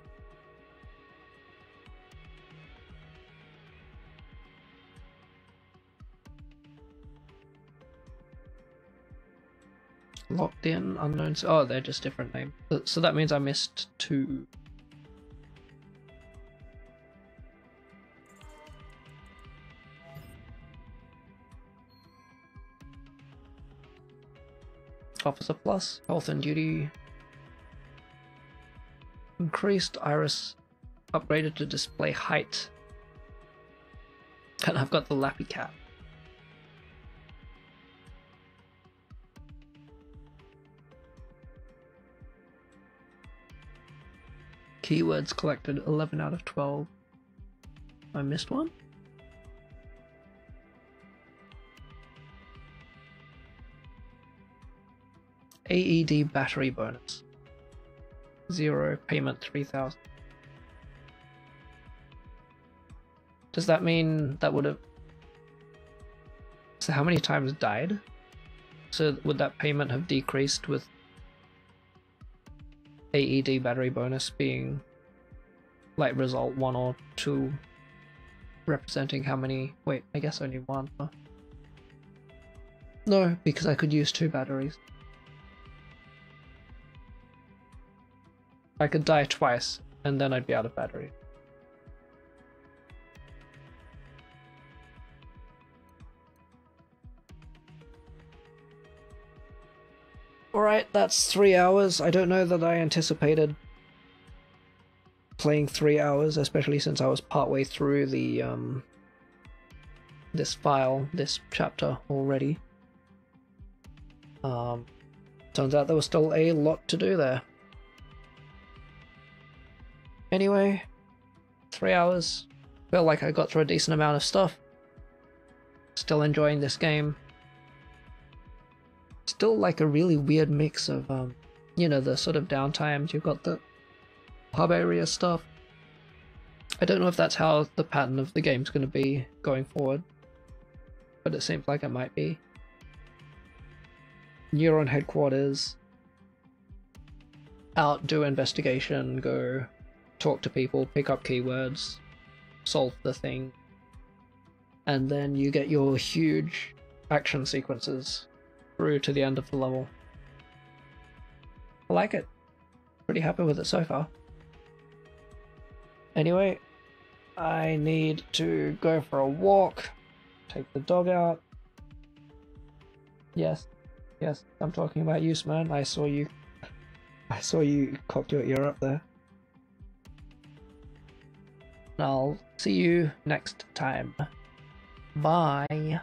[SPEAKER 1] Locked in, unknown. Oh, they're just different names. So- that means I missed two. Officer Plus, Health and Duty. Increased iris upgraded to display height. And I've got the Lappy Cat. Keywords collected 11 out of 12. I missed one? AED battery bonus. Zero payment 3000. Does that mean that would have. So, how many times died? So, would that payment have decreased with AED battery bonus being like result one or two representing how many. Wait, I guess only one. Huh? No, because I could use two batteries. I could die twice, and then I'd be out of battery. Alright, that's three hours. I don't know that I anticipated playing three hours, especially since I was partway through the um this file, this chapter already. Um turns out there was still a lot to do there. Anyway, three hours. Felt like I got through a decent amount of stuff. Still enjoying this game still like a really weird mix of um you know the sort of downtimes. You've got the hub area stuff. I don't know if that's how the pattern of the game's going to be going forward but it seems like it might be. Neuron headquarters. Out do investigation go talk to people pick up keywords solve the thing. And then you get your huge action sequences through to the end of the level. I like it. Pretty happy with it so far. Anyway, I need to go for a walk, take the dog out. Yes, yes, I'm talking about you, man. I saw you. I saw you cocked your ear up there. I'll see you next time. Bye.